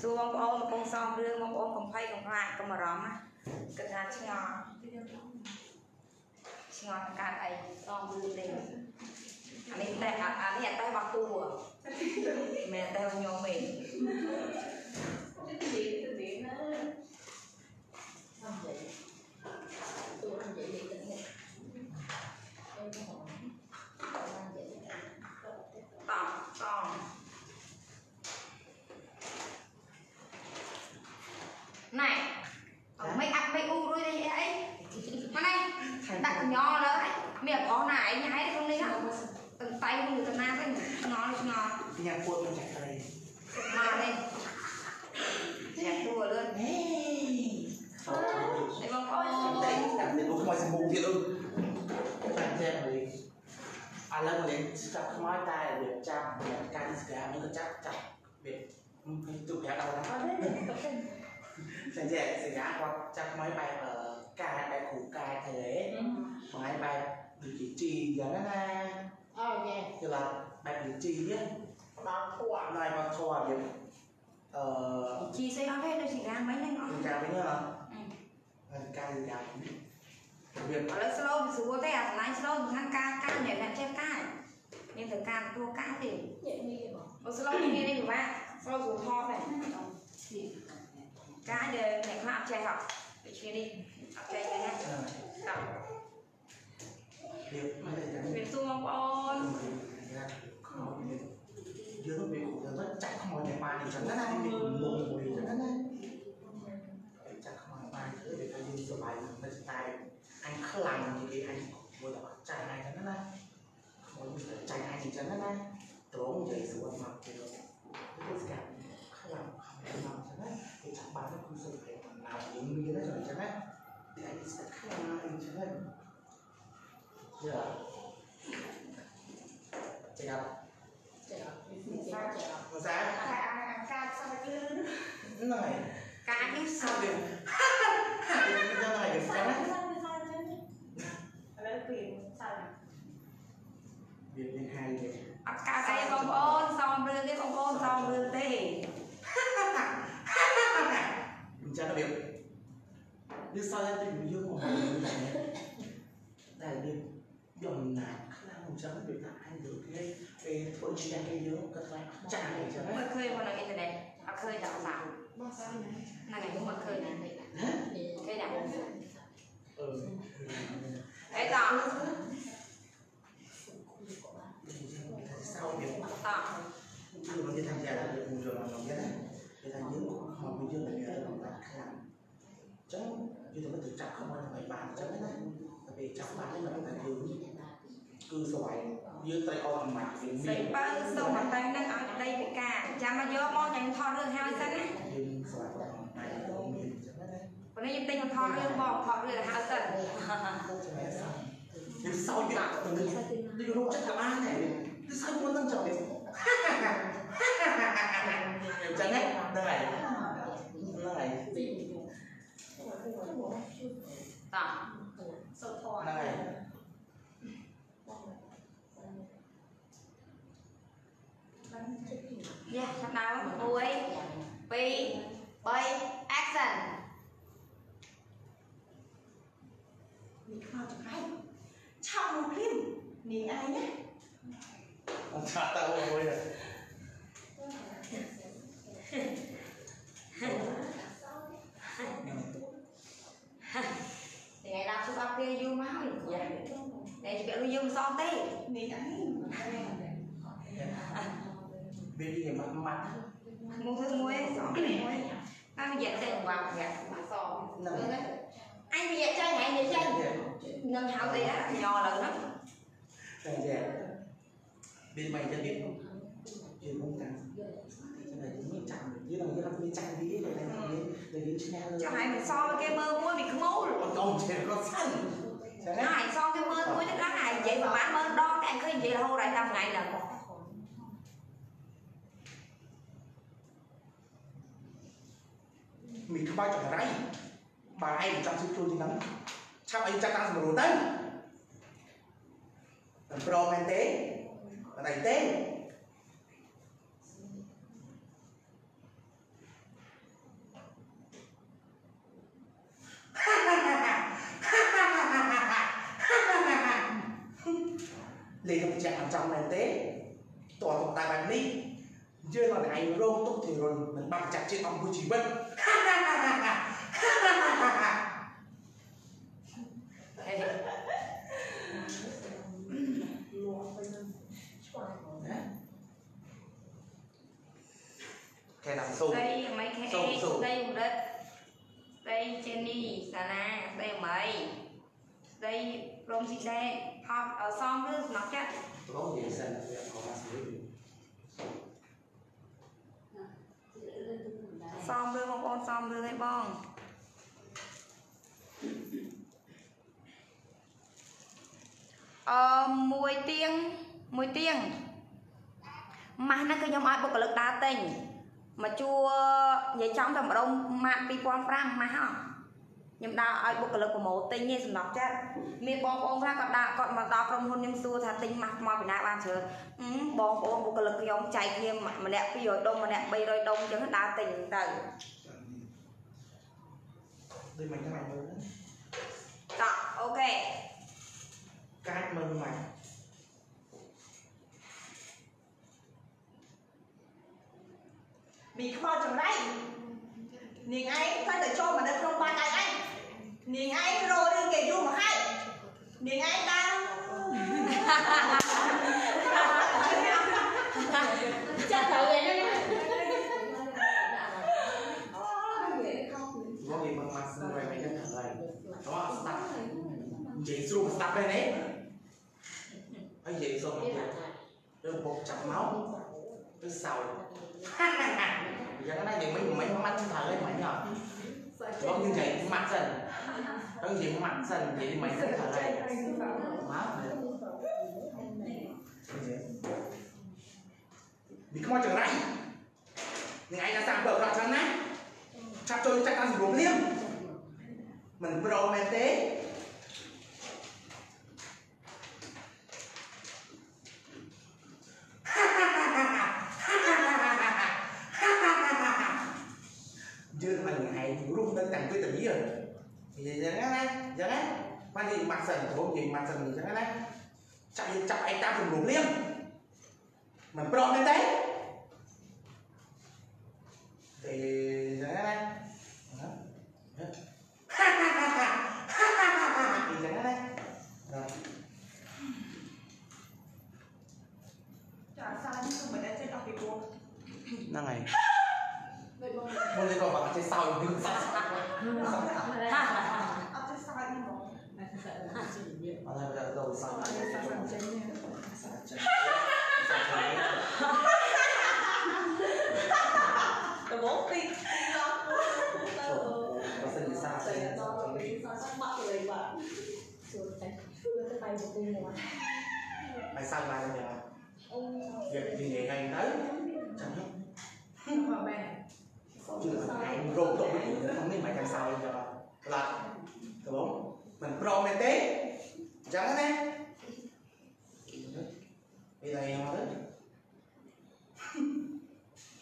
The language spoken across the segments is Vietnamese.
សួរបងប្អូនកំពុងសំរឿងបងប្អូនកុំភ័យកុំខ្លាចកុំបារម្ភណាគិតថាឆ្ងល់ឆ្ងល់កើតអីសំរឿងទេអានេះតែអានេះតែបោះទូមែនតែខ្ញុំមែន Cái gì cái ដាក់កញ្ញល់លើមានអស់ណាឯងញ៉ៃក្នុងនេះទាំងតៃមួយទៅណាទៅឆ្ងល់ឆ្ងល់ nhà quân mình chạy đây មកនេះយ៉ាទួលឿន hey ឯបងប្អូន đấy đặt lên lúc ngoài sân bụng thiệt ư bạn xem rồi à lần này chặt nói tay việc chặt việc cái gì cả mình có chắc chặt việc tụi bé đâu lắm Chẳng dễ sẽ gã hoặc chắc máy bay ở cả bài cụ cả thế ừ. mà bài bị chỉ trì giờ nó ra. Ờ yeah. thì là bài bị trì á bà khoa, này bà thua vậy ờ. Chị sẽ nói hết đâu chị ra mấy anh nói chị mấy nữa hả ừ. Ca gì ra việc ở lớp slow thì xuống thế à lái slow thì thằng ca ca nhảy lại chép ca nên thằng ca tua ca thì ở ờ, slow như thế này của bạn slow dùng tho này. Ca để mẹ khoa học trẻ học để chia đi. Việt Dung ông con Dưới lúc bị khổ giờ tôi chắc không có nhà ba thì chẳng lẽ này Một mùi chẳng lẽ này Chắc không có ba thì người ta dùng sổ bài Người ta anh khá lành thì anh Một là chạy này chẳng lẽ chạy này thì chẳng lẽ này Trốn dậy sự ẩn mặt thì được Tôi cảm khá lành không chẳng lẽ Thì chắc ba nó cũng sự phải làm những chẳng lẽ that is the kind heaven. Yeah. Check out. Check out. Một giá. Hàng cao sao mà cứ này. Cá cái sao được? Hàng cái sao này được sao? Việt Nam hai người. À, cả cái con con xong rồi cái con con xong rồi thế. Mình chắc là biết nhưng sao em tình yêu của họ như này này đi đồng nào khả năng một trăm người ta anh được cái cái thôi chị đang cái nhớ các bạn chẳng để cho mà khơi vào cái internet, này. Mà khơi đạo nào là ngày cũng mà khơi này khơi đạo ừ. Cái đó sau việc tao nhưng mà cái tham gia là được một rồi mà nó biết. Này cái thằng những họ mình chưa là người ta làm chẳng យើងទៅទៅចាប់ខ្លួនថ្ងៃបានអញ្ចឹងណាតែពេលចាប់បានហ្នឹងតែយើងគឺស្វ័យយើងត្រីអត់អាម៉ាក់វាមានបើសុំតែនឹងឲ្យប្តីពិការចាំមកយកមកខ្ញុំថតរឿងហើយសិនណាយើងស្វ័យគាត់តែមានអញ្ចឹងណាព្រោះនេះខ្ញុំទិញមកថតរឿងបងថតរឿងហើយសិនខ្ញុំសោយក្រាក់ទៅនេះដូចរោគចិត្តក៏បានដែរគឺសោយមុននឹងចង់នេះអញ្ចឹងណាដែរហ្នឹងហើយ ចាប់ដើម1 2 3 action mình không chụp hay trong một phim nhìn ai nhé chả tao rồi rồi ថ្ងៃ លុយយើងមិនសងទេ nhìn ai bên đi mặt mặt មួយធ្វើមួយសងមួយតាមរយៈតែបាក់វាមកសង nằm អញរយៈចេញហើយនិយាយចេញនឹងហៅទេញ៉ឡើងហ្នឹង này dè bên mày cho biết chuyện không cần cái này cũng chẳng với là như là bên chẳng đi này này này này đến trên ចុះហើយមិនសងគេមើលមួយវាខ្មូល con con trên con săn ណា ហ្នឹងឯងសងទៅមើលមួយទៅដឹងឯងនិយាយប្រហែលមើលដងតែឃើញនិយាយរហូតឯងតាមថ្ងៃឡើងគាត់មីក្បាច់ចង្រៃបើឯងចង់ជួបជុលទីហ្នឹងឆាប់ឯងចាត់តាំងសម្រួលទៅមិនប្រមែនទេមិនអីទេ លេខបញ្ជាក់អត់ចង់មែនទេតើតុកតាបែបនេះយើងអត់ឯងរងទុកធិរុនមិនបាក់ចាក់ជើងអង្គជីវិតខេតាមសុំស្ដីមិនខេសុំសុំស្ដីឧដិតស្ដីជេនីសាណាស្ដីអី ស្រីព្រមស៊ីដែរផតសំឬសំណក់ចាក់ព្រមនិយាយសិនវាអត់ស្រួលសំឬបងប្អូនសំឬឯងបងអឺមួយទៀងមួយទៀងម៉ាស់ហ្នឹងគឺខ្ញុំឲ្យបុគ្គលិកដើរទិញមកជួនិយាយចំតែម្ដងម៉ាក់2500ម៉ាស់ហ៎ ខ្ញុំដើរឲ្យបុគ្គលិកប្រម៉ូទិញឯងសម្រាប់ចិត្តមានបងប្អូនខ្លះគាត់ដើរគាត់មកដល់ក្រុមហ៊ុនខ្ញុំសួរថាទិញម៉ាស់មកពីណាបានច្រើនបងប្អូនបុគ្គលិកខ្ញុំចែកគ្នាម្នាក់200ដុំម្នាក់300ដុំអញ្ចឹងដើរទិញទៅដូចមិនថាមិនមើលតោះអូខេកាច់មើលមកមីខ្មោចចម្លែក នាងឯងត្រូវតែចូលមកនៅក្នុងបាត់ឯងនាងឯងរោរឿងគេយូរមកហើយនាងឯងដើរចាក់ទៅវិញណាមកនិយាយមកមកស្ដាប់វិញហ្នឹងហើយតោះស្ដាប់និយាយស្រួលស្ដាប់ដែរនេះហើយនិយាយសុំមកទៅបុកចាប់មក cái sầu giờ cái này thì mấy mấy mắt thở lên mấy nhỏ. Có như vậy cũng mặt dần. Có như vậy cũng mặt dần thì mấy rất thở lên má vì không chẳng này nhưng anh đã sang bờ ra chẳng này chắc tôi, chắc ăn gì bốn liêm mình pro men tế jangan hai burung tentang kita dia janganlah jangan mana mặt dần hôm gì mặt dần janganlah chạy chạy ta cùng đủ liêm mình pro đến đấy. Thì janganlah Hãy subscribe cho kênh Ghiền Mì Gõ Để không bỏ lỡ những video hấp dẫn 원래 너 마치 싸우는 거 맞아 맞아 너 싸우는 거 너무 삐 mày sang bài không nhỉ? Việc gì ngày anh ជឿរោគຕົកក្នុងនេះមិនចាំសោយទេបាទផ្លាត់ត្បងមិនព្រមមែនទេអញ្ចឹងណាពេលតែមកទៅ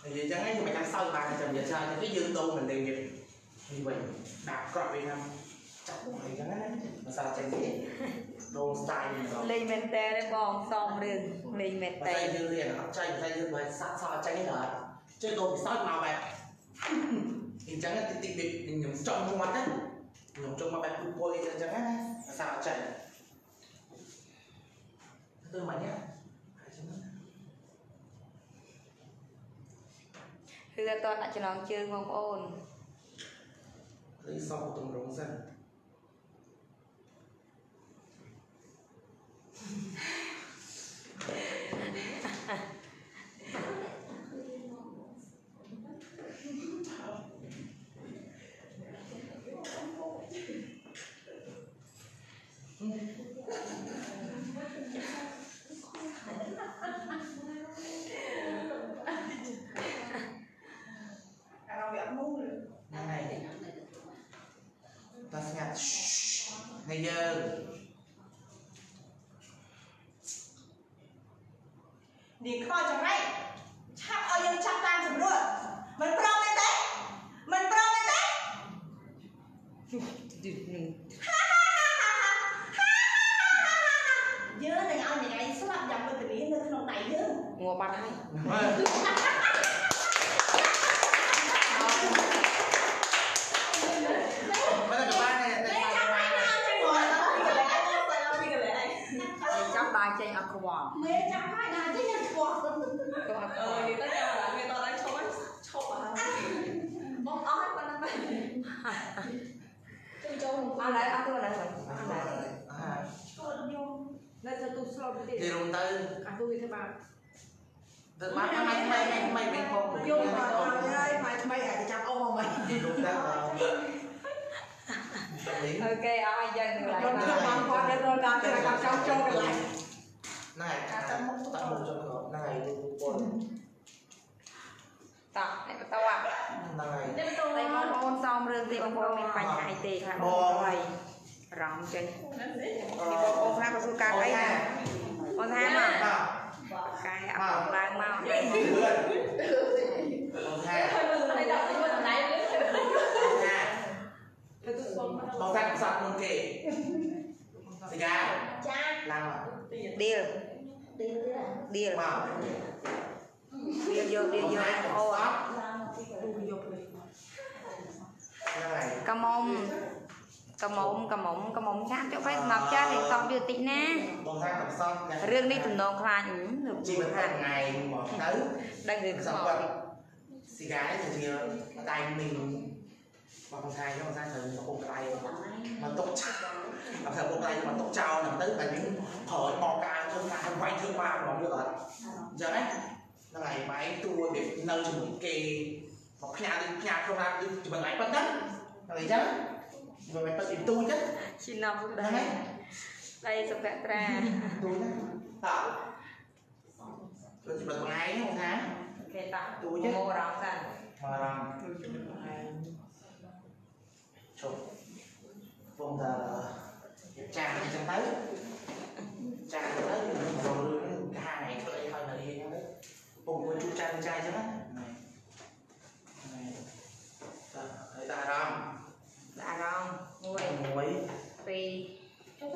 ហើយអញ្ចឹងហ្នឹងមិនចាំសោយបានចាំវាចាទៅយើងដូរមិនលេងទៀតនេះវិញដាក់ក្រក់វិញហ្នឹងចាប់មកអីចឹងណាមិនសារចេញទេដងស្ដាយនេះលេងមែនតើបងសំរឿងលេងមែនតើយើងរៀនអត់ចៃតែយើងមិនសាក់សោះចេញទេអត់ជួយដូរពិសោធន៍មកបែប អញ្ចឹងតិចតិចតិចខ្ញុំចង់មកណាខ្ញុំចង់មកបែបពុយពុយអញ្ចឹងណាសាក់អត់ចាញ់ទៅមកនេះអញ្ចឹងណា Hứa toàn đã cho nó chơi ngon ôn លីសោះទម្រង់សិនហ្នឹងហើយតើស្ងាត់ ហើយយើងនាងខ្មោចចង្រៃឆាប់ឲ្យយើងចាប់តាមសម្រួលមិនប្រមែនទេមិនប្រមែនទេយើងនឹងឲ្យនាងឯងស្លាប់យ៉ាងវេទនានៅក្នុងដៃយើង Ngùa bắn hay មើល thì luôn tới អាទូវាធ្វើបាប từ mắt mày mày mày mày mày không យំមកហើយម៉ែថ្មីអាចចាប់អស់មកមិន luôn tới lính អូខេអស់យើងនឹងយំទៅបានគាត់នៅរកតាមតែគាត់ចង់ចូលកន្លែង này tặng một tặng một cho nó này luôn quân តោះអ្នកបន្តអា này នេះទៅតែបងប្អូនសមរឿងទីបងប្អូនមានបញ្ហាអីទេខ្លះបងហើយរំចេញពីបងប្អូនខ្លះក៏សួរការអីណាបងថាមក à កាយអត់ឡើងមក vươn con tha ហើយដល់ទៅដល់ដៃ con tha ទៅទៅសុំ con tha sọt luôn kì xì gà ចា làm à ឌីល ទីទៀត ឌីល mà ឌីលយកឌីលយកអូ sọt ទូយកលេ này កមុំ កមុំកមុំកមុំចាំចុះបែរសំណប់ចាស់រៀងតបវាបន្តិចណាបងថាកំសត់រឿងនេះទំនងខ្លាចលោកជីវិតថ្ងៃមកទៅដឹងរឿងខ្មោចស៊ីកាយជាដៃមីងបងថាខ្ញុំថាត្រូវពុកដៃមកຕົកចាអត់ថាពុកដៃមកຕົកចោលហ្នឹងទៅតែយើងក្រោយបកកាជុំកាវាយធ្វើបាបរបស់យើងអត់អញ្ចឹងហ្នឹងហើយបែកតួវានៅជាមួយគេមកផ្ញើផ្ញើខ្លួនណាជាមួយឯងប៉ុណ្ណឹងហើយអញ្ចឹង មិនមែនទឹកអ៊ីទូចទេឈីណាប់ដែរដៃសុភត្រាទូចតោចូលសម្រាប់ថ្ងៃហ្នឹងថាគេតោទូចមករំសិនមករំទូចថ្ងៃជប់ពងតាចាស់អញ្ចឹងទៅចាស់ទៅចូលរឿងថាថ្ងៃធ្វើអីហើយនៅរៀនហ្នឹងពងជួយជួចចាស់ចាស់អញ្ចឹងណាតែតែអារម្មណ៍ à rong muối muối pi tụt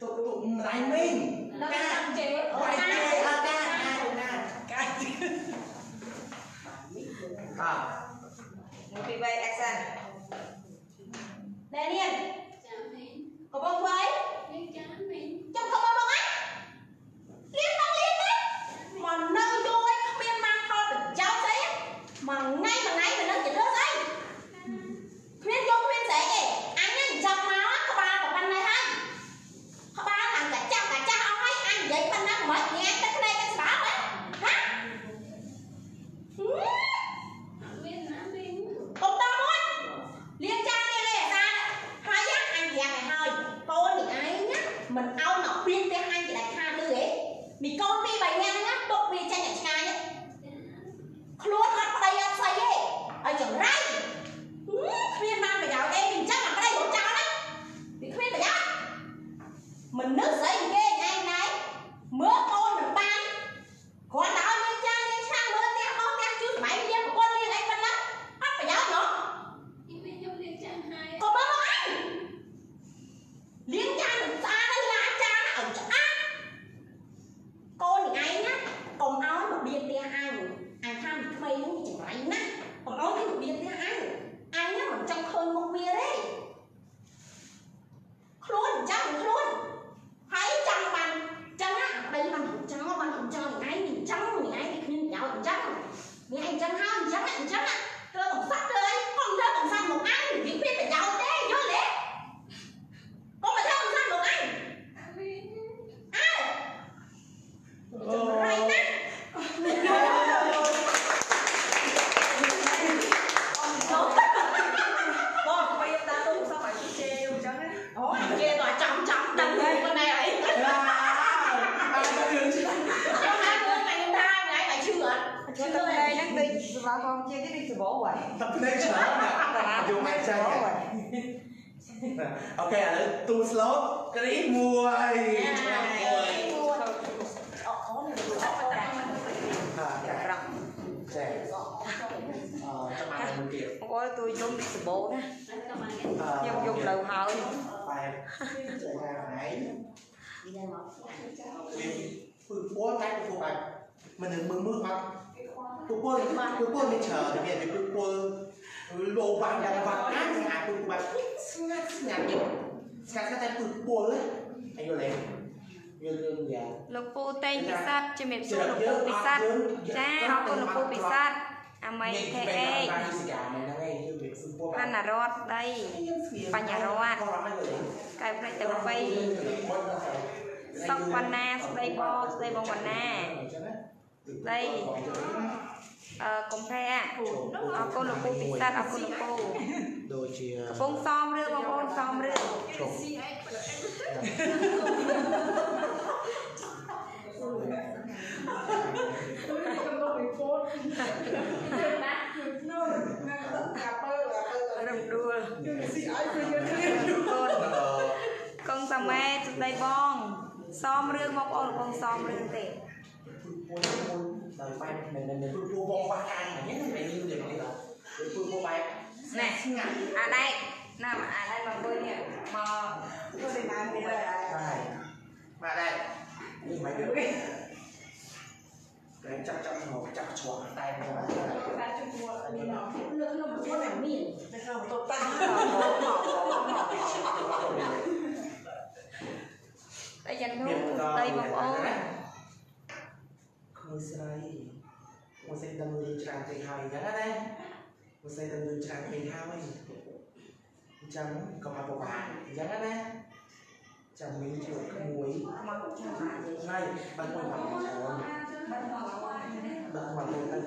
tụt đại minh ca. chế. Ờ, đại chế. à ca à na ca. À một pi bay action. Daniel. Dạ, có bông bay trong không bông ấy. Liên bông liên đấy. Mà nâng phương phố cách phương bạch mình đừng mừng mừng mặt phương phố phương phố đi chờ thì bây giờ phương phố đồ vàng là vàng ác thì à phương bạch nhạt nhiều sao cái tay phương phố đấy anh vô lên vô lên nhà លោកពូតេងពិសាទជំរាបសួរលោកពូពិសាទចាអរគុណលោកពូពិសាទអាមីថេអេកអនរតដីបញ្ញរតកែប្រេចទៅបីស សុកវណ្ណាស្ដីបងស្ដីបងវណ្ណា đây. អឺកុំភ័យអរគុណលោកពូពិសិដ្ឋអរគុណលោកពូដូចជាកំពុងសំរឿងបងប្អូនសំរឿងជុំរំដួលកូ សមរឿងបងប្អូនកំពុងសមរឿងទេពួកពួកដល់បែបនៅនៅពួកពួកបងបោះកានអញ្ចឹងវាយូរទេបងនេះដល់ពួកពួកបែបណែស្ងាត់អាដែកណាមកអាដែកមកមើលនេះមកធ្វើដូចណាមួយដែរមកដែរនេះមកយកគេចាប់ចាប់មកចាប់ឆ្លងតែមកតែជួយមកមាននៅក្នុងមួយតែមាននៅក្នុងបន្ទប់តាំង យ៉ាងនោះស្ដីបងប្អូន គ្រួស្រីមួយសេដឹងរឿងច្រើនពេកហើយអញ្ចឹងណាមួយសេដឹងរឿងច្រើនពេកហើយអញ្ចឹងក៏មកពិបាកអញ្ចឹងណាចាំមានជួយក្មួយ មកចាំបាននិយាយ ហើយបើមួយមកច្រើន បាត់មក ដឹកមកទៅទៅ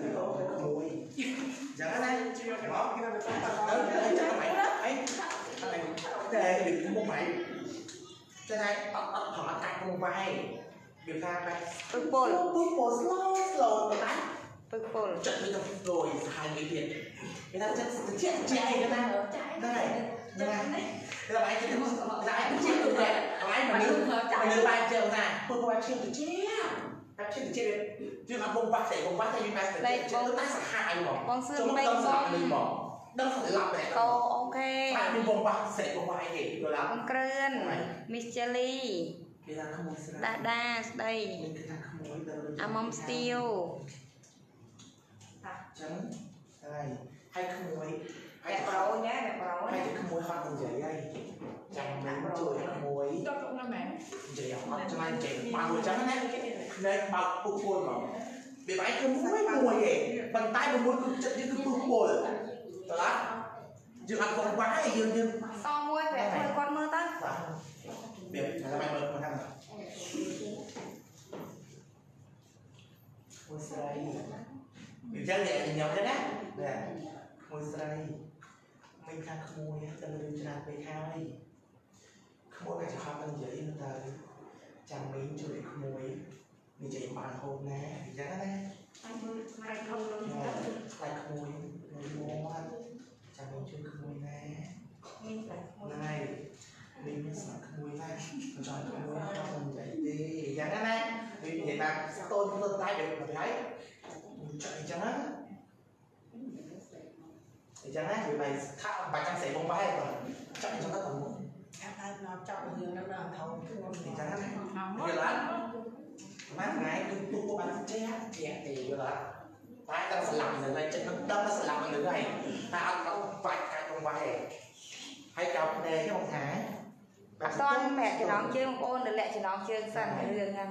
ក្មួយអញ្ចឹងណាជួយមក cái này tôi tăng អើអីចាំមិនអីតែដឹកមកមិ នចាណៃអត់អត់ប្រហែលកាច់មកបាយវាថាបែប ពឹកពុល ពុះពោ slow slow ទៅណា ពឹកពុល ចិត្តមានទៅលយសាហាវមួយទៀតគេថាចិត្តត្រជាក់ត្រជាក់អីគេណាហ្នឹងហើយហ្នឹងហើយគេថាបាយចិត្តតែឯងត្រជាក់ទៅតែឯងមនុស្សមនុស្សបាយចិត្តថាពុះបាយឈាមត្រជាក់តែឈាមត្រជាក់វាអត់បំបាក់ទេបំបាក់តែវាបែបត្រជាក់តែសាហាវហ្មង បងសឿន ចូល បី ដល់ ប សា ង ហាវហ្មង ដល់ស្លាប់តែកោអូខេតែមានបំបាក់សេបំបាក់អីគេយល់បងគ្រឿនមីសជេលីគេថាក្មួយស្រាដាដាស្ដីគេថាក្មួយទៅអាមុំស្ទៀវចឹងហើយហើយក្មួយហើតែយប្រូញ៉ែតែប្រូហើយតែក្មួយហត់និយាយហើយចាំមិនជួយក្មួយ tôi cũng là mẹ និយាយអត់ឆ្ងាយនិយាយបើអញ្ចឹងណានៅបើកពុះពុលមកវាបែរគឺមួយមួយឯងប៉ុន្តែមួយគឺចិត្តយើងគឺពុះពុល តើឡាយើងអត់បងបាយយើងយើង សមួយប្រែធ្វើគាត់មើលទៅ បាទវាតែបាយមើលមកហ្នឹងមួយស្រីវាចឹងតែញ៉ាំចឹងណាបាទមួយស្រីមិនខាងក្មួយទៅរឿងច្រើនពេកហើយក្មួយអាចហត់នឹងនិយាយទៅចាំមីងជួយក្មួយនិយាយបានហូបណាអញ្ចឹងណា អញមើលខ្លាចខំលុយ ខ្លាចក្មួយនៅមាត់ ចាំមីងជួយក្មួយណា មានខ្លាចមួយ ណៃមីងមានស្នាក្មួយណាមិនចង់ក្មួយហត់មិននិយាយទេអញ្ចឹងណាមីងនិយាយថាស្ទោនធ្វើតែបែបហើយចាអញ្ចឹងណាអញ្ចឹងណាវាបែរថាបាច់ចាំសេបងបែបចាអញ្ចឹងទៅទៅ em ai nó chọn hướng nó là thầu អញ្ចឹងណា không យល់អត់ម៉ាក់ថ្ងៃគឺពុះពុះបានចេះចេះទេយល់អត់ តែដល់ស្លាប់នៅចិត្តនឹងដល់ស្លាប់នៅហើយតែអត់ទៅបាច់កាច់បងបែហើយកោបភ្នែកទេបងថាអត់តន់ប្រែចំណងជើងបងប្អូននៅលាក់ចំណងជើងសិនរឿងហ្នឹង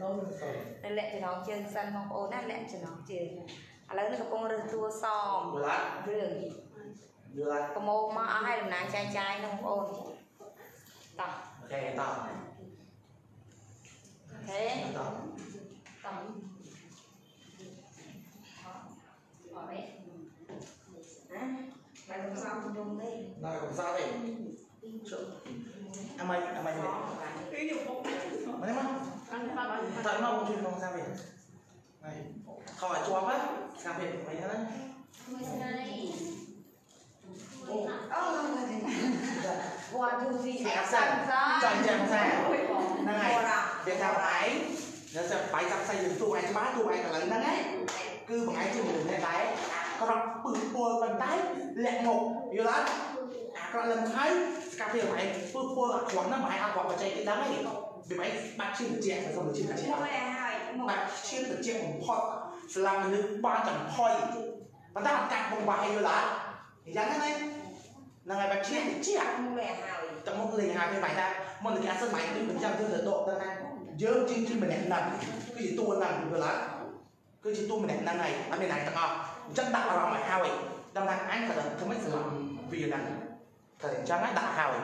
đâu rồi នៅលាក់ចំណងជើងសិនបងប្អូនណាលាក់ចំណងជើងឥឡូវនេះកំពុងរើសតួសម vừa lát រឿង vừa lát ប្រមូលមកអស់ឲ្យតំណាងចាយចាយហ្នឹងបងប្អូនតោះ ok tao អូខេ tao តោះអត់ Mày làm sao không dùng đi Mày làm sao đi À mày, à mày Cái gì không Mày thấy không? Tại nó không chuyện không sao vậy Này Khỏi chua quá Sao vậy mày thấy đấy One, two, three, and sun. Chọn chèm xa. Nâng này. Việc thảo này. Nó sẽ phải tập xây dựng tụ anh bá tụ anh là lớn nâng ấy. ថាបងឯងនៅតែបាយចាប់ផ្សាយយើងទូឯងច្បាស់ទូឯងកន្លែងហ្នឹងណាគឺបងឯងជាមនុស្សនេះដែរអាក្រក់ពឹសពលប៉ុន្តែលាក់មុខយល់អត់អាក្រក់លឹមហើយស្កាប់ពីបងឯងពឹសពលអាក្រក់ហ្នឹងបងឯងអត់គាត់បច្ចេកទេដឹងទេវាបងឯងបាត់ឈាមត្រជាក់មិនសុំឈាមត្រជាក់មួយហើយមកបាត់ឈាមត្រជាក់បំផុតស្លាប់មនុស្សបានចំផុយប៉ុន្តែអត់កាច់បងបាយយល់អត់អញ្ចឹងណាហ្នឹងហើយបាត់ឈាមត្រជាក់មួយហើយតែមកលេងហាពីបាយថាមុននឹងអាសិនបាយគឺមិនចាំយើងទៅដកទៅណាយើងជាងជាម្នាក់ណាស់គឺជាតួណាស់យល់អត់ គឺជាតួម្នាក់ហ្នឹងហើយអត់មានណាទាំងអស់អញ្ចឹងដាក់អារម្មណ៍ឲ្យហើយដល់ថាអញក៏ដឹងធ្វើមិនស្លាប់វាហ្នឹងតែអញ្ចឹងហើយដាក់ហើយយ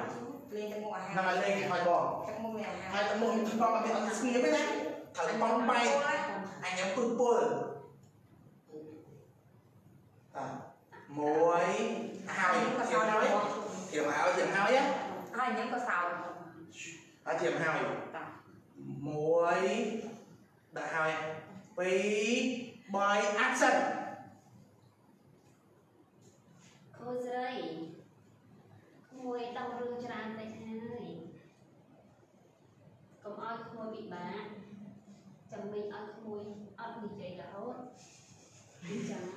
លេងទឹកមុខអាហារ ហ្នឹងហើយលេងឲ្យបង ទឹកមុខមានអាហារ ហើយតែមុំបងអត់មានអត់ស្ងៀមទេណាត្រូវបងបែកអញញ៉ាំពុលពុលតាមួយហើយជិះហើយជិះហើយជិះហើយ ហើយញ៉ាំក៏សោត ហើយជិះហើយ តា មួយដាក់ហើយ P by action. Cô rơi. Khôi đau rương cho anh đây thôi Cầm oi bị bá Chẳng mình oi khôi oi bị chạy lỗ Chẳng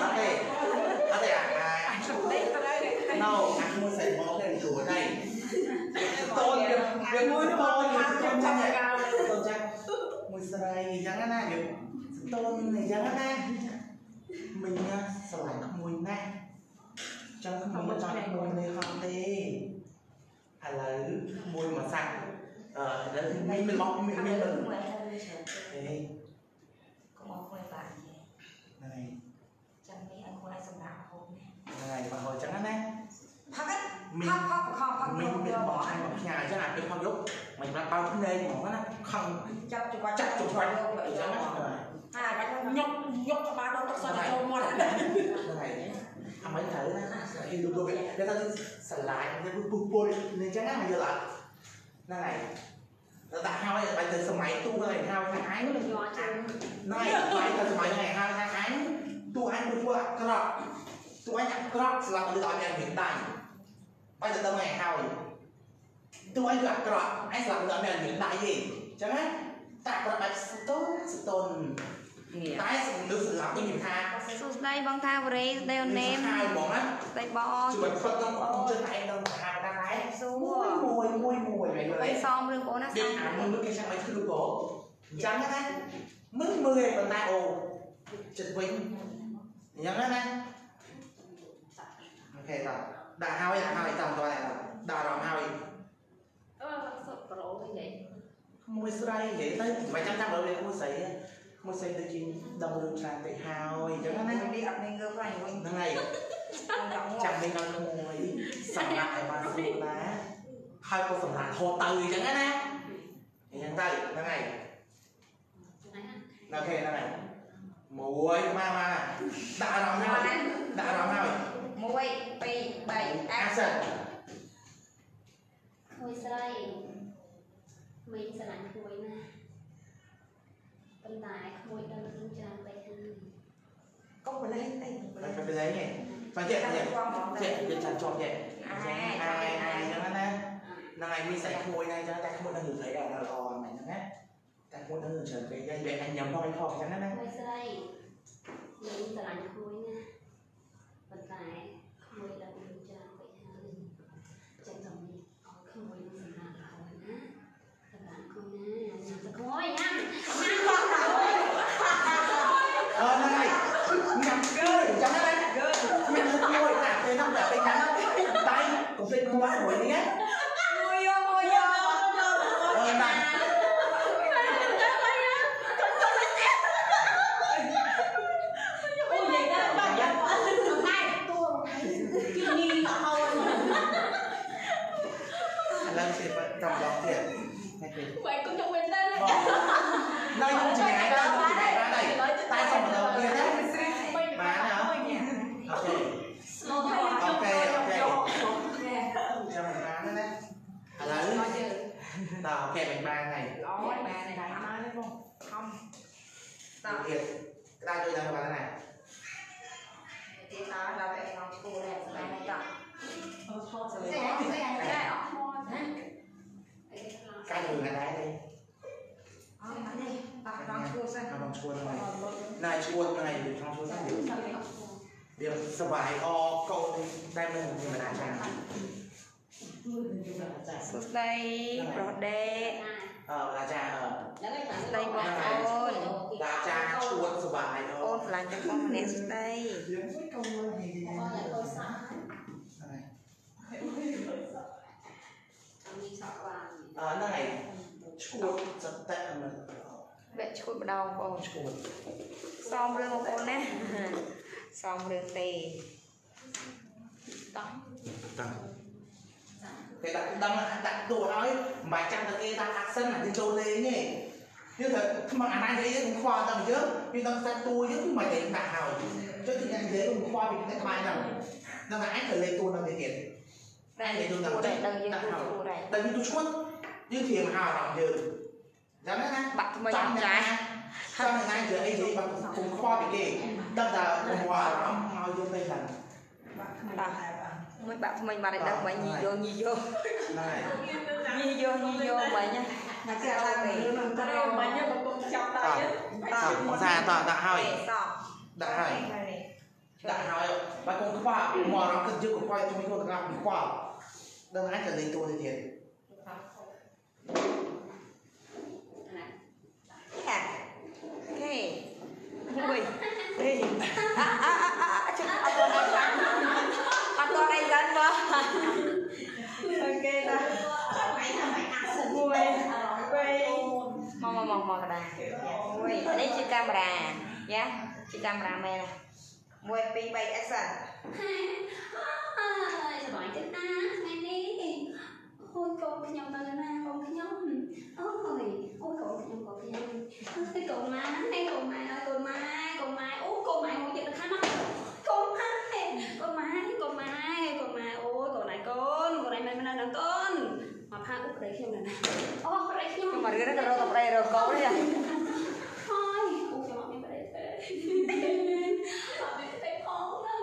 Okay. Okay. À, à. No, anh muốn xảy bó lên chủ ở đây. Tôi, việc vui nó mua sợi chẳng á việc tôn này chẳng á mình nha sợi lại không mua nè trong không mua cho mua này không đi hay là mua mà sạch ờ đấy mình mình bọc mình mình mình Ê, កុំអស់ខ្លួនបាក់ này ចាំនេះឲ្យខ្លួនឯងសម្រាប់ហូបនេះ này mà hồi chẳng á nè ផឹក mình ផឹកផឹកខំផឹក mình យក mình យក bỏ មក hai bọc nhà chứ là cái con dốc mình bắt bao cái này មិនបានបើកភ្នែកហ្មងណាខឹងចាប់ចង្វាក់ចាប់ចង្វាក់អីចឹងណាអាកាច់ញុកញុកក្បាលដល់ទឹកសោះចូលមាត់ហ្នឹងហើយអាមិនត្រូវណាណាគេទៅទៅគេថាស្រឡាញ់ទៅពុះពុលនេះចឹងណាយល់អត់ហ្នឹងហើយទៅដាក់ហើយបែរទៅសម័យទូហើយហើយថាអញមិនយល់ចឹងណៃបែរទៅសម័យហើយហើយថាអញទូអញពុះពុលអាក្រក់ទូអញអាក្រក់ស្លាប់លើឲ្យអញមានតាំងបែរទៅដឹងហើយហើយ hiện tại bây giờ tâm này hai tu anh gặp cái đó anh là người ta nhận hiện tại gì chẳng hạn ta có đặt stone stone តែសំនឹកសម្រាប់វិញខ្ញុំថាសួស្ដីបងថាវរេស្ដីអូននេមហើយហ្មងណាស្ដីបងជួយផឹកក្នុងក្នុងជើងឯងដល់ថាតាដែរសួមួយរមួយមួយមួយមែនទៅទេសំរឿងបងណាវាសំអាមើលគេចាំឲ្យធ្វើបងអញ្ចឹងណាមើលមើលឯងប៉ុន្តែអូចិត្តវិញអញ្ចឹងណាអូខេតោះដាក់ហើយដាក់ហើយតាមតោះដាក់អារម្មណ៍ហើយ អឺសុខប្រូវិញនិយាយមួយស្រីនិយាយទៅមិនចាំតាមលើមួយស្រីមួយស្រីទៅជាដល់រឿងច្រើនពេកហើយអញ្ចឹងណានេះអត់មានងើបខ្លាញ់វិញហ្នឹងហើយចាំមិនដល់ក្មួយសម្រាប់ឲ្យបានស្រួលណាហើយក៏សម្រាប់ហូតទៅអញ្ចឹងណាអញ្ចឹងទៅហ្នឹងហើយណាអូខេហ្នឹងហើយមួយមកមកដាក់អារម្មណ៍ហើយដាក់អារម្មណ៍ហើយ1 2 3 action khôi sai mình sẽ lại hồi nè bên tại khôi đơn thương trang bay hơi không phải lấy tay phải phải lấy nhỉ. Phải chuyện nhỉ. chuyện việc chặt chọt nhỉ. Dạ, ai ai ai chẳng hạn này nàng này mình sẽ khôi này cho ta không đang thấy là là lò mày chẳng hạn ta không đang chờ cái dây vậy anh nhắm vào cái thò chẳng hạn này khôi sai mình sẽ lại hồi nè thì mà hào làm giờ Dám đấy ha Bạn mà Trong nhắm này trái Trong này anh giờ anh thấy bằng cùng khoa bị kì Đâm là hòa nó mau vô tay lần Mấy bạn mình mà đây đâu mà nhì vô nhì vô. Này. Nhì vô nhì vô nhá ra mày mày đây. Ui, ở đây chị camera. Dạ. Chị camera mẹ này. Mui pin bay action. ស ค่ะโอเคមួយពីរអាអាអាជិះអត់ដល់ដល់អត់ដល់អីឡើយមកអូខេតាបាយថាបាយអាសិនមួយពីរមកមកមកកដាមួយនេះជាកាមេរ៉ាយ៉ាជាកាមេរ៉ាមែនមួយពីរបី action អើយសบายចិត្តណាស់ថ្ងៃនេះ អូយកូនខ្ញុំទៅណាកូនខ្ញុំអូយអូយកូនខ្ញុំកូនខ្ញុំហើយកូនម៉ែហើយកូនម៉ែហើយកូនម៉ែកូនម៉ែអូកូនម៉ែមួយទៀតទៅខាងនោះកូនម៉ែកូនម៉ែកូនម៉ែកូនម៉ែអូយកូនឯងកូនកូនឯងមិននៅនឹងកូនមកផាអូប្តីខ្ញុំនៅណាអូប្តីខ្ញុំ Nhưng mà rửa cái rô tập đây rồi cố đi. ហើយអូខ្ញុំអត់មានប្តីទេអត់មានប្តីផងហ្នឹង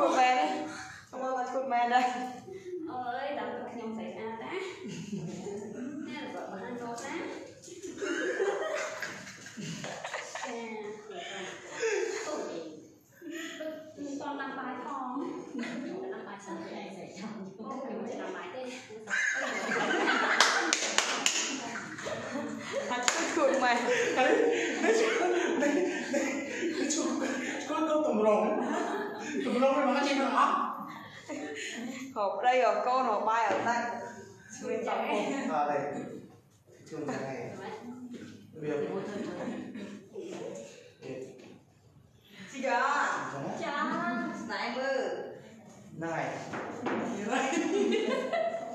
ខូចមែនទេមើលគាត់ខូចមែនដែរអើយដល់គាត់ខ្ញុំស្អីស្អាតណាណែគាត់បានចូលណាไม่ไม่ไม่ไม่ชอบชอบต้องตรง Sebelum makan sih ah. Hộp đây rồi cô nổ bay ở đây. Nguyên tập hộp. À đây. Chung cái này. Bây giờ. Chị gà. Chà. Này bư. Này.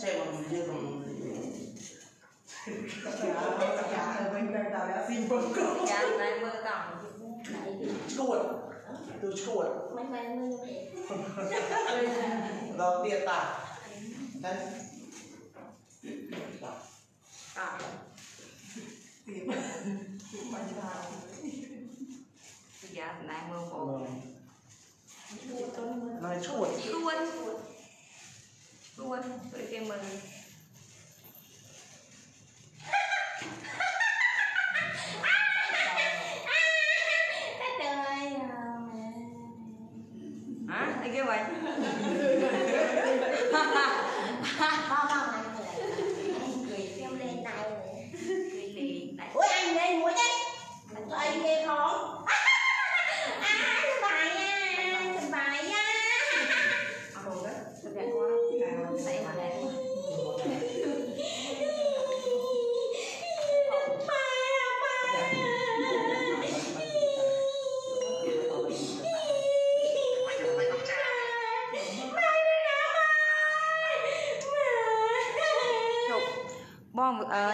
Chạy bằng mình chưa bằng Dạ, dạ, mình đang tạo ra xin bằng cô Dạ, này mơ tặng Cột ดูชั่ว Mấy bạn mình เราเตี้ยต่ำนั้นต่ำตาเสียบมันยาว Dạ, nàng mơ ม bộ อง Chua cho nó mơ นายช่วย Luôn Luôn Rồi kêu mừng Hả? Đây kia vậy? bao bao mày cười kêu lên này Cười liền. Này. anh lên mũi đấy cho anh nghe không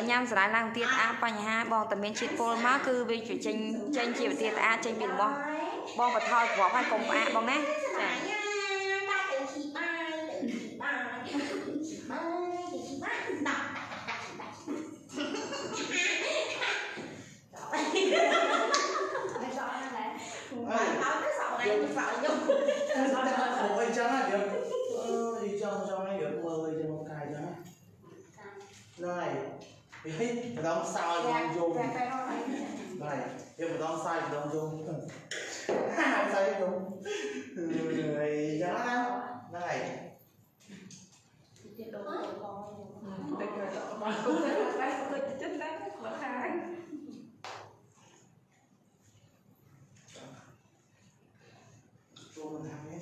ញ៉ាំស្រាយឡើងទៀតអាបញ្ហាបងតែមានជាតិពុលមកគឺវាជួយចេញចេញជាវិទ្យាស្អាតចេញពីរបស់បងបន្ថយគ្រាប់ឲ្យកុំផ្អាកបងណាចា ta tự chỉ bài tự chỉ bài tự chỉ bài tự chỉ bài đọc Mày sợ nó là bài báo cái sọ này mình sợ nhung Ôi chẳng là được Này Thì hết Phải đóng sao thì không dùng Này Em phải đóng sai thì không dùng Sai thì dùng Người giá Này chuyện đồ của con Vô mình làm hết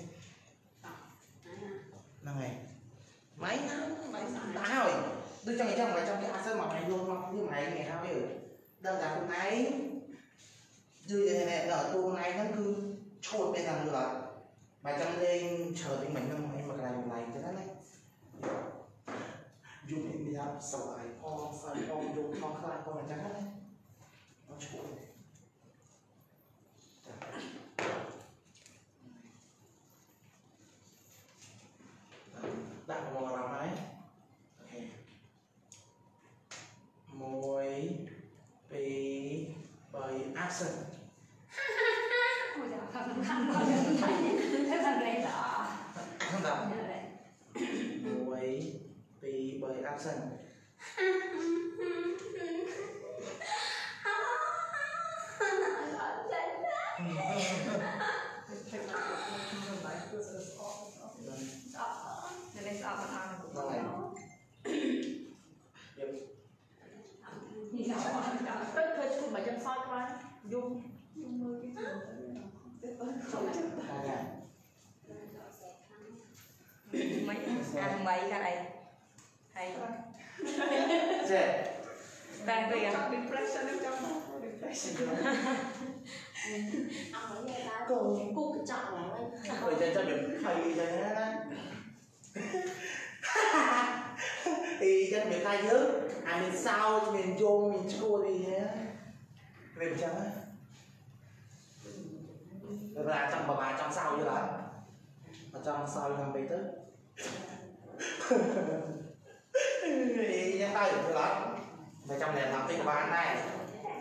Này Má ដឹងតែខ្លួនឯងយូរយ៉ាងនេះដល់តួខ្លួនឯងហ្នឹងគឺឈួតពេលហ្ tôi cho trong là trong cái asset mà mày luôn không? Nhưng mày ngày sao hiểu? Đơn giản hôm nay dư thế này ở tôi hôm nay nó cứ trộn bên rằng là mà trong lên chờ đến mình năm nay mà cái này một này thế này nó ยุ่งเองมีครับสลายพองสลายพองยุ่งพองคลายพองอาจารย์นะเราช่วย 3 action ôi giời là khăn quá thật thế là này đó không tập 1 2 3 action mấy à mấy cái này hay chết đang bây à, trong depression trong đó. Depression. Ông ấy nghe ta cùng cục cái trọng là anh rồi cho cho được thầy rồi đó. Thì chân người ta nhớ à mình sao mình vô mình chua thì thế về chẳng á. Là trong bà bà trong sau như là ở trong sau làm bê tức thì nhé tay của lắm Và trong này làm tích bán này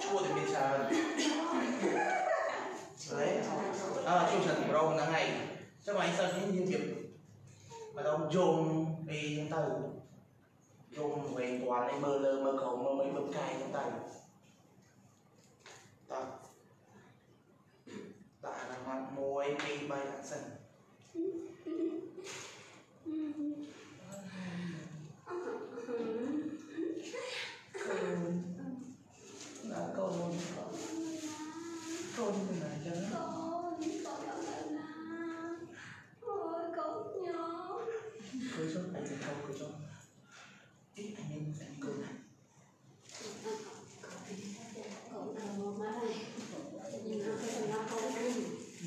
Chua thì mình chờ. Đấy Ờ, chung trần rồng đang ngày Chắc mà anh sơn những những việc Mà đâu dồn đi trong tay dồn về quán này mơ lơ mơ khổng mơ mấy bấm cay trong tay ta ta là mặt môi đi bay lặng sân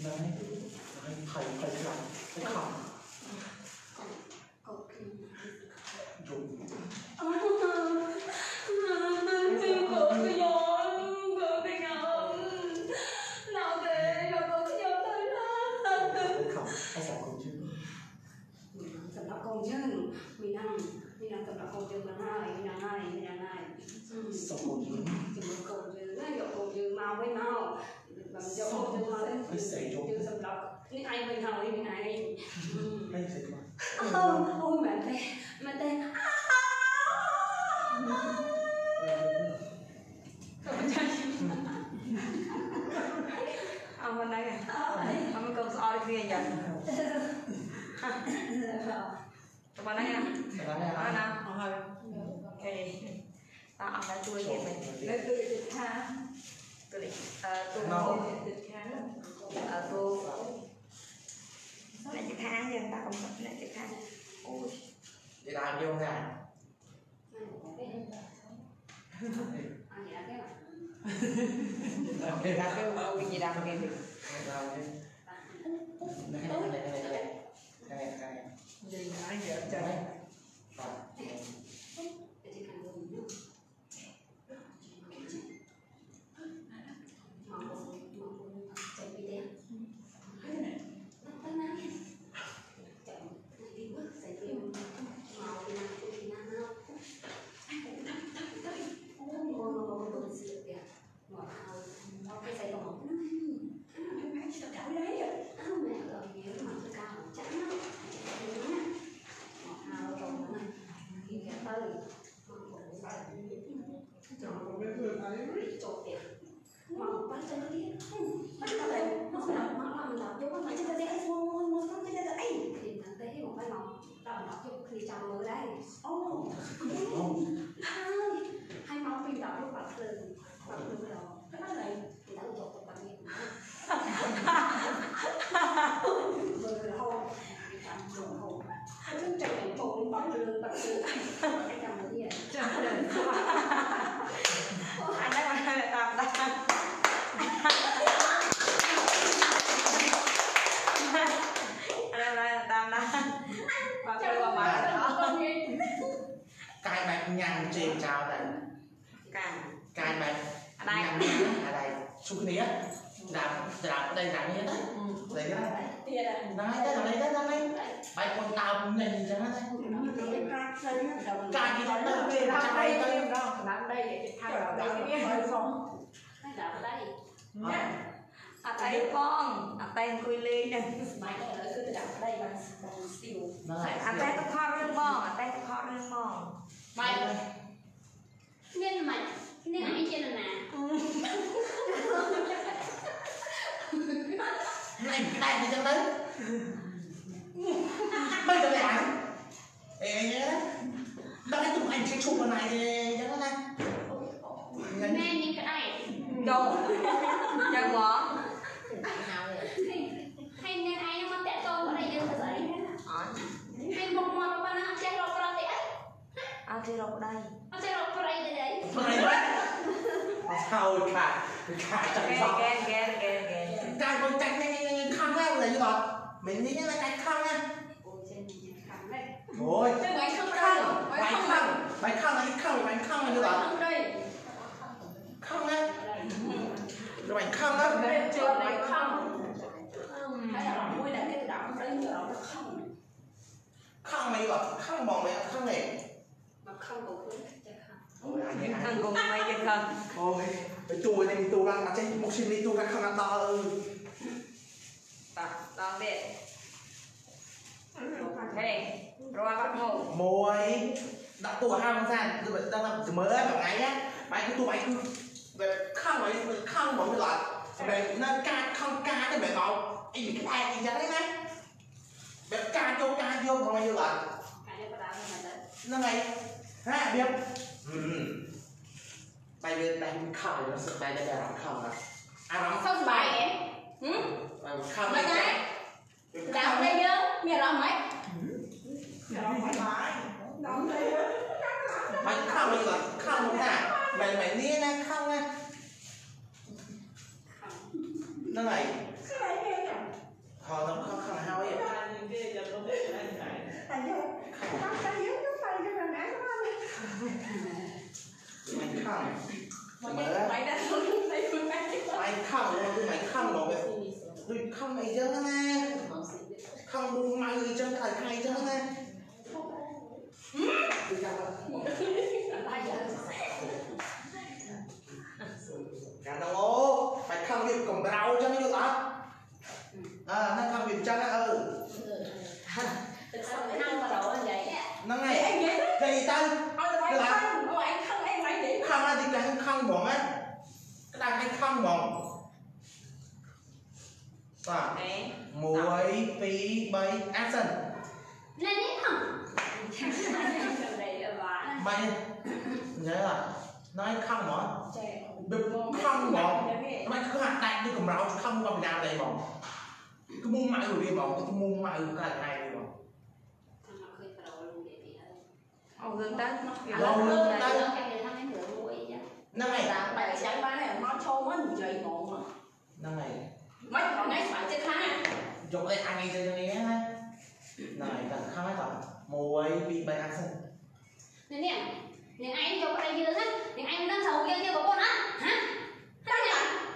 Đấy Đấy Thầy thầy thầy, thầy, thầy, Sampai wingi ra ngene. ជេរចោលតែកានកាយបែបអដែកញ៉ាំអដែកជុំគ្នាស្ដាប់ស្ដាប់ប្តីស្ដាប់នេះទៅប្តីហ្នឹងទៀតហើយហ្នឹងហើយទៅហ្នឹងទៅហ្នឹងហើយបែបកូនតើញ៉ាំអញ្ចឹងណាការផ្សេងដល់កាយគេទៅទៅពេលចាំដល់ទៅ đây ទៅទៅដល់ឆ្នាំ đây để thay đổi cái kia hơi không ហើយដល់ đây អត់អីផងអត់តែអង្គុយលេងហ្នឹងស្បែកឥឡូវគឺទៅដាក់ប្តីបានបានស្ទីលហ្នឹងហើយអត់តែទៅខករឿងបងអត់តែទៅខករឿងបងបែក មានមិននេះឯងជានរណាណែក្តែអញ្ចឹងទៅមិនទៅអានអេដល់ទៅអញជិះឈប់មកណៃអញ្ចឹងណាមែនមានក្តៅចូលចឹងហ្មងហើយអ្នកឯងមកតាក់តងប្តីយើងទៅស្អីអត់ហើយមកមកប៉ុណ្ណាអត់ចេះរកប្រុសទេអីអត់ទេរកប្តីអ อาเจหลบได้เอาเจหอกไปได้ไปได้เอาค่ะค่ะจังสองแกนแกนแกนแกนการบนแจ็คในครั้งแรกเลยหรอเหมือนนี่อะไรกันข้างแรกโอ้ยเช่นนี้ครั้งแรกโอ้ยไปข้างไปข้างไปข้างไปข้างไปข้างไปข้างเลยหรอข้างแรกไปข้างนล้วเจอไปข้างข้างไหนก่อนข้างมองไหมข้างไหน khăn cổ cũng chắc khăn Ôi, anh ấy, anh cũng mày chắc khăn Ôi, cái tù này tù ra mà chết một xin đi tù ra khăn ăn to ơi Tập, tập về Thế, rồi bắt mồ Mồi Đặt tù hai bằng sàn, rồi đặt đặt từ mới bằng ấy nhá Mày cứ tù mày cứ Khăn mày, khăn mày lại Mày nó ca, khăn ca cái mày bảo Ê, cái bài gì chả đấy mày Mày ca vô, ca vô, còn mày vô lại Mày vô cái đó mà đấy Nó ngay ฮะเดียวอืมไปเดินไปมันข่าวแล้วสบายได้แบบข่าวนะอารมณ์สบายเองหืมข่าวไม่ได้ดาวได้เยอะมีร้องไหมร้อม่ได้ร้องได้เยอะมันข้าวมันก่อข้าวนหนักใหม่ๆนี่นะข้าวนะนั่งไหนพอต้องข้าวข้าวเฮาเนี่เยอะข้าวเยอะ ខំវាកំរៅចឹងយល់អត់អើហ្នឹងខំវាចឹងអើ ទឹកសុខខាងមកដល់vậy ហ្នឹងហើយ anh vậy គេទៅ thôi là anh không ôi anh không em anh vậy ខំណាទីខ្លះខំហ្មងណាក្តារឲ្ năm nay em vậy đó cái gì ta thôi là phải không anh không em phải vậy không anh thì anh không bọn á. Cái đàn anh không bọn và muối phí bay action. Này đi không? Bay nhớ là nó anh không bọn không bọn nó anh cứ hạt tay đi cùng rau không còn nhà đây bọn cứ mua mãi rồi đi bọn cứ mua mãi rồi cái này Ồ, gần ta. Lâu lưng ta. Năm này. Dạ, Bạn chẳng bán này, nó chôn, mất một giây ngộ mà. Năm này. Mất còn ngay phải chết ha. Chụp đây ăn ngay chơi cho nghe ha. Này cần khá mấy tập. Mùa ấy bị bệnh ăn sinh. Nên nè, những anh cho con này dưa hết, anh đang sầu kia kia của con á. Hả? Đang nhỉ?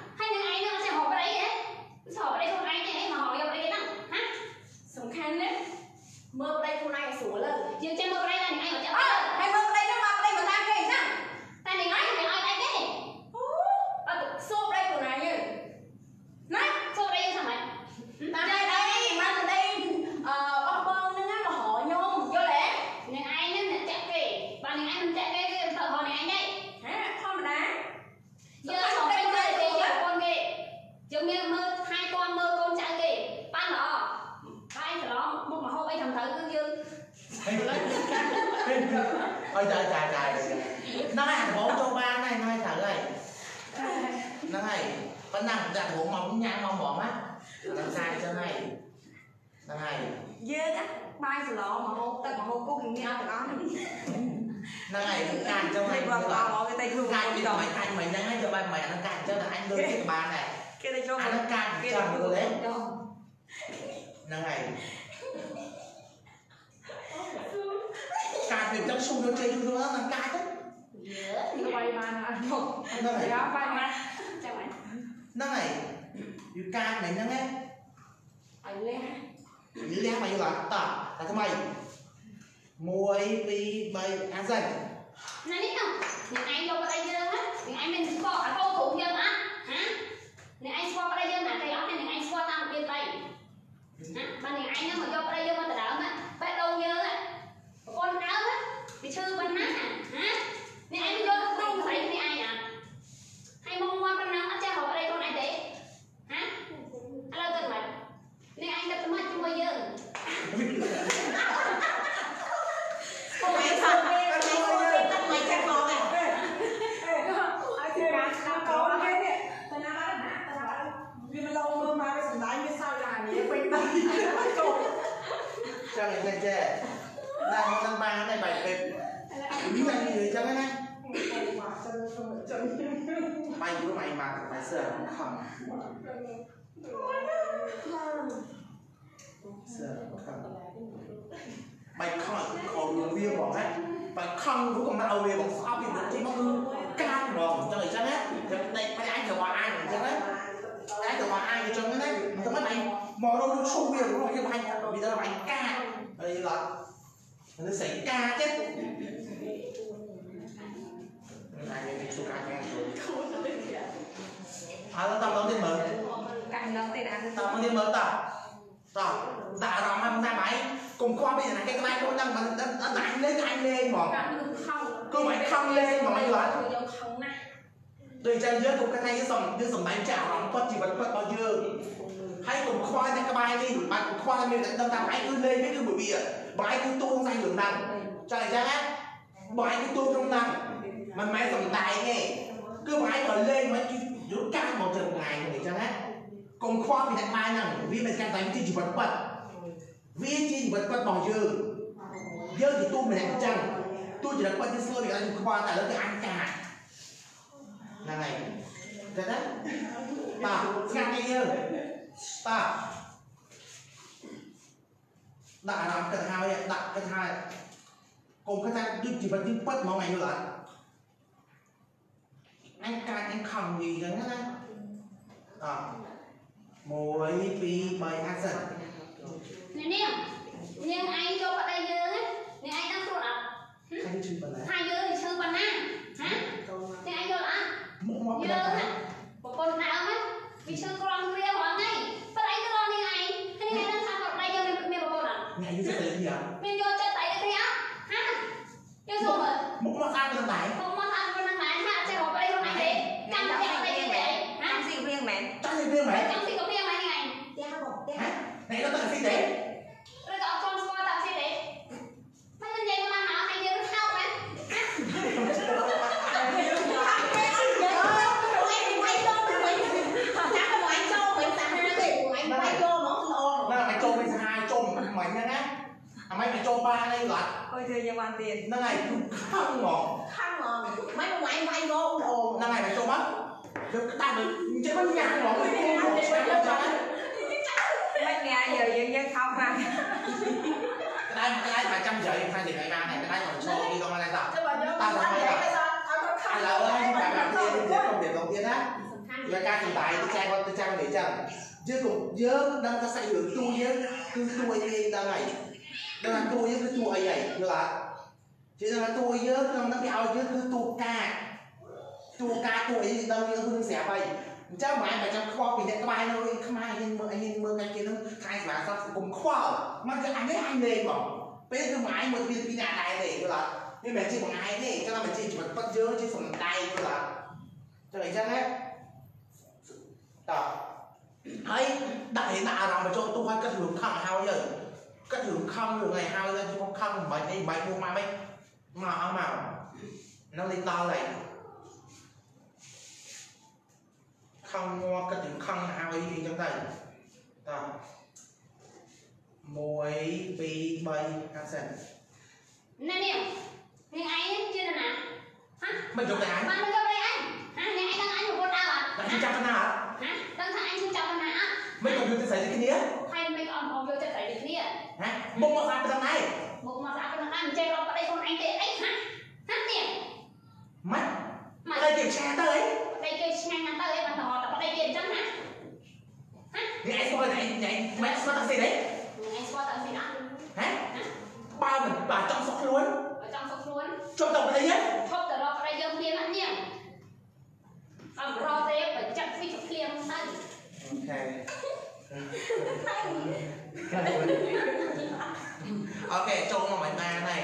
cùng khoa thì đặt bài năng vì mình càng đánh chỉ vật quất vì chỉ vật quất bao nhiêu giờ thì tu mình làm chăng tu chỉ là quất cái sơ thì anh khoa tại nó cái anh cả là này được đấy bà ngăn đi như bà đã làm cái hai đặt cái hai cùng cái thằng đừng chỉ vật nhưng bất mong ngày nữa anh cài anh khòng gì đấy á đó mỗi pi bay action នេះនាង 1 2 3អាចសិនអ្នកនាងនាងឯងចូលប្តីយើងនាងឯងដឹងខ្លួនអត់ខ្ញុំឈឺប៉ុណ្ណាថាយើងឈឺប៉ុណ្ណាហ៎នាងឯងយល់អត់មកមកយើងប្រពន្ធណាអឹមវិញឈឺ nhà bỏ cái cô một số đất đó mấy nghe giờ dân dân không à cái đây cái đây mà trăm rưỡi phải thì ngày ba này cái đây còn số đi con lại tập tao là phải tập anh là ơi không phải làm kia thì không để đầu tiên á và ca thì tại cái trang cái trang để chăng chứ cũng dớ đang ta xây được tôi nhớ cứ tôi đi ta này đang là tôi nhớ cứ tôi vậy được ạ chứ là tôi nhớ đang đang cái ao nhớ cứ tôi ca tôi ca tôi đang nhớ hương xẻ vậy អញ្ចឹងមិនឯងបើចង់ខ្វល់ពីអ្នកខ្មែរនៅខ្មែរឯងមើលឯងមើលកាច់គេនឹងខ្លាចសម្រាប់សត្វកុំខ្វល់មកគឺអញនេះអញលេងបងពេលគឺមិនឯងមើលពីពីអ្នកដែរទេយល់អត់នេះមិនជាបង្ហាញទេចឹងមិនជាជីវិតពិតយើងជាសំដែងយល់អត់ចឹងអញ្ចឹងណាតោះហើយដាក់ឯណាអារម្មណ៍បញ្ចូលទូឲ្យគិតរឿងខំហើយយើងគិតរឿងខំរឿងអីហើយយើងខំមិនបាច់អីមិនបាច់មកមកមិនមកអស់មកនៅលេខដល់ហើយ ងងាប់គិតទាំងខឹងហើយអីចឹងទៅតោះ1 2 3ហ្នឹងសិននេះនេះនេះឯងជាណាហ៎មិនយកតែអញមិនយកតែអញហ៎នេះឯងដឹងអញប្រពន្ធដើរអត់ដឹងចាប់ណាអត់ហ៎ដឹងថាអញចាប់ណាអត់មិនយកយកទៅស្រីនេះគ្នាហើយមិនអត់អត់យកទៅស្រីនេះគ្នាហ៎មុខមកស្អាតប៉ុណ្ណឹងឯងមុខមកស្អាតប៉ុណ្ណឹងឯងមិនចេះរកប្តីខ្លួនឯងទេអីហ៎ហ៎នេះម៉េច ង à ទៅអីប្តីគេឆ្ងាញ់ណាស់ទៅអីបានតរតែប្តីគេអញ្ចឹងណានេះឯងស្គាល់តែឯងឯងមិនស្គាល់តែស្អីទេថ្ងៃស្គាល់តែស៊ីអត់ហ៎បើមិនបើចង់សុខខ្លួនបើចង់សុខខ្លួនជប់ទៅប្តីហ្នឹងឈប់ទៅរកប្តីយើងមានអត់នាងអត់រកទេបើចាក់ពីចុកភ្លៀងទៅអូខេអូខេចូលមកមិនបានហើយ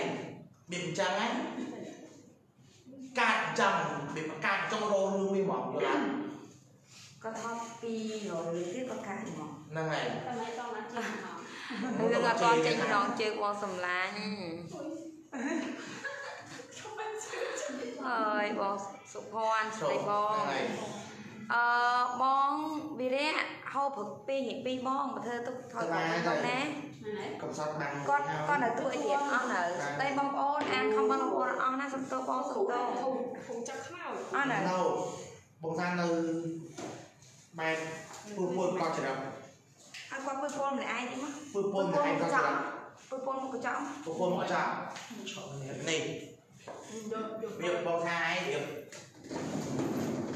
បៀបអញ្ចឹងណា កាត់ចាំវាប្រកាសចង់រោរឿងវាហ្មងយល់អត់គាត់ថតពីរលឺគឺប្រកាសហ្មងហ្នឹងហើយតែមិនតង់អត់ចេញហ្មងរឿងអត់តង់ចេញម្ដងជើងបងសំឡាញ់អើយបងសុភ័ណ្ឌស្ដីបងអឺបងវិរៈហូបព្រឹក2នេះ2បងបើធ្វើទុកថយបងណា កំសត់បានគាត់គាត់ទៅទួយទៀតអស់នៅស្ដីបងប្អូនអានខំបងប្អូនអស់ណាសុំទោបងសុំទោខ្ញុំចាប់ខ្មៅអស់នៅបងសានៅបែបពួតពួតគាត់ច្រាប់អើគាត់ពួតពួតម្នាក់ឯងទេមកពួតពួតម្នាក់ឯងគាត់ច្រាប់ពួតពួតមកកញ្ចក់ពួតពួតមកកញ្ចក់នេះយកបងថាឯងយក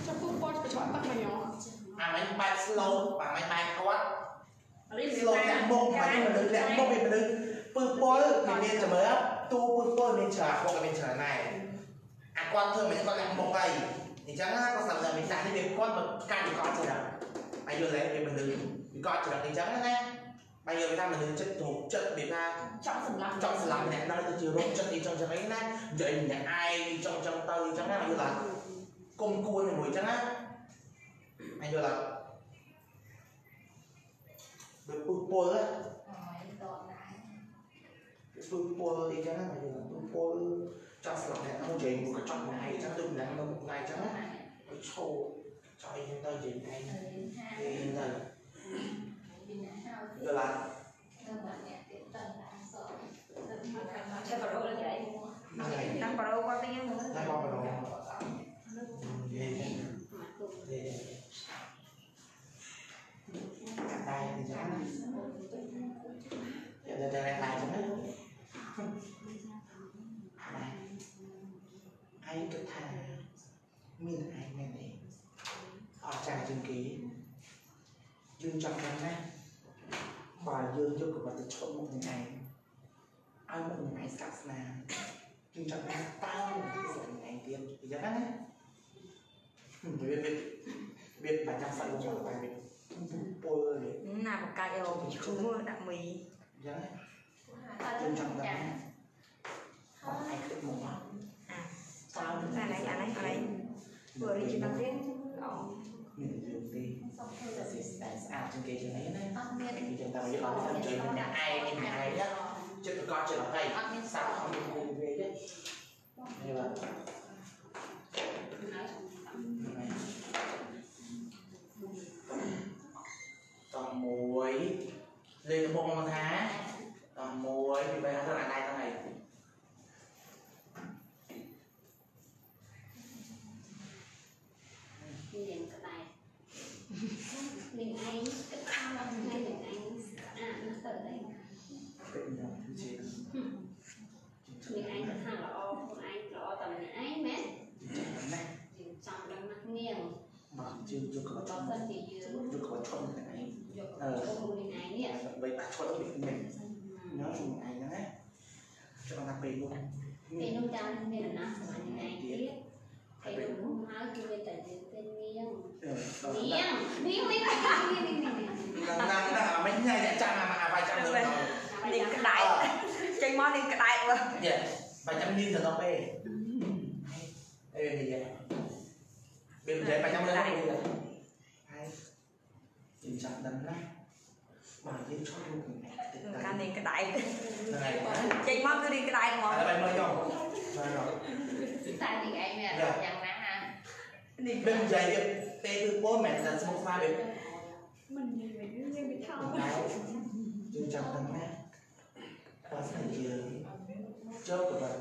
ចាប់ពួតពួតកញ្ចក់ទឹកមកញ៉ោអាមិញបែប slow បើមិញបែបគាត់ ស្លុតលាក់មុខបាញ់មនុស្សលាក់មុខឯមនុស្សពើពលវាមានចម្រើតួពើពលមានច្រើនមុខមានច្រើនណែអាគាត់ធ្វើមិនគាត់លាក់មុខហើយអញ្ចឹងណាគាត់សម្រាប់វិសាសនេះវាគាត់មកកាច់គាត់ច្រើនហើយយល់ហើយវាមនុស្សវាគាត់ច្រើនអញ្ចឹងណាបាយយើងថាមនុស្សចិត្តធូបចិត្តវាថាចង់សម្លាប់ចង់សម្លាប់ម្នាក់ដល់ទៅជារោគចិត្តអីចង់ចឹងអីណានិយាយម្នាក់ឯងចង់ចង់ទៅអញ្ចឹងណាយល់អត់គុំគួនជាមួយអញ្ចឹងណាអាយល់អត់ berkumpul lah berkumpul thì chẳng hạn là berkumpul trong phòng này nó chỉ một cái trong ngày trong tuần này nó một ngày chẳng hạn cái show cho hiện tại chỉ ngày thì hiện tại rồi là Đang vào đâu qua tiếng Đang vào đâu Đang vào đâu ដៃអញ្ចឹងយកទៅតែដៃអញ្ចឹងឯងគិតថាមានឯងមែនទេអស្ចារ្យជាងគេយើងចង់ដឹងណាបើយើងយកប្រវត្តិឈប់មុខនឹងឯងឲ្យមុខនឹងឯងសាសនាយើងចង់ដឹងតើសុខនឹងឯងទៀតអញ្ចឹងណាវាវាវាបាច់ចាំសាច់របស់ឯង là một cái yêu chú đã mì. Ta chân trong chẳng à? Sao à này à này à này vừa đi chỉ tập viết mình dùng đi. À trên kia trên ấy này thì chúng ta mới lo làm chơi chơi bằng tay sao về đấy nhưng mà 1លេខដំបូងមកថា11ពី3អត់ត្រូវអាណៃទាំងនេះមានក្បែរនឹងឯងគិតថាមកថ្ងៃនឹងឯងស្អាតណាស់ទៅដែរពេលយ៉ាងជានឹងឯងគិតថាល្អខ្លួនឯងល្អតែម្នាក់ឯងមែនណាយើងចង់ដឹងណាស់នាងបាទយើងយកក្បាច់យកក្បាច់ធំណា Baik, aku lebih kenyang. Nyong sung ai nyong eh. Cho con ta pay dạ, luôn. Pay luôn ta nên là nó mà như này tiếp. Pay luôn muốn háo cho người ta đến tên miếng. Miếng, miếng miếng miếng miếng miếng. Nằm nằm nằm mấy ngày đã chăng mà vài trăm rồi. Đi cái đại. Chanh món đi cái đại luôn. Dạ. Vài trăm nghìn là nó pay. Ê, bây giờ. Bây giờ vài trăm nghìn là nó pay chỉ chặt đánh lắm mà chỉ cho luôn cái này cái đại chạy mất cứ đi cái đại mà cái đại mới rồi sai thì anh là chẳng nắng à dạ. bên dạy được tê từ bố mẹ là xong pha được? Mình nhìn mình như như bị thao. Chỉ chặt đánh lắm và phải giờ chớp của bạn.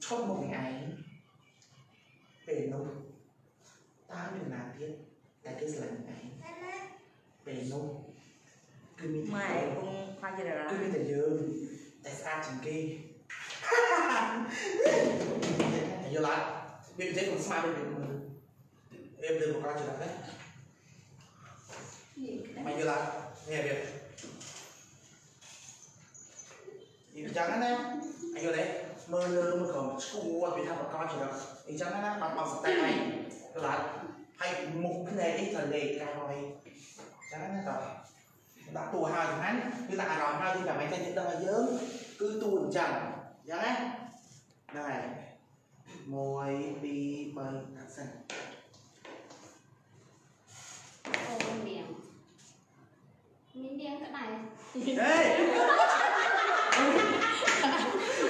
Chốt một ngày về luôn tao được làm tiếp. Tại cái lạnh này ពេលនោះគឺមានម៉ែកំពុងខ្វាយរ៉ាគឺមានតែយើងតែស្អាតជាងគេយល់អត់វានិយាយខ្ញុំស្មាតវិញមើលវាលើមកក្រោយច្រើនណាមកយល់អត់នេះវាអ៊ីចឹងណាអាយុទេមើលលើមើលក្រោមឈួរវាថាបកកច្រើនអ៊ីចឹងណាបាត់បោះស្តែកឯងយល់អត់ហើយមុខភ្នែកនេះទៅលេខកាយ rồi ដាក់តួហើយចំណាគឺដាក់អារម្មណ៍ហើយគឺតែមិនចេះដឹងឲ្យយើងគឺតួអញ្ចឹងអញ្ចឹងណាហ្នឹងហើយ1 2 3ដាក់សិនអូមៀងមៀងៀងក្តៅហេ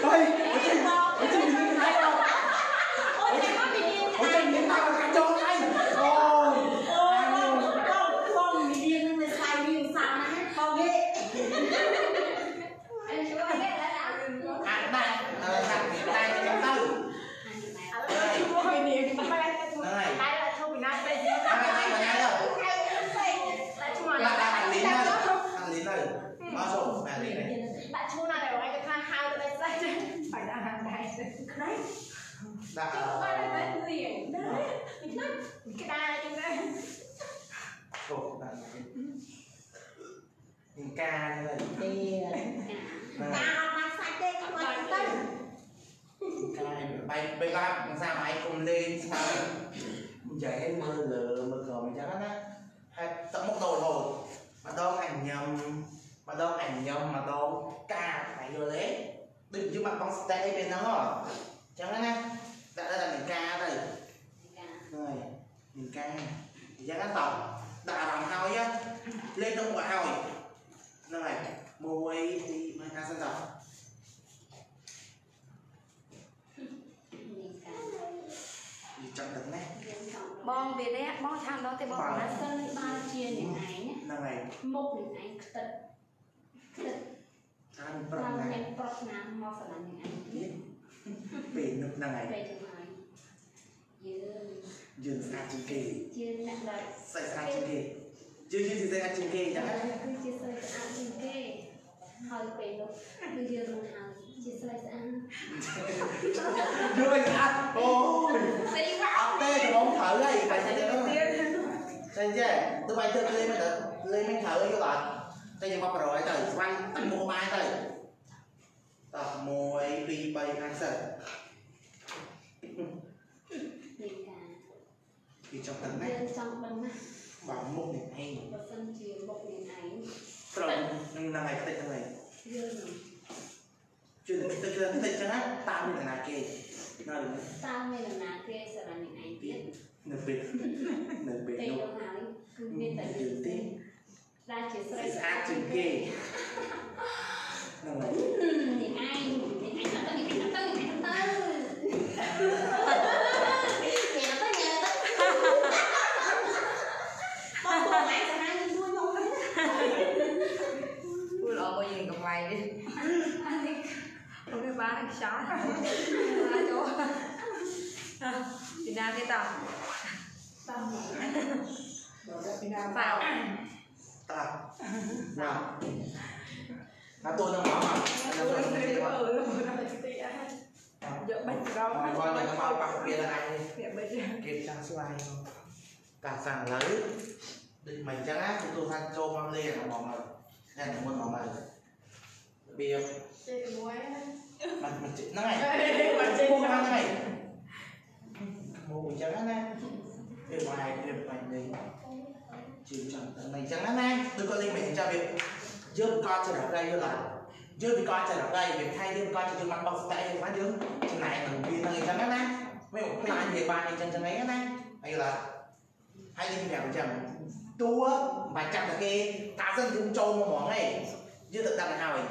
អីអត់ចេះ mình chẳng hạn tôi có lên mình cho việc dương con cho đọc đây là dương thì con cho đọc đây việc thay dương con cho dương mặt bọc tay dương mắt dương chẳng này thằng kia thằng chẳng hạn mấy một cái về ba này chân chân ấy này hay là hai hay đi mèo chẳng tua mà chẳng là kia, ta dân chúng châu mà món này dương tự đằng hào ấy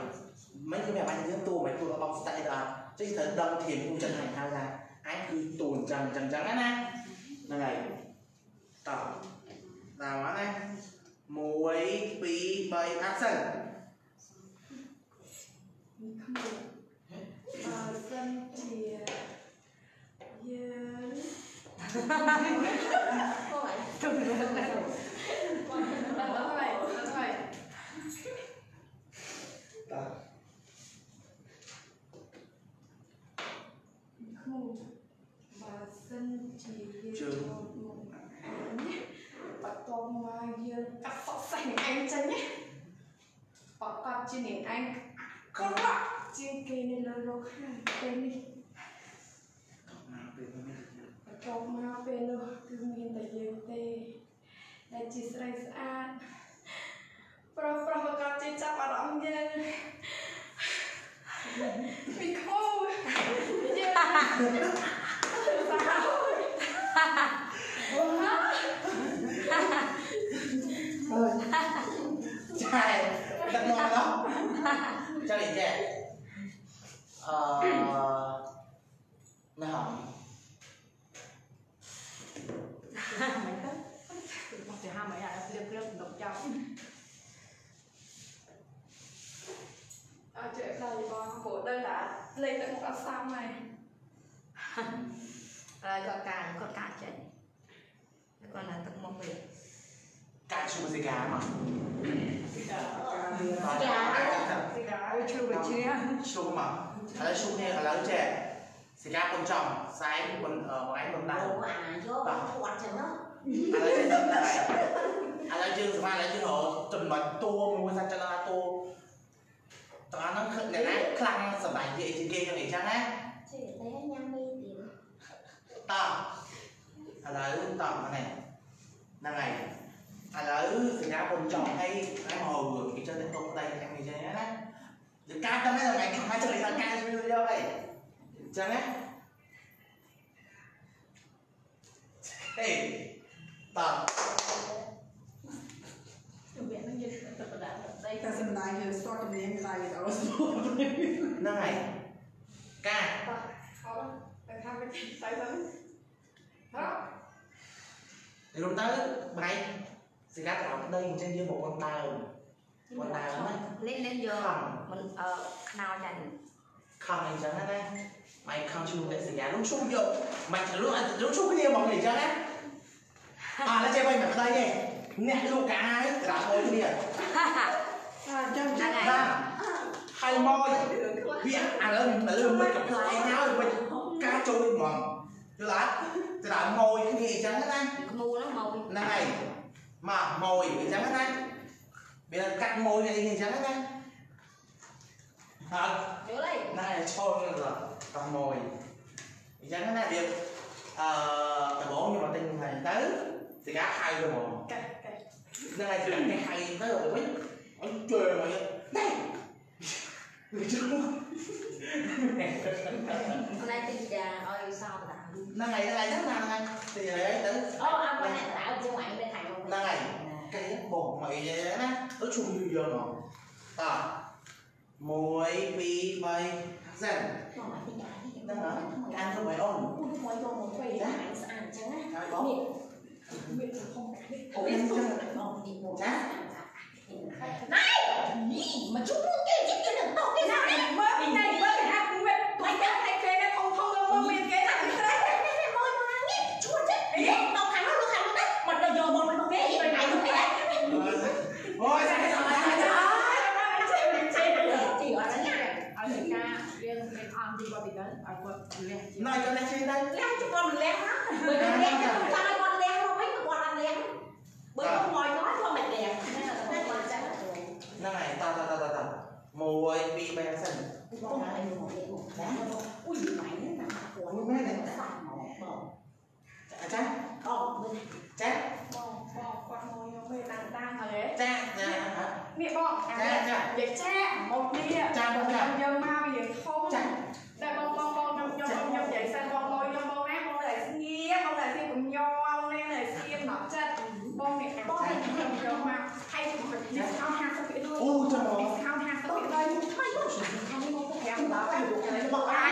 mấy cái mèo anh dương tua mày tua bọc tay là chứ thật đông thì cũng chẳng thành hao ra. Anh cứ tuồn chẳng chẳng chẳng ấy này này tao. 1 2 2 3 action. Ờ, dân thì ờ, Không phải. សុខសេះនឹងឯងចេញណាបកបជានឹងឯងក្រក់ជាងគេនៅលើលោកខាងពេលនេះបន្ទាប់មកពេលនោះគឺមានតែយើងទេដែលជាស្រីស្អាតប្រុសប្រុសក៏ជាចាប់អារម្មណ៍យើងពីខោយើងអូ ừ. trai đặt mồi đó. Cho đi trẻ ờ nó hỏi mấy ờ, cái một thứ hai mấy là liệp liệp động chào à chuyện là con? Của đây đã lên tới một áo này. Rồi còn cả còn cả còn là tập một mình Cacciu si chiama. Cacciu si chiama. Insomma, adesso mi ha la luce. Si chiama con chồng, sai con con anh con ta. Ủa à, vô quạt chừng đó. ឥឡូវយើងស្មានឥឡូវយើងរកចំណុចតួមួយសាច់ចំណុចតួតោះហ្នឹងគឺអ្នកណាខ្លាំងសម្រាប់និយាយជាងគេហ្នឹងអញ្ចឹងណាជិះតែញ៉ាំមីទៀតតោះឥឡូវតោះហ្នឹងហ្នឹងហើយ ឥឡូវសញ្ញាពុនចង់ឲ្យឯងមកពីចិត្តទៅទុកប្តីឯងនិយាយណាវាកាត់ទៅហ្នឹងឯងខ្លាចចង់ឲ្យការជួយយកឯងអញ្ចឹងណាហេតោះទៅវានឹងយកទៅបដាដីតែសម្ដែងយើងស្ទាត់ជំនាញដៃដល់ស្ទាត់ហ្នឹងហើយកាត់អត់ទៅខាងទៅទៅហ៎រំទៅបែក សិលាក្រោមដីអញ្ចឹងយើងមកប៉ុនដើមប៉ុនដើមណាលេងលេងយកមិនអឺខ្នោចាខំអញ្ចឹងណាមិនខំឈ្លោះអ្នកសញ្ញាលោកឈ្លោះយកមិនឆ្លោះលោកឈ្លោះគ្នាមកអញ្ចឹងណាអាឡើយចេះវិញមកប្តីទេអ្នកលោកកាអាយក្រាស់មួយគ្នាអញ្ចឹងចឹងបាទហើយមកវាឥឡូវឥឡូវមិនកំ plai ហើយវិញការចូលហ្មងយល់អត់ច្រើនម៉ួយគ្នាអញ្ចឹងណាក្មូលហ្នឹងម៉ួយហ្នឹងហើយ mà mồi thì trắng hết anh. Bây giờ cắt mồi này thì trắng hết anh. Hả này cho rồi. Cắt mồi. Thì trắng hết anh được. ờ tờ bổ nhưng mà tin này tới. Thì cả hai rồi mà. Cắt cắt này thì cái hai tới rồi biết anh chơi mà đây người chưa hôm nay thì giờ ôi sao mà tạo nay này này rất là này. Thì này tới. Ô anh hôm nay tạo cho ngoại đây này cái ない結構まあいいじゃないうちもいいよのあ mỗi quý bay dần đang nói ăn không phải ổn dạ cái bó ổn ăn chưa dạ này mà chúng muốn kêu chứ cái đừng tao cái này mơ này mơ này ha mày đang thay thế đang không không đâu mơ mình តែការរៀនមានអង្គទីបបិទឲ្យគាត់លះ nói cho nó trên đây លះជប៉ុនលះណាបើលះចាំឲ្យគាត់លះមកវិញគាត់អត់លះបើគាត់ងอยnói thôi mày lẹ nên là chắc là nó này ta ta ta ta ta muối pi bay dần បងឲ្យមកនេះមកណាអ៊ុយម៉ៃនេះណាគាត់ Ui, mẹ này. សាច់មកបង chắc បងមិន chắc បងបងគាត់មកយកមេតាមតាមហើយ chắc dạ hả នេះបងអានិយាយចាមកនេះ cha con cha យកមកវាធំ cha តែបងបងបងខ្ញុំខ្ញុំខ្ញុំនិយាយសិនបងមក chạy đây con con con trong trong trong vậy sao con coi cho con ác con lại xin nghe con lại xin cũng nho con em này xin nó chết con mẹ con này chồng cho mà hay cũng phải đi sao ha sao phải đưa không trời ơi sao ha sao phải đây mấy con sao không có cái hàng đó cái này nó bằng ai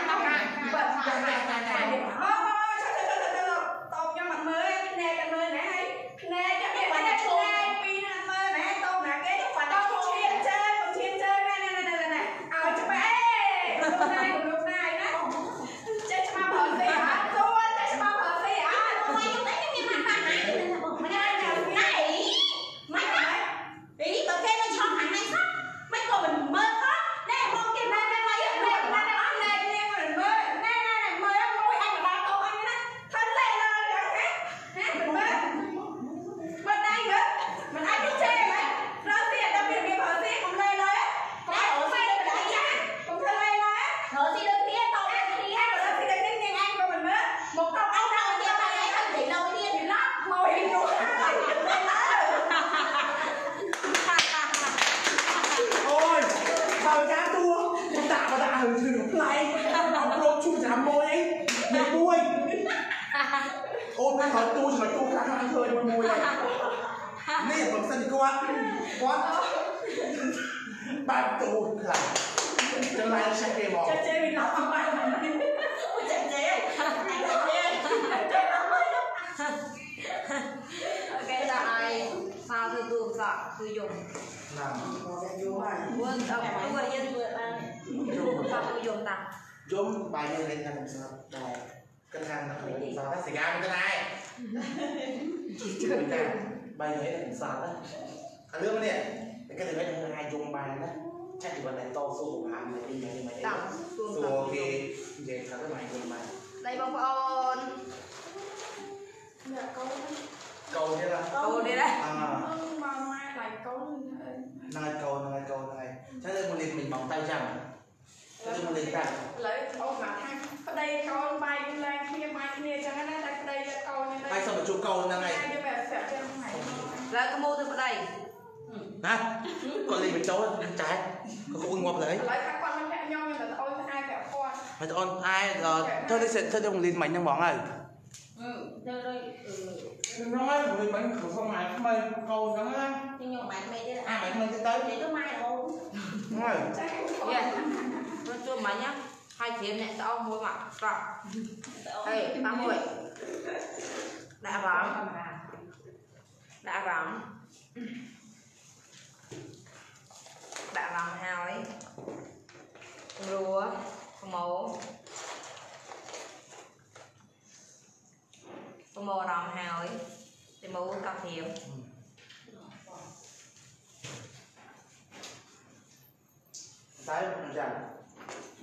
សួរបងអានមកវិញមកវិញមកវិញតាំងសួរតាំងគេនិយាយថាម៉េចខ្លួនម៉ែដៃបងប្អូនអ្នកកូនកូននេះឡាកូននេះឡាអឺមកម៉ែដៃកូនណៃកូនណៃកូនណៃចាំលើមកលេងមិញបងតៅចាំចាំមកលេងតាំងឥឡូវអូមកថាប្តីកូនបាយលែងគ្នាបាយគ្នាអញ្ចឹងណាតែប្តីលើកូនហ្នឹងហើយសុំបញ្ជូនកូនហ្នឹងហើយខ្ញុំប្រាប់ចឹងហ្នឹងហើយលើកមូលទៅប្តី hả con ly với cháu ăn trái. Con không ngọt lấy lấy các con nó theo nhau nhưng mà ôi hai mẹ con. Mà ai giờ. Thôi đi sẽ thôi đồng liên mạnh đang bóng này. Ừ chơi rồi ừ. nói người bánh không ai không mày câu lắm á. Nhưng mà bạn mày chứ à bạn mày tới tới để cho mai đúng không rồi dạ nó nhá. Hai kiếm này tao mua mặt rồi. Đây tám mươi. đã bóng đã bóng បាយមេទៀត អាមិនមិនទៅទៅ និយាយទៅម៉ែរហូត ហ្នឹងហើយ ចា yeah nó chua mà nhá hai thiếm này tao mua mặt trọc đây ba mươi đã vắng đã vắng đã vắng hào ấy rùa màu màu đòn hào ấy thì màu cà thiếm តែមិនចាំ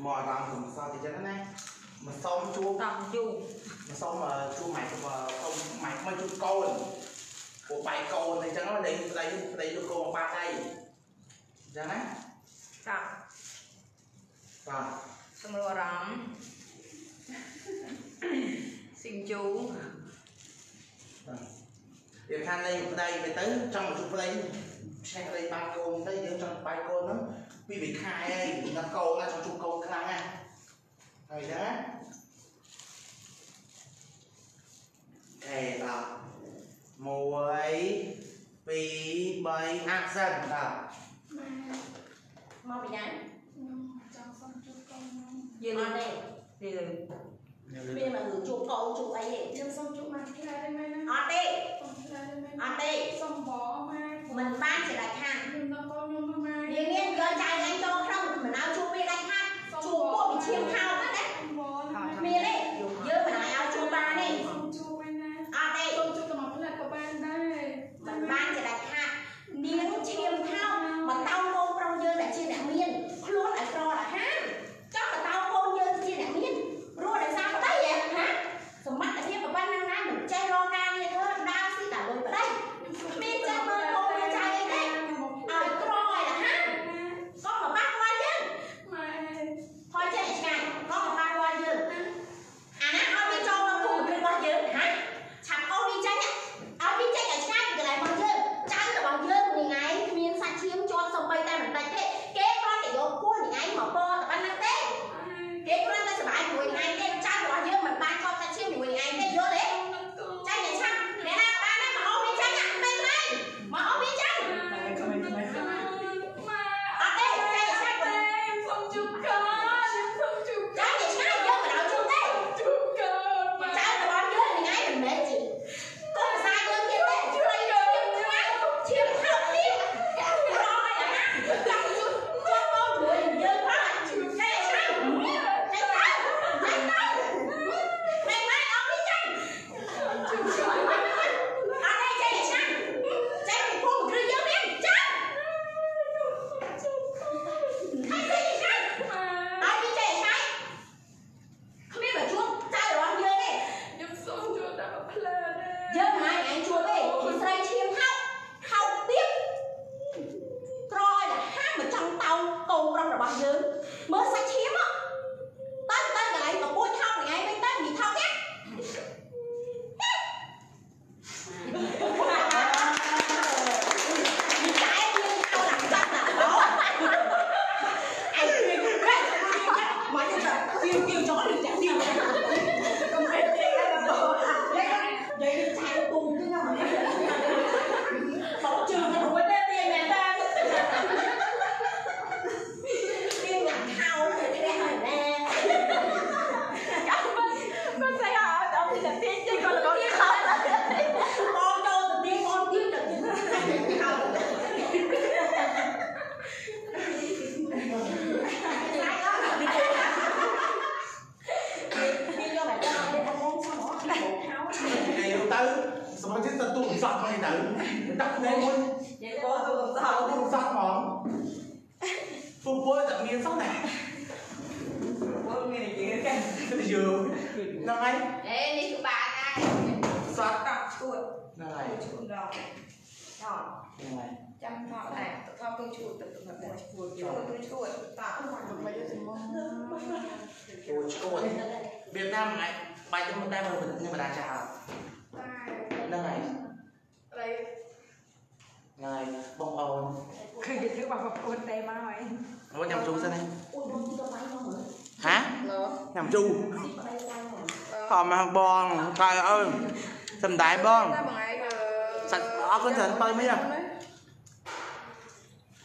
មកអារម្មណ៍កំសត់តិចណាមកសុំជួប tầm chu មកសុំជួបម៉ែសុំសុំម៉ែមកជួបកូនពួកបាយកូនអញ្ចឹងលេងប្តីប្តីយកកូនមកបាត់ហើយអញ្ ចឹងណា cặp បាទ xong rồi rắm xin chú វាខាងលេងប្តីទៅទៅចង់មកជួបប្តីឆ្នេះប្តីបានកូនទៅយើងចង់បាយកូនហ្នឹងពីវិខាយហើយដល់កូនណាចង់ជួបកូនខ្លាំងណាហើយអញ្ចឹងណាខេដល់1 2 3អាក់សិនដល់ មកពីណាខ្ញុំចង់សុំជួបកូនខ្ញុំយើងអត់ទេពីលើមានមកជួបកូនជួបអីទេខ្ញុំសុំជួបមកផ្លែទេមែនអត់ទេសុំផ្លែទេមែនអត់ទេសុំបងមកមិនបានជាដាច់ខាតខ្ញុំដល់កូនខ្ញុំមកមកយើងមានយកចៅអញចូលក្នុងមិនឲ្យជួបវាដាច់ខាតជួបពួកវិឈាមខោណាណាមានទេយើងមិនអាចឲ្យជួបបានទេសុំជួបឯណាអត់ទេសុំជួបតែមកផ្លែក៏បានដែរមិនបានជាដាច់ខាតនាងឈាមខោ Ủa nhầm chu sao đây? Hả? Nhầm chu Họ mà bon, trời ơi Sầm đại bon Sạch bỏ con sạch phơi mấy rồi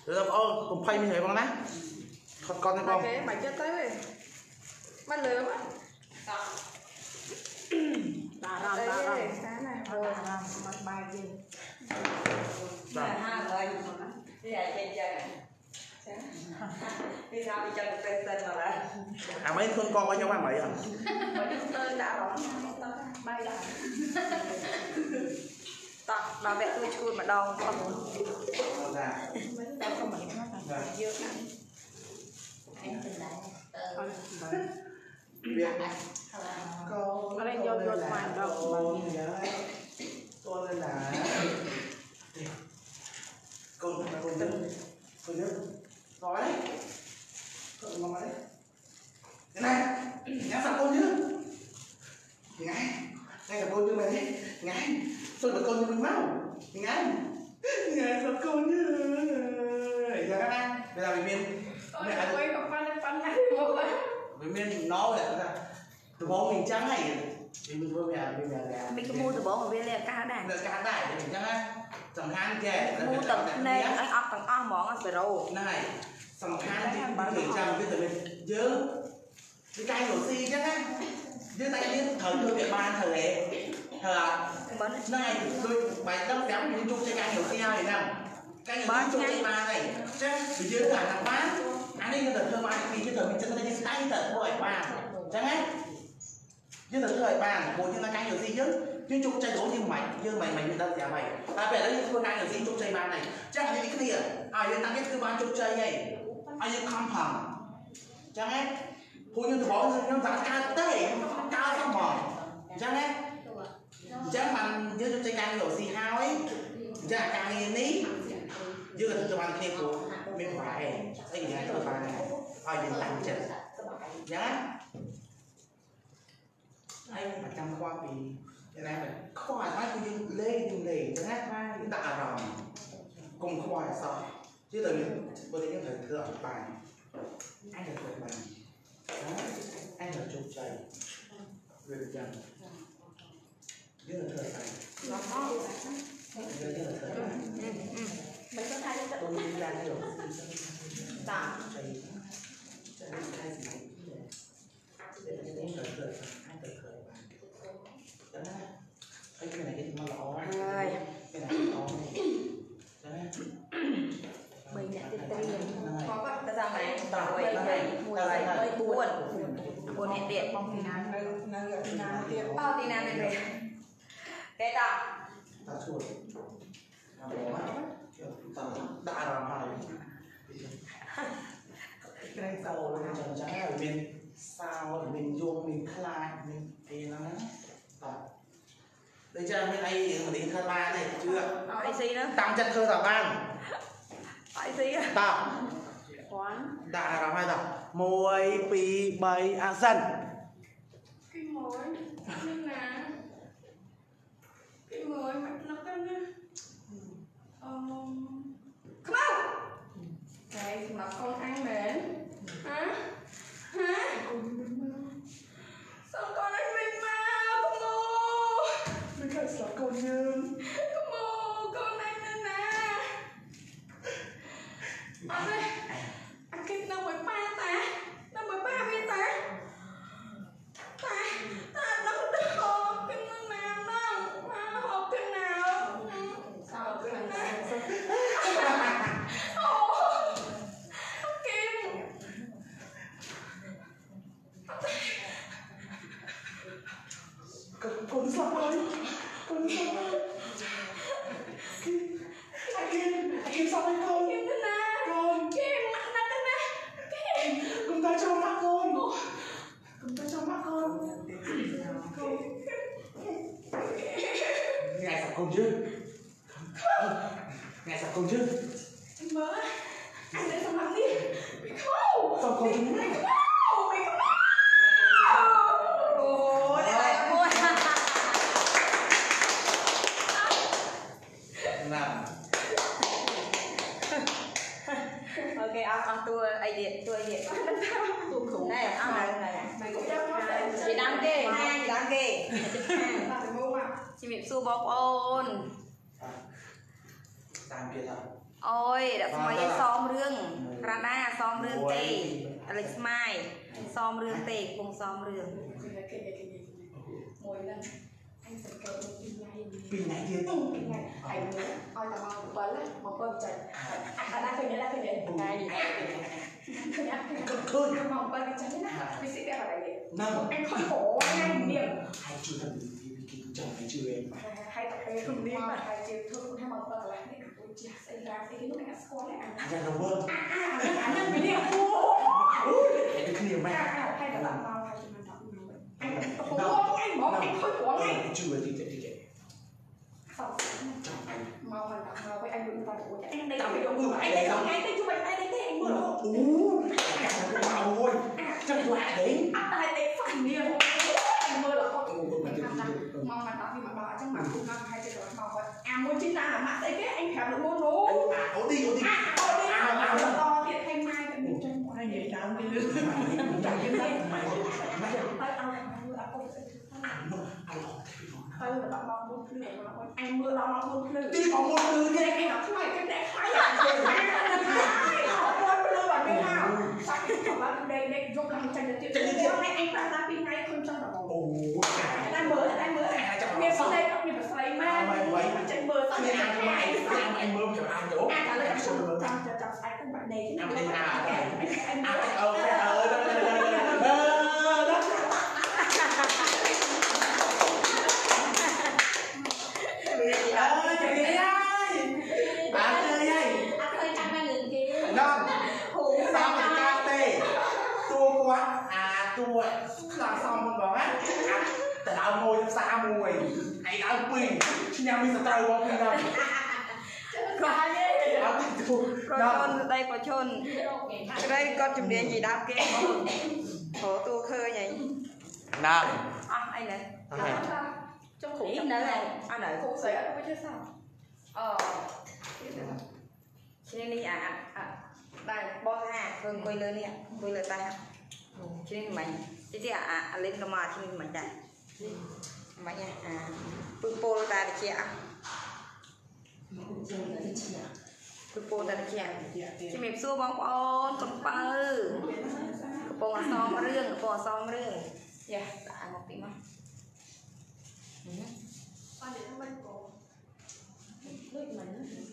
Được không? Ô, cùng phơi mấy rồi con đó Con con con con Mày chết tới rồi Mày lừa quá Đà rằm, đà rằm Sáng này, đà rằm, bài gì Đà rằm, đà rằm Đà rằm, đà rằm đi sao đi chơi tên tên mà lại à mấy con con ở trong ba mày à mấy tên đã bỏ bay lại tặng bà mẹ tôi chui mà đau không muốn mấy đau không mỹ nó là dưa ăn con ở đây vô vô ngoài đâu tôi lên là con con nước con nước gói đấy cậu ngon đấy cái này nhá phạt con chứ? Ngay ngay là con như mày đấy. Ngay tôi là con như mình mau ngay ngay phạt con chứ? Để cho các bạn bây giờ mình miên. Mẹ ăn quay cặp phân phân này một quá mình miên nó để ra từ bóng mình trắng này thì mình vừa về mình về là មីក្មូដំបងវាលេកាដែរ được cá đại thì mình trắng á sầm khăn kè មូទឹកភ្នែកឲ្យអត់ទាំងអស់ហ្មងអត់សេរ៉ូ này sầm khăn thì mình mình trắng cái từ mình dơ cái cây đồ xi chứ á dơ tay đi thời cơ việt ban thời lệ thời à បើ này tôi bài đâm kéo mình chung chơi cây đồ xi này nè cây đồ xi chung chơi ba này chứ bị dơ là thằng bán anh ấy cái thời ba thì chứ thời mình chân tay tay thời thôi ba chẳng ấy nhưng thời người bàn của như là cây đồ xi chứ? Chứ chung chơi đố như mày như mày mày như đâu chả mày. Ta về đấy phương cây đồ gì chung chơi bàn này. Chắc là những cái gì à? Giờ tăng cái thứ ba chung chơi này à giờ không phòng chẳng hết. Phụ như tôi bỏ nó giá cao tệ cao xong mỏ chẳng hết. Chẳng mà như chúng chơi càng nhiều gì hao ấy. Chẳng là càng nghiền ní như là tôi bán kia của mình phải ấy gì tôi bán này à giờ tăng chân nhá anh mà chăm qua vì thế này mình không phải mai thì lê thì lê thế này mai thì cùng không phải sao chứ từ mình bởi những thời thượng bài. Anh là anh là trục chày. Về được rằng như là thượng bài. Nó khó như là thượng bài. Mình có thay cho tôi đi ra được tạ chày. Chày thay gì đấy để là ไอ้ที่ไหนก็จะมาล้อที่ไหนก็ล้อใช่ไหม Mình nhận tiền tiền Tao lại này Tao lại là này Buồn. Buồn. Hẹn tiện Bóng Bao thì nán đây về tao. Tao chuột Tao bỏ mắt Tao đã làm hài Cái tao là chẳng chẳng ở bên Sao? Ở bên mình khai Mình tiền lắm đây chưa? Mấy ai đi thơ ba này chưa? Ai gì nữa? tăng chất thơ tập ban. Ai gì đó tao. Đã là hai tao môi pi bay a dân cái mối nhưng là cái mối mà nó cân á come on! Cái mà con ăn đến hả? Hả? Sao con ăn mình mà? Dương Come con đang lên nè Anh ơi มันก็จะอะไรคนนี้อะไรคเนี้ไงคนนี้ขึ้นมองไปจะไม่นะาไม่สิได้อะไรเลยนั่นไอ้นคนโหง่ายเดียวใครชื่อทำดีวิกิจังใครชื่อเองใครแต่ใครทำดีมาใครเจ็บทุกคนให้มองไปอะไรนี่กับกูจ้าไอ้ร้านไอ้ที่มันอะสกอเลยอะอาจารย์โนเบิร์ตอ่านยังไม่เนี่ยโอ้โหเห็นเคลียร์ไหมใครแต่ละเราใครจะมาดับมือไอ้โหง่ายหมองไอ้คนโหง่ายจุ่ออะไรที่เจ็บที่เจ็บสองจังไปมองมันดับ con của em đây tao bị đấy không? ngay đây chú mày đấy thế anh vừa đâu ú cái bào thôi. Đấy ăn tay đấy phản đi anh vừa là con mong mà tao thì mà bà chắc mà cũng năm hai trăm đồng bao vậy. À mua chính là mà đấy cái anh khám được luôn. Nố à có đi có đi. À ទេ tay là bạn mong muốn lươn mà anh mưa đó mong muốn lươn ទីមកមកលឺ cái này nó khai cái này khai là cái này là họ muốn lươn bạn biết nào sao cái thằng bạn đây đây dùng làm chân được chuyện này anh đã ra pin ngay không cho nó អូកាក់ đang mới đang mới miền sau đây không miền sau đây mà chân bờ sau គ្នា đây អា anh យ anh ចាំអញមើលចាំអញទៅ à trả lời em không cho cho cho anh cũng bạn này chứ Em đi nào? anh anh អូខេអឺដ មមួយផ្សារមួយហើយដើមពីរខ្ញុំមានសត្រូវបងពីរដល់គាត់អត់ទៅប្រជុនស្ដីប្រជុនស្ដីគាត់ជំនាញនិយាយដល់គេព្រោះតួឃើញហើយណាអស់អីလဲ trong នេះ khổ នៅ trong ហើយ này អត់នៅ khổ sấy ở đâu chứ sao អឈ្នេះនេះអាអាតែបោះថាធ្វើអង្គុយលើនេះអង្គុយលើតែឈ្នេះមិនតិចអាអាលេងក៏មកឈ្នេះមិនដែរ មិនអាពឹងពោលតែតិចពឹងពោលតែតិចជំរាបសួរបងប្អូនកំពៅកំពុងអសមរឿងកំពុងអសមរឿងយ៉ាដាក់មកទីមក con để nó bên cổ ដូចមិន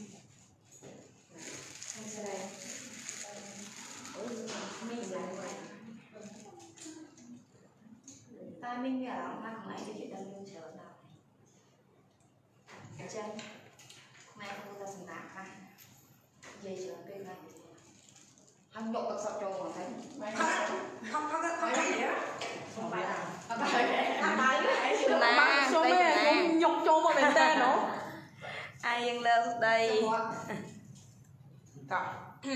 1 2 3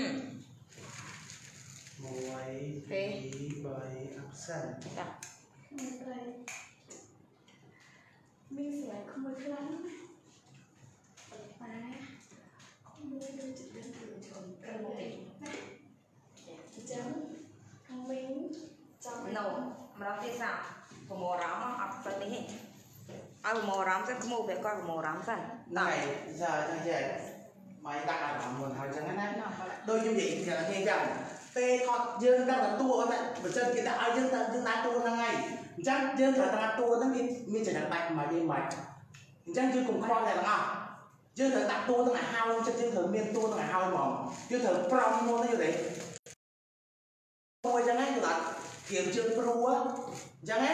អក្សរចាមានត្រៃមានស្លាយខ្មួយខ្លាំងប៉ុន្តែខ្មួយដូចជាដឹងខ្លួនខ្លួនក្រោយណាអញ្ចឹងខាងវិញចង់ណូម្ដងទៀតសាប្រមរំអត់សិននេះឲ្យប្រមរំសិនខ្មួយវាគាត់ប្រមរំសិនណៃចាចាចា មកដាក់អារម្មណ៍មុនហើយចឹងណាដូចខ្ញុំនិយាយពីគ្នាចឹងពេលគាត់យើងដាក់តួគាត់បើចឹងគេដាក់ឲ្យយើងដាក់យើងដាក់តួហ្នឹងហើយអញ្ចឹងយើងត្រូវដាក់តួហ្នឹងគេមានចំណេះបាច់មកយើងមិនអញ្ចឹងយើងកុំខ្វល់តែទាំងអស់យើងត្រូវដាក់តួទាំងឲ្យហើយអញ្ចឹងយើងត្រូវមានតួទាំងឲ្យហើយហ្មងយើងត្រូវប្រំមុនទេយល់ទេមួយចឹងហ្នឹងគឺអត់គៀមជើងព្រួអញ្ចឹងណា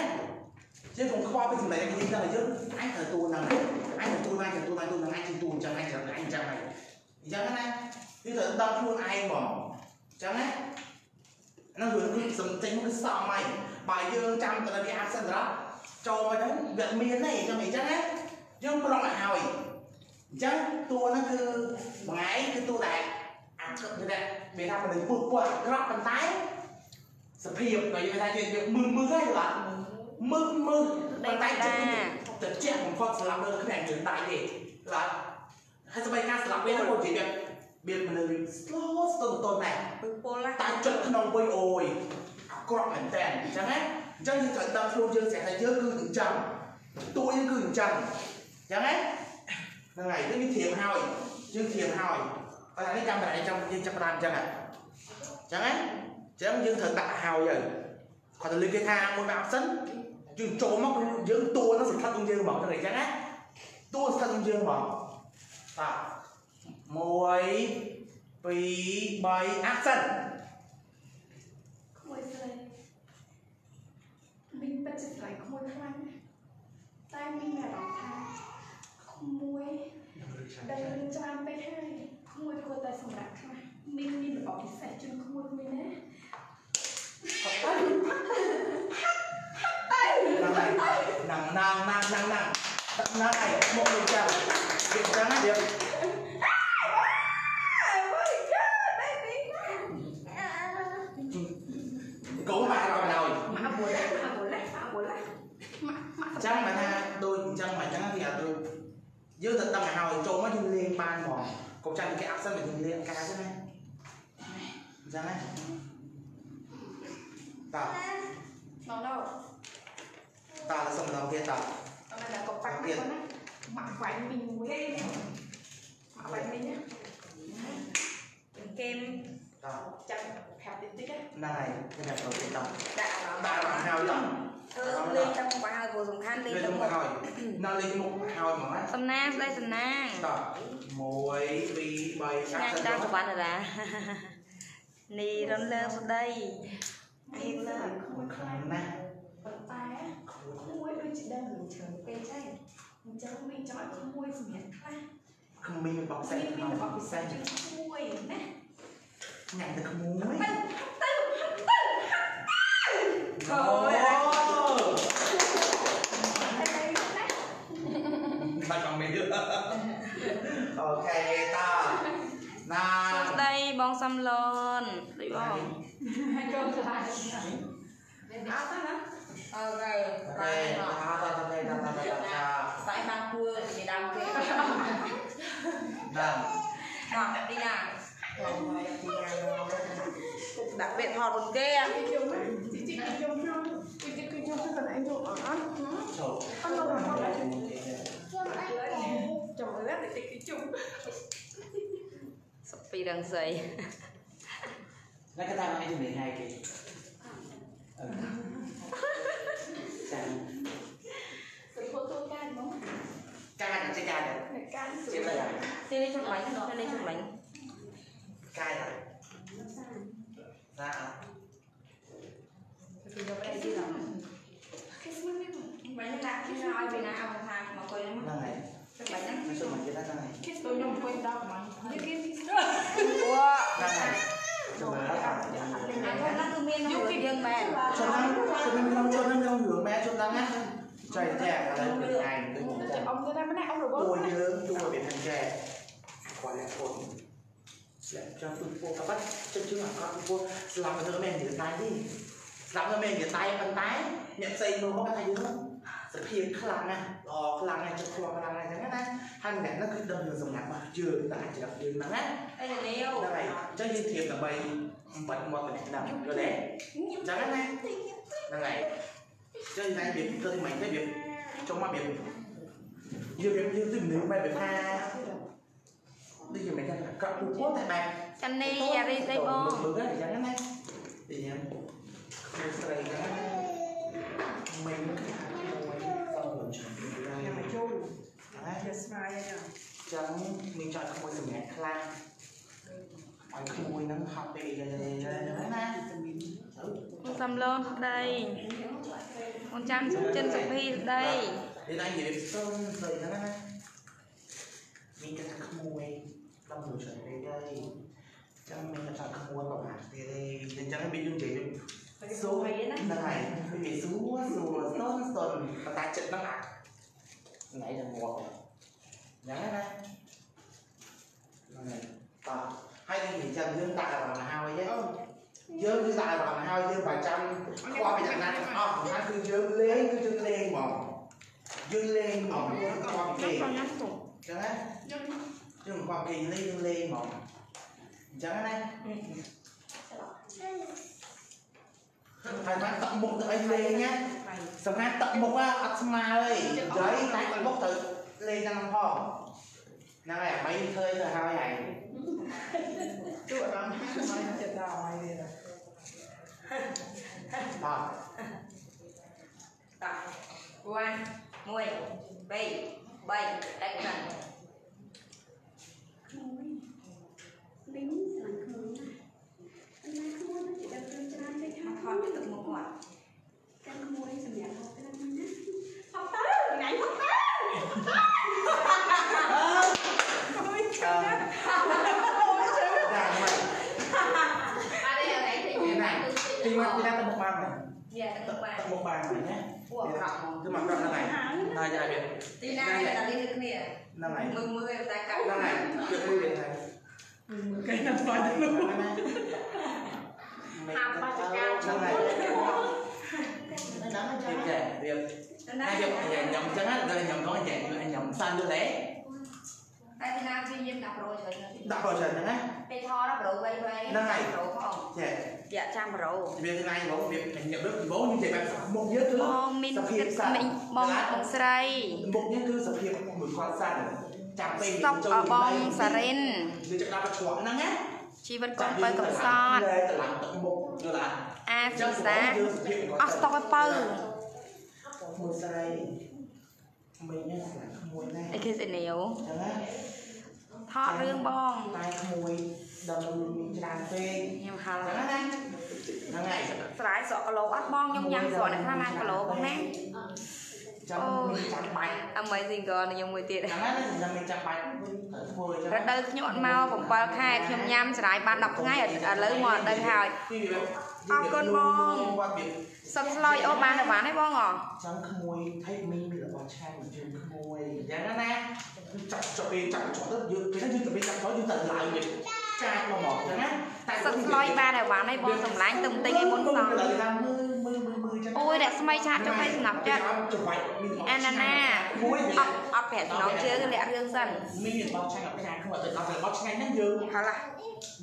យើងកុំខ្វល់ពីសម្លេងគេចឹងយើងអញត្រូវតួហ្នឹងអញត្រូវតួហ្នឹងតួហ្នឹងតួហ្នឹងអញជាតួអញ្ចឹងអញត្រូវអញអញ្ចឹងហើយ អញ្ចឹងណាយើងត្រូវដឹងខ្លួនឯងហ្មងអញ្ចឹងណាហ្នឹងគឺគឺសំចេញគឺសមហើយបើយើងចាំតែវាអាប់សិនដល់ចូលមកហ្នឹងវាមានទេអញ្ចឹងអញ្ចឹងណាយើងប្រងឲ្យហើយអញ្ចឹងតួហ្នឹងគឺមួយថ្ងៃគឺតួដែលអាក្រក់នេះវាថាមនុស្សពុះពោះអាក្រក់ប៉ុន្តែសភាពក៏យើងថាយើងមើលមើលហើយបាទមើលមើលប៉ុន្តែចិត្តទៅជាក់បំផុតស្លាប់លើគ្នាយើងដៃទេបាទ ហើយសម្បីការស្លាប់វាក៏ជាវាមានមនុស្ស slow ស្ទន់តន់ដែរពឹងពលណាតែចិត្តក្នុងវិញអូយអាក្រក់មែនតើអញ្ចឹងណាអញ្ចឹងយើងត្រូវដឹងខ្លួនយើងស្រាប់តែយើងគឺអញ្ចឹងតួយើងគឺអញ្ចឹងអញ្ចឹងណាហ្នឹងហើយនេះវាធៀបហើយយើងធៀបហើយតែនេះចាំតែចាំយើងចាប់បានអញ្ចឹងហ่ะអញ្ចឹងណាអញ្ចឹងយើងត្រូវដាក់ហើយទៅគាត់ទៅលើគេថាមួយមកអត់សិនយើងចូលមកយើងតួនឹងសង្ខិតក្នុងយើងហ្មងទៅអញ្ចឹងណាតួសង្ខិតក្នុងយើងហ្មង បាទ1 2 3 action ក្មួយស្រីមីងពិតជាស្រឡាញ់ក្មួយខ្លាំងណាស់តែមីងមានអារម្មណ៍ថាក្មួយដែលរឿងច្រើនពេកហើយក្មួយគួរតែសម្រាប់ខ្លះមីងមានរបបពិសេសជូនក្មួយមួយណា nặng nặng nặng nặng nặng nặng này một mình chào. Việc trắng điệp cố mà rồi rồi. Mà buồn lắm mà buồn lắm mà buồn lắm chẳng mà ha tôi chẳng mà chẳng thì à tôi dư thật tâm mà hồi trốn mà dùng liền ban mòn cậu chẳng cái áp sân mà dùng liền cá thế này. Ra này tao. Nó đâu? Tao là sông đầu kia tao. នៅដល់កប៉ាក់ហ្នឹងណាមកវាយមីងមួយឯងមកវាយមីងណាគេមចាំប្រាប់តិចតិចណាដែរគេដាក់ទៅតិចដល់ដាក់អារម្មណ៍ដាក់អារម្មណ៍ហើយដល់អឺលេងតាមបាល់ក៏សំខាន់លេងទៅមុខហើយណាលេងមុខហើយមកណាសំណាស្ដីសំណាតោះ1 2 3ឆ្នាំដល់ប្រវត្តិតានេះរនលើស្ដីអីលើខ្លួនខ្លាំងណាស់ មួយដូចជាដឹងរឿងច្រើនពេកហើយអញ្ចឹងមីចង់ឲ្យមួយសម្រាប់ខ្លះក្មេងរបស់ផ្សេងក្នុងរបស់ពិសេសមួយណាអ្នកតែក្មួយទៅទៅទៅអូយបាច់បងមេអូខេតាណាស្ដីបងសំឡនដូចបងចូលខ្លាចអត់ទេណា ok bài học bài ba cua thì đam kế đam học đi nào đặc biệt họ còn ghê chị chị chung chung chị chị chung chung còn anh chung ở ăn ăn đâu mà không chồng ơi để chị chị chung sắp đang dày lấy cái tay mà anh chuẩn bị hai kì cái cay dạ. là cái chơi cay đấy chơi bây giờ chơi lên cái này. chơi cái gì đó? cay đấy là cái gì đó? cái gì đó? cái gì đó? bánh là khi nào ai về nào mà hàng mà coi lắm này gì đó? cái chung là cái gì đó Cái này cái gì đó? cái đâu mà cái gì đó? cái này là cái gì đó? wow này cho năng cho năng cho năng ông hưởng mẹ cho năng á trời trẻ là đây được ngày tôi nhìn thấy ông ra mới này ông được tôi nhớ tôi ở biển thành trẻ quả là khổ làm cho tôi vô các bác chân chứ mà con làm cho tôi mềm tay đi làm cho mềm dưới tay bàn tay nhận xây nó có bàn tay dưới ប់ទៅមែននិយាយដៃទេស្លាប់ទៅមែននិយាយដៃប៉ុន្តែអ្នកផ្សេងនោះគាត់ថាយើងសភាពខ្លាំងណាស់ល្អខ្លាំងណាស់ចិត្តខ្លាំងខ្លាំងណាស់អញ្ចឹងណាហើយម្នាក់ហ្នឹងគឺដឹងរឿងសម្ងាត់របស់យើងតែអាចច្រឹកយើងហ្នឹងណា អីលាវ ហ្នឹងហើយអញ្ចឹងយើងធៀបដើម្បីបាត់មាត់ម្នាក់ហ្នឹងយល់ទេអញ្ចឹងណាហ្នឹងហើយចឹងតែវាធ្វើមិនទេវាចុងមកវាយើងយើងយើងទៅមនុស្សបែបថាដូចជាមិនថាកក់ពូពោតែបែប ចានីអារីស្អីបង មើលហ្នឹងអញ្ចឹងណាទីញ៉ាំខ្លួនស្រីហ្នឹងមិន ណា ជាស្វាយហើយ ចឹងមានចង់ក្មួយសម្រាប់ខ្លាំងឲ្យក្មួយហ្នឹងហត់ពេកយ៉ាងណាណា បងសំឡនស្ដីបងចាំសុចិនសុភីស្ដី Đến anh thì sơn dậy ra nè Mình cái thằng khmui Lâm thử chuẩn đến đây Chắc mình là chọn khmui bảo hạt về đây Đến chắc em bị dùng để Số Nâng này Mình phải rúa rúa sơn sơn Và ta trận năng ạ Nãy là mùa nhắn này này tao hay đi nghỉ chân dương tại vào là hao chứ dương cứ tại vào là hao dương vài trăm qua bây giờ này ờ nó cứ dương lên cứ dương អញ្ចឹងណាហ្នឹងហើយបាទហើយយើងនិយាយចឹងយើងដាក់អារម្មណ៍ហើយយើងយើងគឺដាក់អារម្មណ៍ហើយយើងប្រចាំខ្វះពីយ៉ាងណាទាំងអស់សំខាន់គឺយើងលេងគឺយើងលេងហ្មងយើងលេងហ្មងយើងខ្វះពីគេអញ្ចឹងណាយើងយើងខ្វះពីលេងយើងលេងហ្មងអញ្ចឹងណាហើយបានតក់មុខទៅអីលេងណាសម្រាប់តក់មុខអត់ស្មើទេនិយាយតែមុខទៅ lấy sang họ nào mày mấy thơi rồi hai ngày tụi nó mấy chuyện đào mày đi rồi. À tập. Quan mùi bì bay đánh nặng lính sẵn khởi mà anh ấy không có chỉ đặt chân chân anh ấy học một quả chân mùi sầm nhạc học học tới ngày học tới. Tìm mặt ra tầm một bàn này Dạ, một bàn một bàn này nhé Thì học Cứ mặc rộng ra này Này, dài biệt Tí này là đi được nè Năm này Mừng mưa em cái năm ba chục cao Năm này Năm Năm này Năm nay giờ nhầm chẳng hạn đây nhầm nói vậy là nhầm sang đứa lẽ tại Việt Nam thì nhiên đặt rồi rồi đặt rồi rồi nè bị thò đặt rồi vậy vậy nè này rồi không dạ dạ trăm rồi việc này bố việc nhập đất bố như vậy bạn một nhớ cứ mình mình mong ông sray một nhớ cứ sự việc một người con xa ចាំពេលចូលទៅបងសារ៉ិនគឺចាប់ដល់ឆ្លក់ហ្នឹងណាជីវិតកូនបើកំសត់តែតម្លៃទឹកមុខយល់អត់អាភាសាអស់ស្តុកឲ្យបើ ក្មួយស្រីមិញហ្នឹងខ្លាំងក្មួយណាស់អីគេសេនីវហ្នឹងណាថតរឿងបងតែក្មួយដល់មានច្រើនពេកខ្ញុំហៅហ្នឹងណាហ្នឹងហើយស្រាយសក់គីឡូអត់បងខ្ញុំញ៉ាំស្រក់នេះខ្លះណាគីឡូបងណាចាំមានចាំបាច់ Amazing Girl ខ្ញុំមួយទៀតហ្នឹងហើយខ្ញុំមានចាំបាច់ធ្វើចឹងរដូវខ្ញុំអត់មក7ខែខ្ញុំញ៉ាំស្រាយបាន10ថ្ងៃឥឡូវមកដល់ហើយអរគុណបង សឹកឆ្លោយអូបានទៅបានទេបងអចង់ក្មួយថេមីមានរបស់ឆានមិនជឿក្មួយអញ្ចឹងណាចាក់ចុះពេលចាក់ចុះទៅយើងពេលយើងទៅពេលចាក់ចុះយើងទៅឡើងទៀតចាក់មកមកអញ្ចឹងណាតែសឹកឆ្លោយបានទៅបានទេបងសម្លាញ់ទៅមិនទិញឲ្យមុនសោះមើលមើលមើល អូយរស្មីឆាចុះឲ្យសំណប់ចិត្តអាណាណាអត់អត់ប្រាក់សំណប់ជើងលាក់រឿងសិនមានបោកឆ្ងាញ់អត់ប្រាក់ខ្លួនអត់ទៅដល់បោកឆ្ងាញ់ហ្នឹងយើងហឡា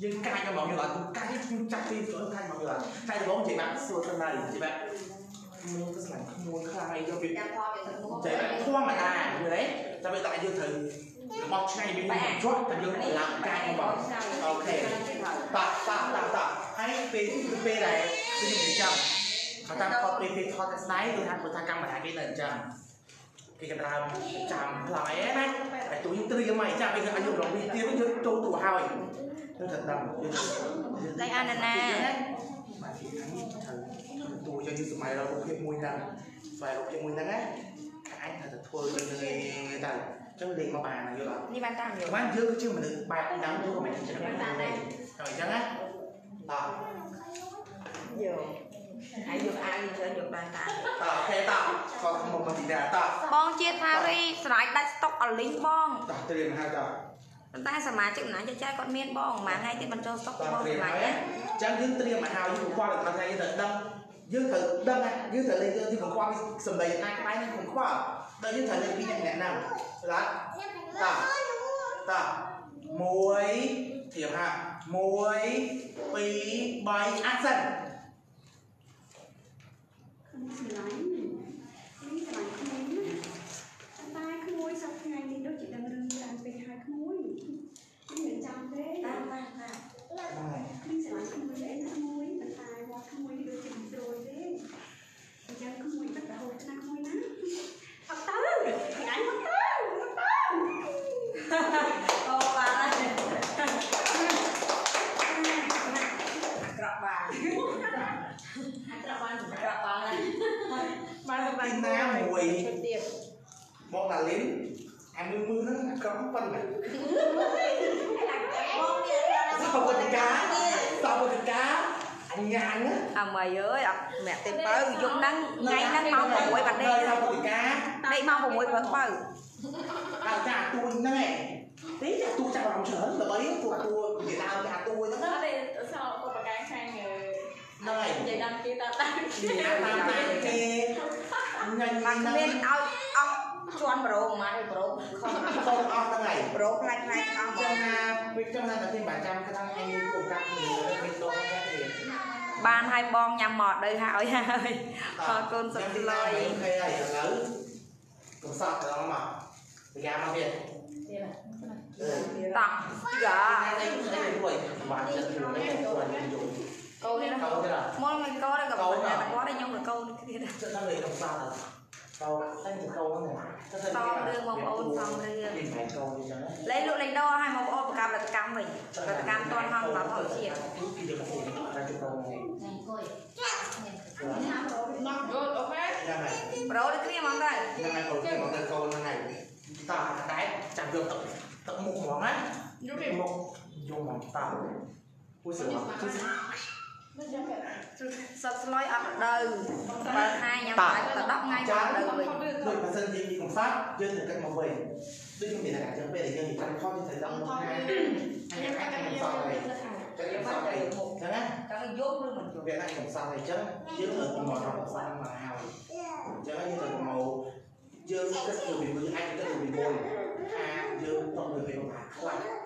យើងកាច់មកយើងអត់កាច់ខ្ញុំចាក់ទីខ្លួនកាច់មកយើងតែដំបងជិះបាក់សួរខ្លួនណាជិះបាក់មានគឺស្លាញ់ខ្មួនខ្លាយយកពីចាំធំទៅធំអាណាយល់ទេតែបើដាក់យើងត្រូវរបស់ឆ្នៃវាមានជាប់តែយើងឡើងកាយបងអូខេតាតាតាតាហើយពេលពេលដែរគឺយើងចាំ bọc chay bên mình chốt thì dương làm cay không bọc ok tạ tạ tạ tạ hãy phê phê này phê dùng để chậm mà ta có phê phê thọt cái sái tôi thằng tôi thằng căng mà thằng cái lần chậm cái cái làm chậm lại ấy đấy phải tụi những tươi mày chậm bây giờ anh dùng lòng đi tiêu với dương trâu tủ hào nó thật đầm ដៃអាណាណា mà thì thắng thằng tôi cho như sự mày là một cái mùi năng phải một cái mùi năng á anh thật là thôi cho người người ta cho liền mà bà này vô là នេះបានតាមយក bán dưới chứ mà được bà cũng đắng vô mà chỉ được cái rồi chăng á đó យក ហើយយកអាយយើងយកបានតាតោះគេតោះគាត់មកមកទីណាតោះបងជាថារីស្រ័យដាច់ស្តុកអលីងបងតោះត្រៀមហើយតោះប៉ុន្តែសមាជិកម្នាក់ចែកគាត់មានបងមួយថ្ងៃទៀតមិនចូលស្តុកបងមួយថ្ងៃអញ្ចឹងយើងត្រៀមមកហើយយើងគាត់តែថ្ងៃយើងទៅដឹងយើងត្រូវដឹងយើងត្រូវលេងយើងទីបង្គាត់សម្ដីណាក្បែរនឹងបង្គាត់ដល់យើងត្រូវលេងពីអ្នកហ្នឹងឡាតោះតោះ1ត្រៀមហា1 2 3អាសិន ម្លាញ់នេះស្រឡាញ់ក្មួយណាស់តែក្មួយសប្តាហ៍នេះដូចជាដឹងរឿងច្រើនពេកហើយក្មួយមិនមានចាំទេតាមតាមតាម này នេះស្រឡាញ់ក្មួយអីណាក្មួយប៉ុន្តែវត្តក្មួយនេះដូចជាមិនស្រួលទេអញ្ចឹងក្មួយបាត់រហូតណាក្មួយណាអត់ទៅថ្ងៃមកទៅមកទៅ Berlin ăn mưa nó có bên này. Sao có thịt cá? sao có thịt cá? Ăn ngang á. À mày dưới à mẹ tìm tới dùng nắng ngay nắng mau một mũi bạch đây. sao có cá? Đây mau một mũi bạch bờ à cha tôi nó nè. Tí cha tôi cha làm sớm là bấy tôi tôi. Người ta cha tôi nó đó sao có bà cái sang này. vậy đăng kia ta ta ta ta ta ta ta ta ta ta ta ជន់ប្រូមកឲ្យប្រូខំកូនអស់ហ្នឹងហើយប្រូខ្លាចខ្លាចអស់មកចឹងណាពេលចឹងណាតែគេបាចាំខ្លាំងឯងពួកកាត់នេះគេដងហ្នឹងទេបានឲ្យបងញ៉ាំមកទៅហើយហើយអរគុណសុខលុយគេហើយឥឡូវកំសត់ដល់មកប្រកាមកទៀតទៀតអឺតោះចាអានេះនេះរួយបានចិត្តរួយនេះគាត់យល់កូននេះកោទៀតអត់មកមិនកូនក៏ប៉ុន្តែគាត់ខ្ញុំក៏កូនគ្នាដែរចិត្តដល់លេកំសត់អ ត់កោតែកោហ្នឹងសំរឿងបងប្អូនសំរឿងគេមិនកោអញ្ចឹងលេលក់លេងដោឲ្យបងប្អូនប្រកាសផលិតកម្មវិញផលិតកម្មតនហងដល់ធម្មជាតិពីយកទៅតែជុំទៅហ្នឹងថ្ងៃអង្គុយមកយល់អូខេហ្នឹងហើយប្រូដូចគ្នាហ្មងទៅហ្នឹងហើយកូនមកទៅកូនហ្នឹងហើយតើតែចាំយកទឹកទឹកមុខហ្មងណាយល់ទេមុខយកមកតើពុះសើពុះសើ សុទ្ធស្លុយអត់ដូវបើថាញ៉ាំបាយទៅ10ថ្ងៃចាំដូវវិញដូចបើសិនជាពីកំសត់យើងនឹងកិច្ចមកវិញដូចខ្ញុំនិយាយថាចឹងពេលដែលយើងនិយាយខុសយើងត្រូវដឹងមកថាខ្ញុំតែកំសត់ហើយចឹងខ្ញុំសត់ហើយចឹងណាចឹងយកឬមិនយកវាថាកំសត់ហើយចឹងយើងត្រូវប្រមោទកំសត់មកហើយចឹងយើងត្រូវប្រមោយើងគិតទៅពីមួយអាចគិតទៅពីមួយថាយើងត្រូវទៅពីមួយខ្លះ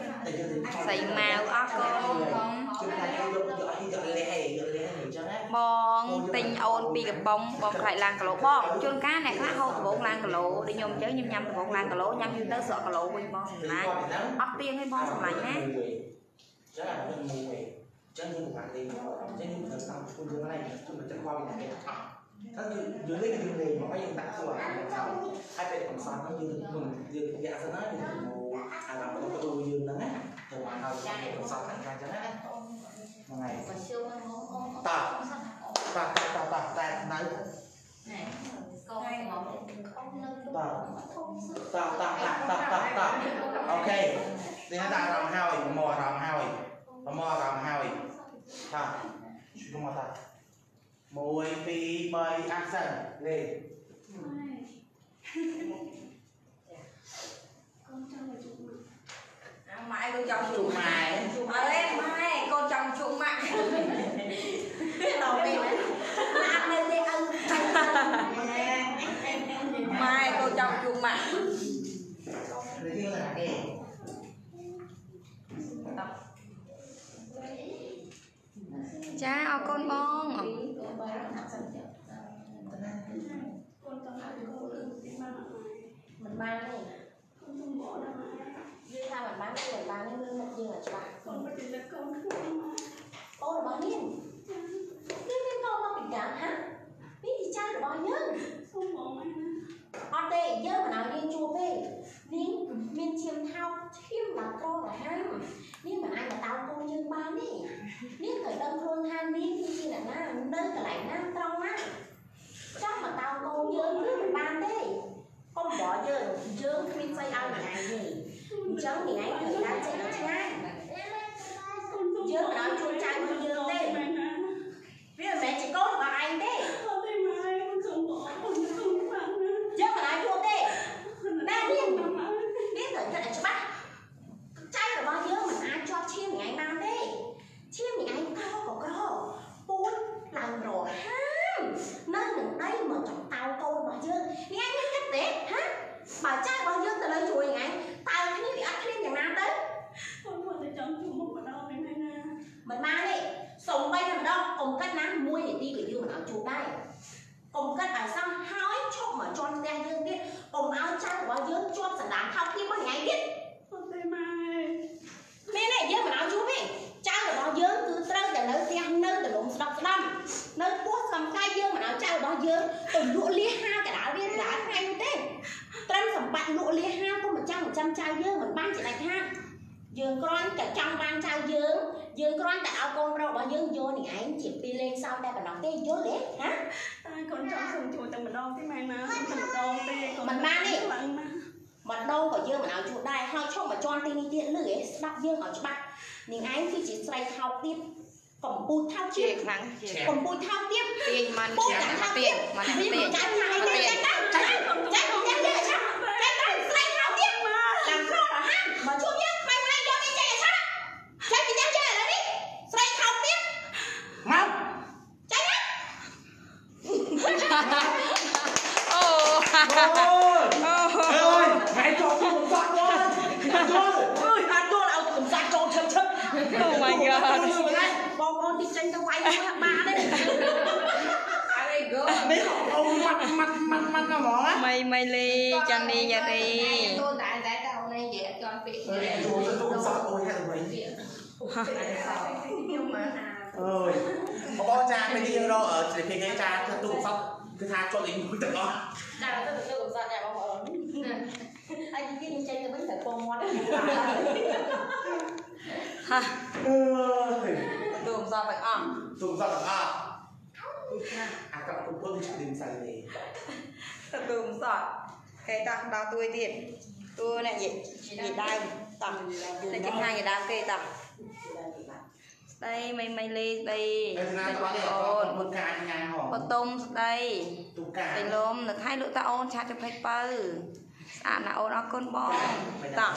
យកលេអញ្ចឹងណាបងទិញអូនពីកំប៉ុងបងខ្លាចឡើងគីឡូបងជួនកាលអ្នកខ្លះហូបដំបងឡើងគីឡូដូចខ្ញុំអញ្ចឹងខ្ញុំញ៉ាំដំបងឡើងគីឡូញ៉ាំយូរទៅស្រក់គីឡូវិញបងសម្លាញ់អត់ទៀងឲ្យបងសម្លាញ់ណាចឹងអានឹងមួយចឹងយើងប្រហែលលេងចឹងយើងត្រូវតាមខ្លួនយើងឡើងជុំតែខ្វល់តែអត់ថាយើងលេងយើងលេងមកហើយយើងដាក់ខ្លួនឲ្យហើយពេលកំសត់ហ្នឹងយើងយើងយើងយ៉ាសិនណាយើងមក hay là mấy cái u dương đó á thì mà thôi còn sao thành ra cho nó này ta ta ta ta ta ta này ta ta ta ta ta ta ta ok thì ta làm hai mò làm hai mò làm hai ta chúng ta mùi phi bay action lên mai con chồng chụp mày ở lên mai con chồng chụp mày đầu mình làm lên đi ăn mai con chồng chụp mày cha con bon mình mang đi không bỏ đâu. យើងថាមិនបានគឺមិនបានហ្នឹងមើលមុខយើងអត់ច្បាស់កូនមិនចិត្តកូនខ្លួនអូរបស់នាងនាងមានកូនមកពីយ៉ាងហានេះជាចៅរបស់យើងសូមបងណាអត់ទេយើងមិនឲ្យនាងជួបទេនាងមានឈាមថោកឈាមដល់ក្រមហាមនាងមិនអាចមកតោកូនយើងបានទេនាងក៏ដឹងខ្លួនថានាងជាអ្នកណានៅកន្លែងណាត្រង់ណាចង់មកតោកូនយើងគឺមិនបានទេកុំបោយើងយើងគ្មានស្អីឲ្យម្នាក់ទេ អញ្ចឹងអ្នកឯងត្រូវដើរចេញដល់ឆ្ងាយយើងមិនឲ្យជួនចៅរបស់យើងទេវាមិនមែនជាកូនរបស់ឯងទេយើងមិនឲ្យ ហាអើយទូមសបទាំងអស់ទូសក់ទាំងអស់អាកពុំពឹងឈឹកឌីមសៃនេះទូមសតគេតាស់ដល់ទួយទៀតទួនេះនិយាយនិយាយដើមតោះតែជិះខាងនិយាយដើមគេតោះស្ដីមីមីលីស្ដីហើយណាតោះនេះអូអូននមុនកាញញ៉ាំហងបតុមស្ដីទូកាស្ដីលំនឹកឲ្យលក់តាអូនឆាតទៅភ័យបើស្អា តណាស់អូនអរគុណបងតោះ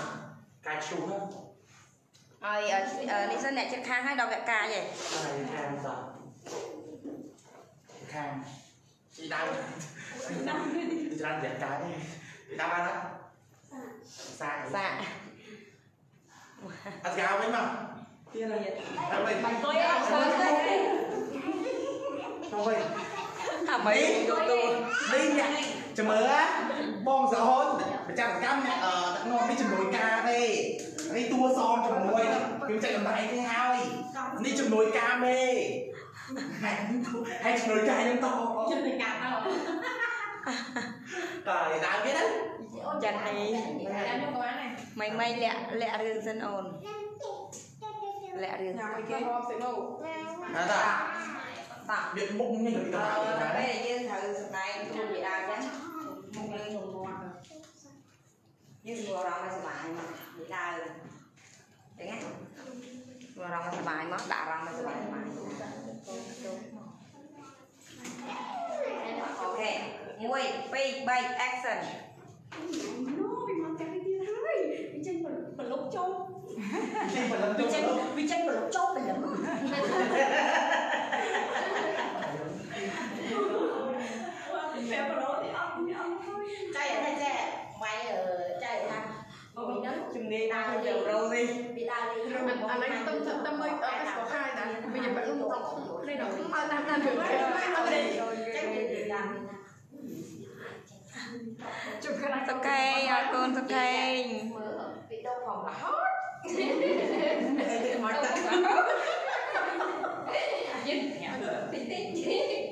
កាយឈូហ្នឹង ហើយនេះសិនអ្នកចិត្តខាងឲ្យដល់វគ្គកាយឯង ហើយខាងសក់ខាងជីដៅជីច្រើនតែកាយជីដៅបានណាសាក សា អត់កៅវិញមក ទៀតហើយ អត់វិញ បាញ់ទុយអត់ស្គាល់ទេ ចូលវិញ អាមីទូទូ នេះអ្នក ចាំមើលបងសហូតម្ចាស់កម្មអ្នកអឺដឹកនាំនេះជំនួយការទេនេះតួសំជាមួយខ្ញុំចែកតម្លៃទេហើយនេះជំនួយការមេហើយហើយជំនួយការខ្ញុំត ជំនួយការទៅ តើដើរទៀតណា ចាន់នេះ ចាំខ្ញុំក៏បានដែរ មីមីលាក់លាក់រឿងសិនអូនលាក់រឿង ញ៉ាំឲ្យគេហមទៅមក ហៅតា តោះ វាមុខនេះទៅ អ ដល់ ឺ ណា ពេលយើងត្រូវសម្ដែងទូវិដាចឹងមុខលើខ្ một lần dùng một mặt rồi. Nhưng vừa rồi mà bài mà bị đau. Để nghe vừa rồi mà bài mất, đã rồi mà sẽ bài mà. Ok một pi, bay, action. mình tranh mình lúc chốt mình tranh mình tranh mình lúc chốt mình lắm mẹ bà nói thì ông ông thôi trai ở đây trẻ mày ở chạy ha mình nó chừng đi đau thì nhiều đâu gì bị đau đi rồi anh anh tâm thật tâm ơi ở cái số hai đã bây giờ bạn luôn tóc không đây đâu cũng mà đang làm được cái đó đi chụp cái này ok rồi con ok bị đau phòng là hot Hãy subscribe cho kênh Ghiền Mì Gõ Để không bỏ lỡ những video hấp dẫn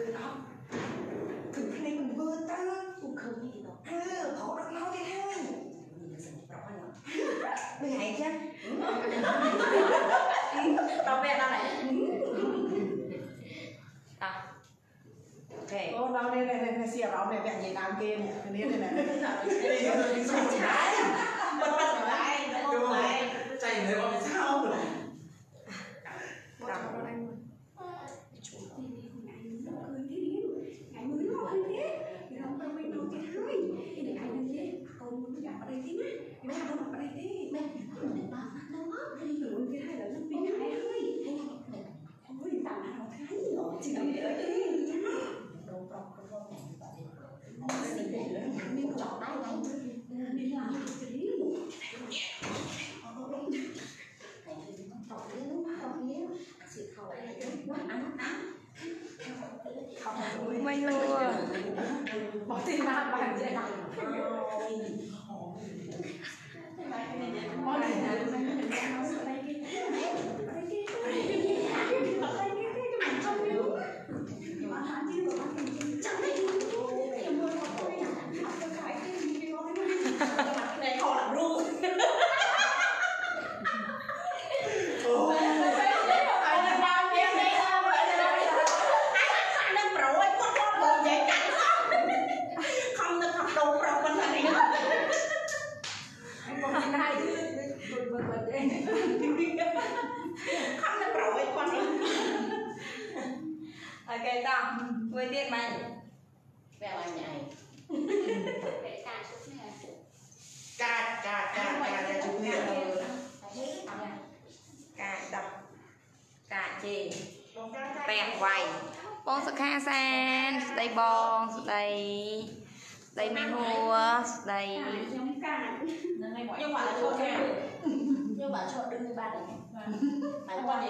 คืนเนาถึงเพลงมันเบอร์ตั้งกูเคยไม่ดีเนาอเออเขารักเราได้ให้มีเสียงร้อนเนาะไม่หายจ้ะเราเป็อะไรตาโอเคโอ้เราเนี่ยเนี่ยเสียเราเนี่ยแบบยีนางเกมเนี่ยนนี้เนี่ยเนี่ยใช่ใช่มันมันอะไรใจเลยว่าเป็นเศร้าเลย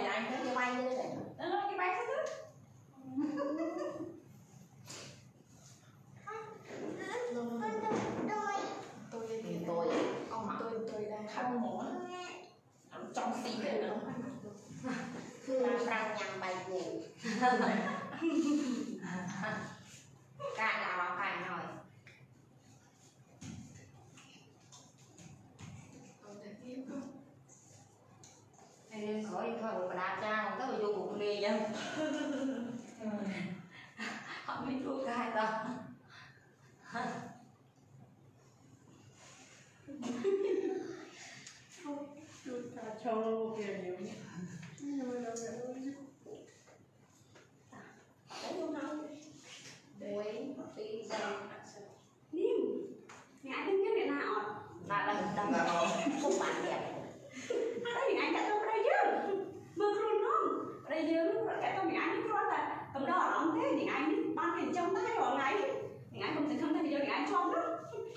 vậy nè cái cái bay lên nó nói cái bay hết tôi thì tôi. Ông mặc tôi tôi đang không muốn. trong xí rồi nữa. Làm răng nhằm bài gì cả là bà phải nói. nên khỏi thôi một đá cha tới vô cùng mê dân không biết thuốc cai đâu chúng ta cho kìa nhiều nhé muối tí dầu níu nhà anh biết cái nào nào là đằng không bán được តែយើងអាចកាត់ទោសប្តីយើងមើលគ្រូនំប្តីយើងគាត់កាត់ទោសនាងឯងគ្រាន់តែកំដរអារម្មណ៍ទេនាងឯងនេះបានគេចឹងដែររាល់ថ្ងៃនាងឯងកុំសង្ឃឹមថាយើងនាងឯងជាប់នោះ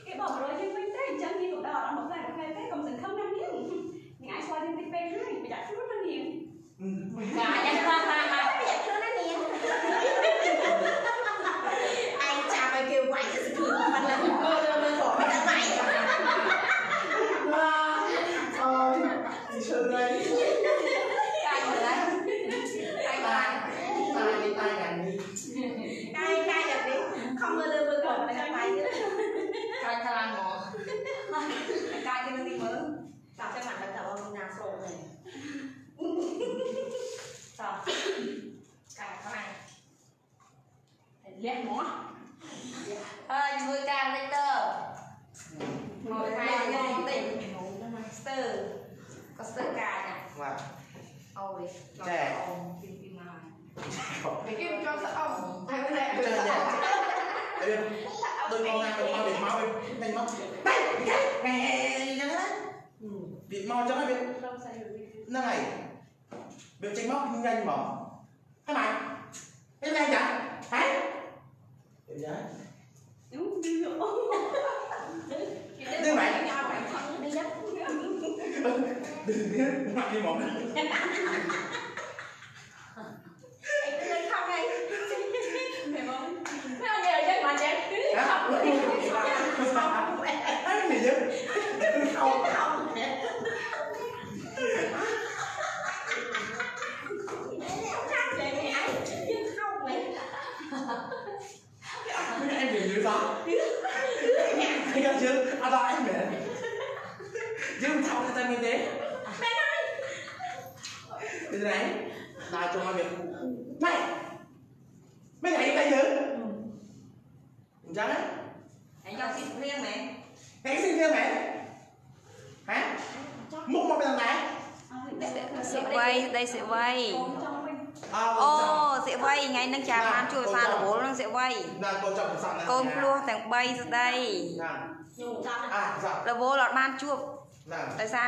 គេបករយយើងវិញទេអញ្ចឹងគេកំដរអារម្មណ៍ផ្លែផ្លែទេកុំសង្ឃឹមណានាងនាងឯងស្វែងរៀនតិចពេកហើយប្រយ័ត្នខ្លួនណានាង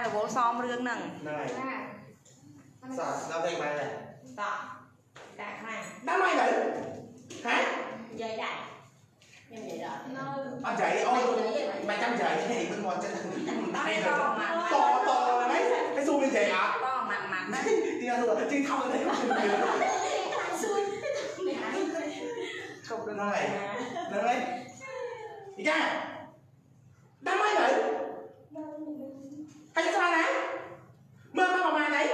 แต่โบซ้อมเรื่องหนึ่งได้สอบเราเพลงมาเลยสอบได้ไหมได้ไหมเหรอฮะใหญ่ใหญ่ยังไงล่ะเอาใจเอาไม่ตั้งใจแค่นี้มันมอนจะทำได้เลต่อต่อเลยไหมไห้สู้เป็นใจอะต่องมันมันจริงๆตัวจริงทำอะไรก็เป็นเลยจบกันเท่ไหร่ได้ไหมอีกแกได้ไหมเหรอ anh sao này. Mơ mơ mà mày đấy.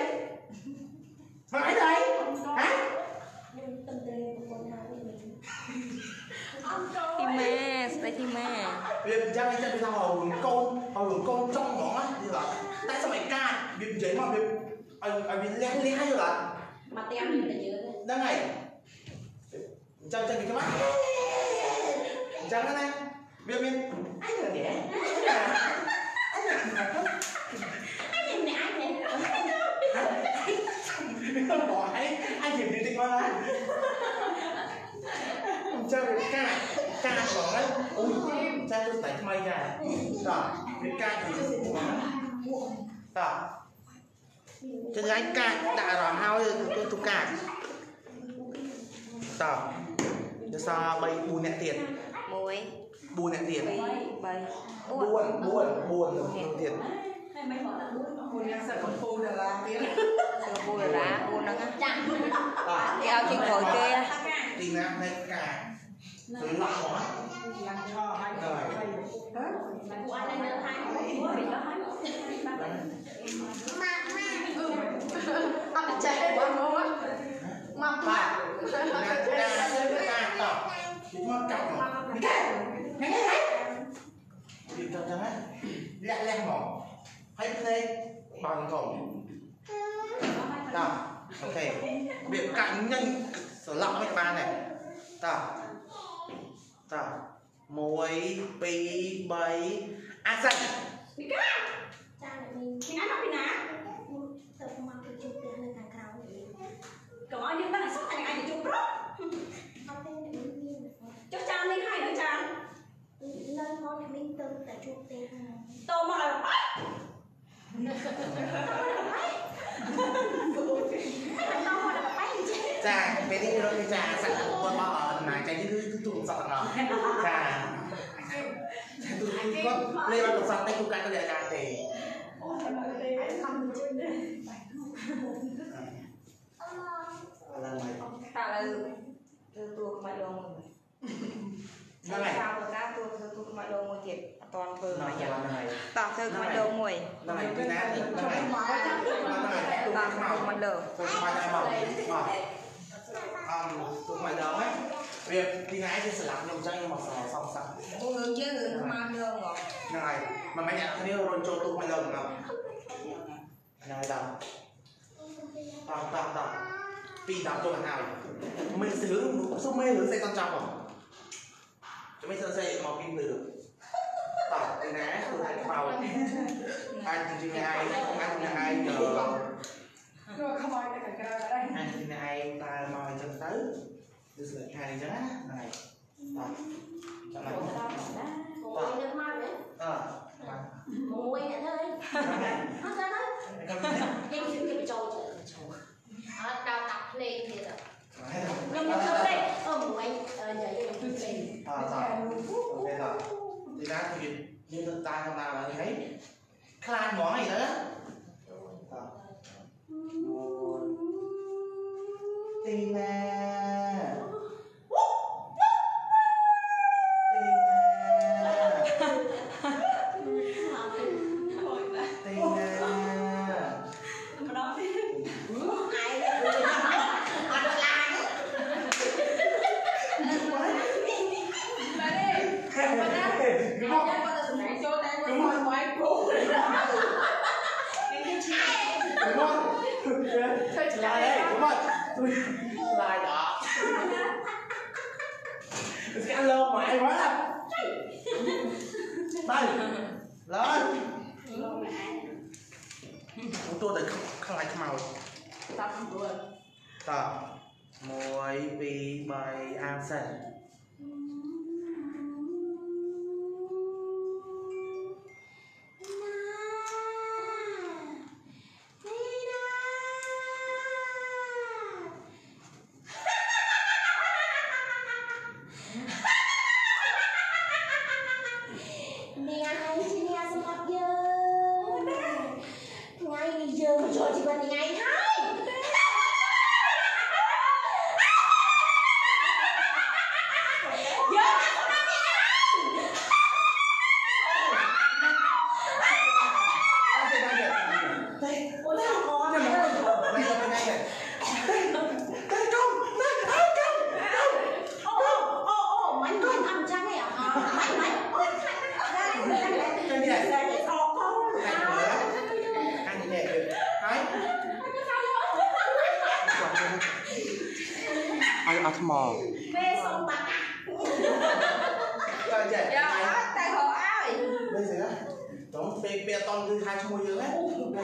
Mà mày đấy hả? Thì mẹ, đây thì mẹ cha bây giờ bây giờ hầu con hầu con trong nó á như là tại sao mày ca việc chế mà việc anh anh bị lén lén như là Mà tem như là nhớ đấy. Đang này. Chân chân cái mắt. Chân cái này. Việc mình anh là đẻ anh là Anh không bỏ anh anh chỉ đi tình con này ចាវាកាចកាចហ្មងណាអូយចាទៅស្ដេចថ្មីចាតវាកាចពីហ្មងតចឹងឯងកាចដាក់អារម្មណ៍ហើយទៅទូកាចតទៅសល់3 4នាក់ទៀត1 4នាក់ទៀត2 3 4 4 4ទៀត hay mấy món là mũi đang sợ con phô là lá tiếng sợ phô là lá phô nó ngắt trên cổ kia. Dạ, Thì làm đây cả. Từ quá làm cho hai đời của anh đang đỡ hai mũi bị đỡ hai mũi mà mà ăn chè quá ngon mà mà ngắt ra ngắt ra mà cọc mà cái cái cái cái cái cái cái cái cái cái cái ហើយភ្នែកបាំងកុំតោះអូខេវាកាក់ញញស្លាប់មិនបានទេតោះតោះ1 2 3អាសិនពីកាចាពីណាមកពីណាទៅមកទៅជួបផ្ទះនៅខាងក្រៅនេះកុំឲ្យយើងដឹងឲ្យសោះតែនឹងឯងទៅជួបប្រុសអត់ទេមានចុះចាននេះហើយនៅចាននៅមកនេះទៅតែជួបផ្ទះតមកឲ្យអត់ จ้าเป็นที่รถเลจ้าสั่งตัวมาออกหนัใจที่ดื้อจุ่มสัดหนอจ้าตุ่มก็เลยมาตกสับได้ทุกการก็เลยการาตะ Kalau tuh tuh kemarin mau, kalau tuh tuh วก็มาลง mau jadi ទៀតអត់តាន់ធ្វើហ្នឹងមកហើយយ៉ាងហ្នឹងហើយតោះធ្វើខ្មាច់ដងមួយហ្នឹងហើយពីណាហ្នឹងហើយហ្នឹងហើយទូតោះខ្មៅធ្វើមកលើទូខ្មៅដែរមកមកអមទូខ្មៅដល់ហើយវាពីណាគេស្លាប់ខ្ញុំអញ្ចឹងខ្ញុំមកសរសំសាក់ពូរឿងយើងរឿងខ្មៅលើងហ៎ហ្នឹងហើយមិនមែនអ្នកគ្នារុនចូលទូខ្មៅដល់ទាំងអស់ហ្នឹងហើយដល់តោះតោះតោះពីដល់ចូលមកហើយមិនស្រឿងសុំមេរឿងសេកតចាប់ហ៎ចាំមិនសរសេរមកពីរឿង តោះពីណាគឺអាចខ្មៅអាចជិះឯងអាចញ៉ាំឯង គឺខ្មោចទៅខាងក្រៅដែរ អញទីឯងតើមកអញ្ចឹងទៅគឺស្លឹកខែអញ្ចឹងណាហ្នឹងហើយបាទចាំណា មួយនៅមកណា អឺបាទ មួយអ្នកអើយ ហ្នឹងហើយ អត់ទៅណា ខ្ញុំនិយាយ យើងជិះគេចូលចូលអត់ដល់ដាក់ភ្លេងទៀត ខ្ញុំ ខ្ញុំទៅទេអឺមួយអឺនិយាយខ្ញុំទៅភ្លេង អត់តអូខេត ទីណាគឺយើងទៅតាមកំណើតហើយខ្លាចហ្មងអីទៅទីណា ទៅឡើយអូតតែខ្លាចខ្មោចតាប់ខ្លួនតា1 2 3អាសិន ថ្មមេសុំបាក់យកចេះយកអត់តែហៅអើយមិនស្អីតំពេកពេកតំគឺហៅឈ្មោះយើងហ៎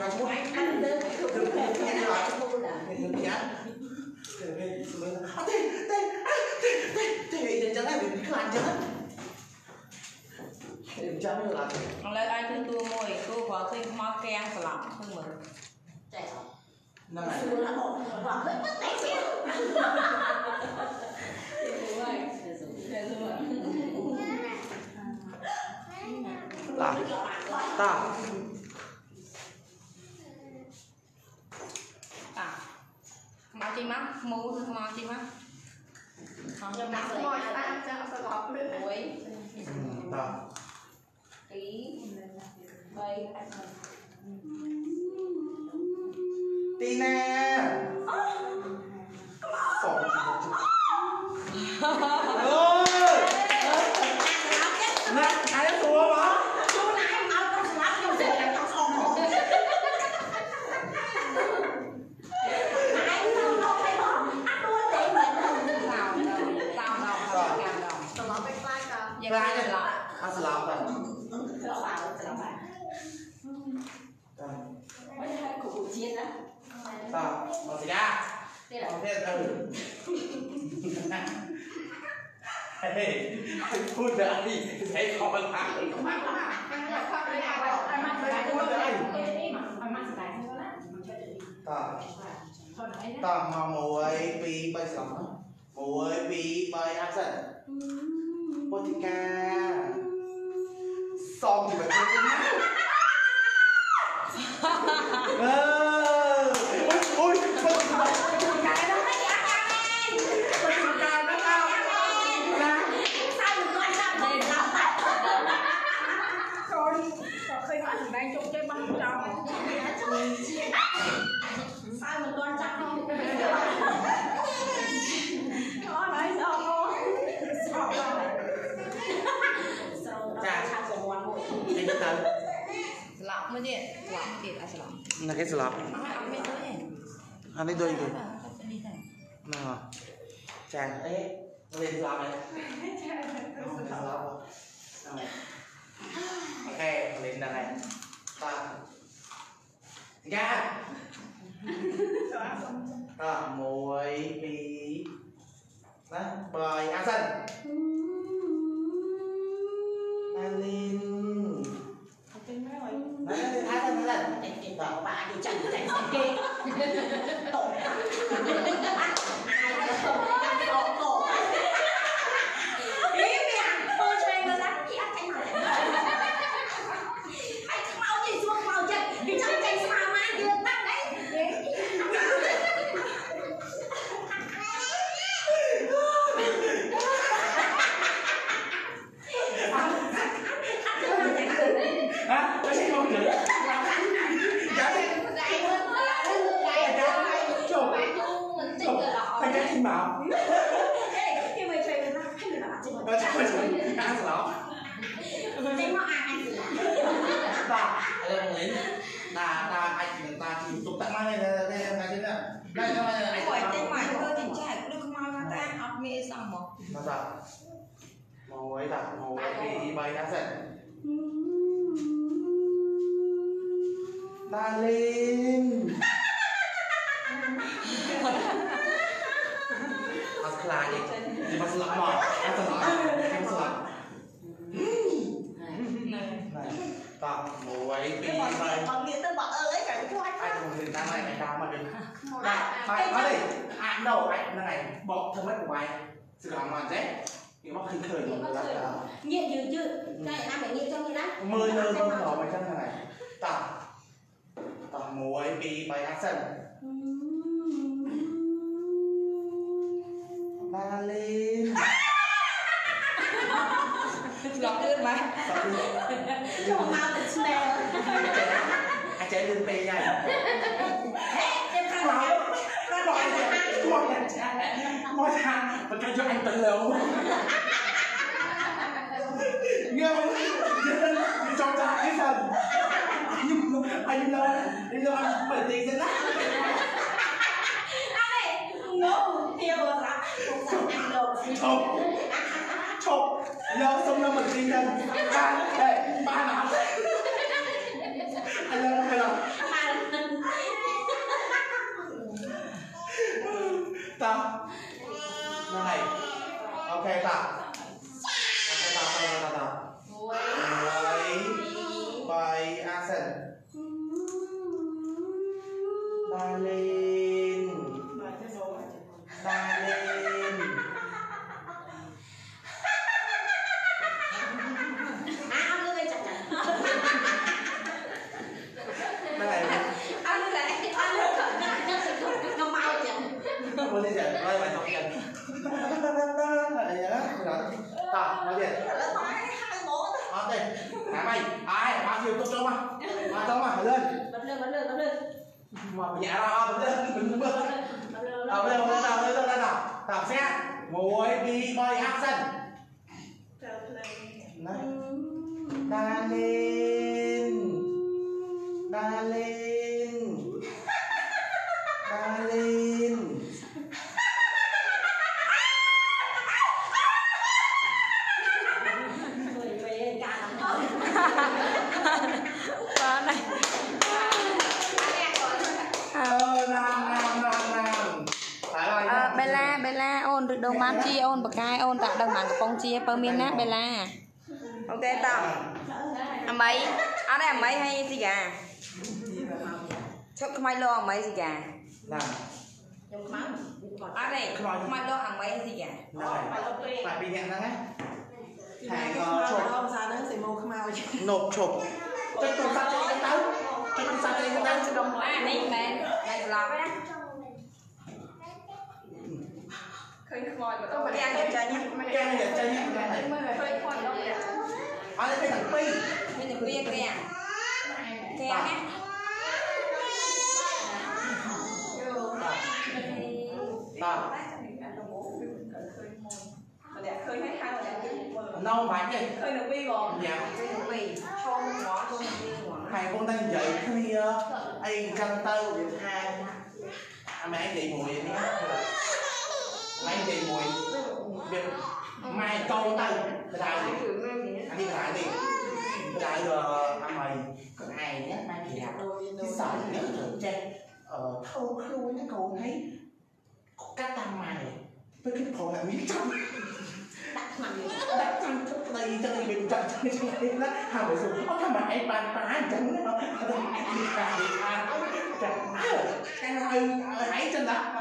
ហៅឈ្មោះអត់ទៅខ្ញុំហៅឈ្មោះខ្ញុំចាតែវិញមិនអត់ទេទេទេទេទេអីចឹងហ្នឹងវាខ្លាចចឹងខ្ញុំចាំយល់អត់ឥឡូវអាចទៅទួមួយគូព្រោះឃើញខ្មោចកៀងស្លាប់ឃើញមើលចែកហ្នឹងហើយស្រួលអត់អត់ឃើញតែ là. Ta. À mau chi mắt mu mau chi mắt không cho mắt rồi ta cho ta. Tí. Bay tí nè. Phỏng tam mà mỗi pi bay sắm mỗi pi bay áp sân Botica xong thì phải chơi ui ui Botica เคยทำถึงได้จบได้บ้าง म्हणजे वाफ केला स्लॉप नक्कीच लाभ आम्ही दोघे. आणि दोन घेऊ हा चार ए वेज लाभ आहे वेज लाभ आहे okay lên đây này ta ra ta mỗi bị đó bài a sinh Alin vợ bà thì chẳng dành kê tội ai ta lên. Mas Klein Di mas lama Mas lama Mas lama Này. Tập muối Cái bọn kia bọn kia tôi bỏ ơ ấy cả cho anh Ai cũng hình ta này anh đau mà đừng. Này Mày nói đi Anh đầu anh là này. Bỏ thơm mắt của anh Sự làm mà dễ Nghĩa mắc khinh khởi rồi Nghiện dữ chứ. Cái anh phải nghiện cho như đó Mười lời tôi thở mày chân này. Tập tập muối bị bay action ba lên ស្លាប់លឿនមក ចូលមកទៅស្នេហ៍ ai chạy lên bề này ទេខាង nói nó nói gì con là cha con cha và cái cho anh tận lâu nghe không đi cho cha cái phần nhưng anh lo anh lo anh đi đâu đi đâu anh bảy tí sẽ nát. Anh này ngố tiêu rồi chụp không chụp. chụp. Lâu xong nó mình đi ra ba ê ba nào anh lâu hay là ta này ok ta ok ta ta ta ta mà nhẹ ra lên đừng bước Bật lên ờ lên lên nào lên lên nào tập xe ngồi đi bơi action. Đấy. បានជីអូនបកាយអូនតាដឹងបានកំប៉ុងជីពើមានណាបេឡាអូខេតោះអមីអត់ទេអមីហើយស៊ីកាឈប់ខ្មៃលោអមីស៊ីកាបាទខ្ញុំខ្មៅអត់ទេខ្មៅលោអមីស៊ីកាបាទពីរនាក់ហ្នឹងណាហើយក៏ឈប់ដល់សារហ្នឹងសេមោខ្មៅណប់ឈប់ចុចទូរស័ព្ទចេញទៅចុចទូរស័ព្ទចេញទៅចុចដល់អានេះមែនតែស្លាប់ណា ឃើញខ្មោចមក ទាំងទៅចាញ់ cái này là chơi nhé cái này មើលឃើញខ្មោចដល់ ở đây cái thằng pi មានតែព្រាក្រាំងក្រាំងណា đó ម្នាក់ឃើញហើយហៅម្នាក់ទៀតមើល nâu bánh đi ឃើញនៅពីបង dạ ពេលទៅពីឈោមហ្មងឈោមពីហ្មង hai con đang dậy clear ai căng tơ điện hai à, mẹ anh dậy mùi đi anh tiền mùi việc mai câu tay cái đài đi anh đi cái đài đi cái đài rồi anh mày. Còn ai nhé mai thì đẹp. Cái sợ nhất là trang ờ thâu khâu nó cầu thấy các tam mày nó cái còn lại miếng trong. Đặt trong trong tay cho nên mình đặt trong trong tay đó hà bội xuống có cái mày bàn tả chẳng nó cà cà chẳng má. Rồi cái nó ư hãy trên đó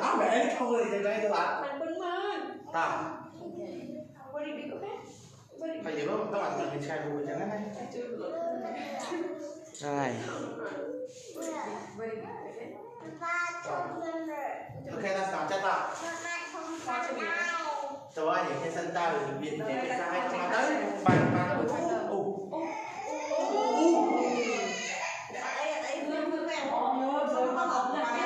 đó để thôi thì đây tôi bảo. Bạn bên mình tao. Phải giữ các bạn mình sai rồi chẳng ấy rồi Okay, that's not that bad. តើនិយាយសិនតើមាននិយាយភាសាឲ្យស្មាត់ទៅបានបានអូអូអូអូ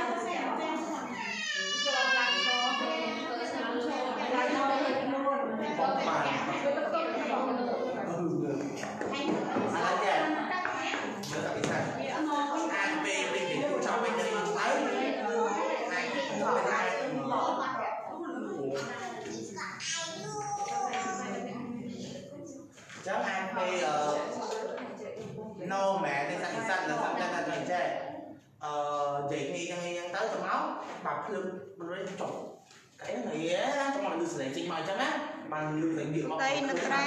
បានលឺតែងាកមកតែនត្រា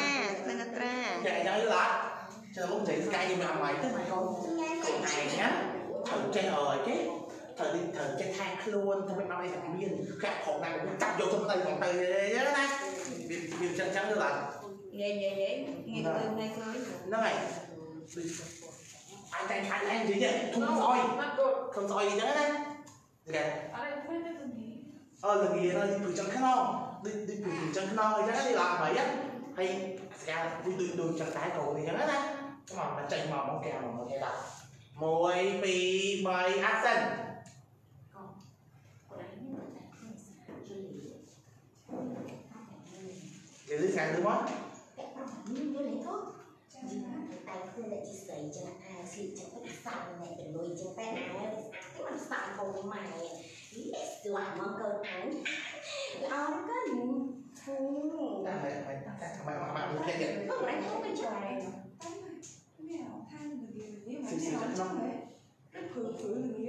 នៅនត្រាតែអញ្ចឹងយល់អត់ចូលមកនិយាយស្កាយជាមួយអាម៉ៃទៅបងកូនកូនឯងណាត្រូវចេះអើយគេត្រូវត្រូវចេះថែខ្លួនធ្វើមិនបានឲ្យតែមានកាក់ផងដែរចាប់យកទៅទៅផងទៅណាវាវាចឹងចឹងយល់អត់ងាយងាយងាយងាយទៅងាយឃើញហ្នឹងហើយអញតែខាត់ឯងនិយាយធំស្អុយធំស្អុយហ្នឹងណាគេអរគុណទៅទៅអរគុណហើយព្រឹកចង់ខ្លោ đi đi từ chân non thì chắc đi làm vậy á. Hay ra đi từ đường chân trái cầu thì nhớ nè cái mà nó chạy màu mong kèo mà nghe đọc mùi bì bầy action Chị đi sang đúng không? không chỉ sấy cho thì chẳng có sẵn này để lùi chân tay ai cái mà sẵn loại món cơm ăn lo lắm có Mày, mày, mày, mày, mày, mày, mày, mày, không mày, không mày, mày, mày, mày, mày, mày, mày, mày,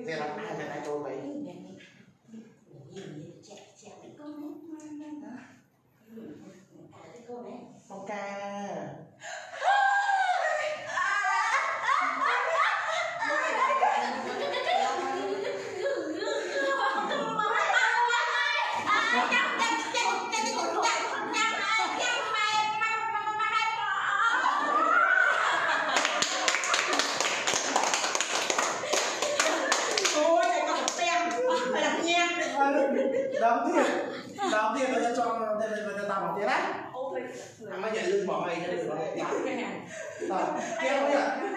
thế là ai bên ai tôi vậy? Con ca. bây giờ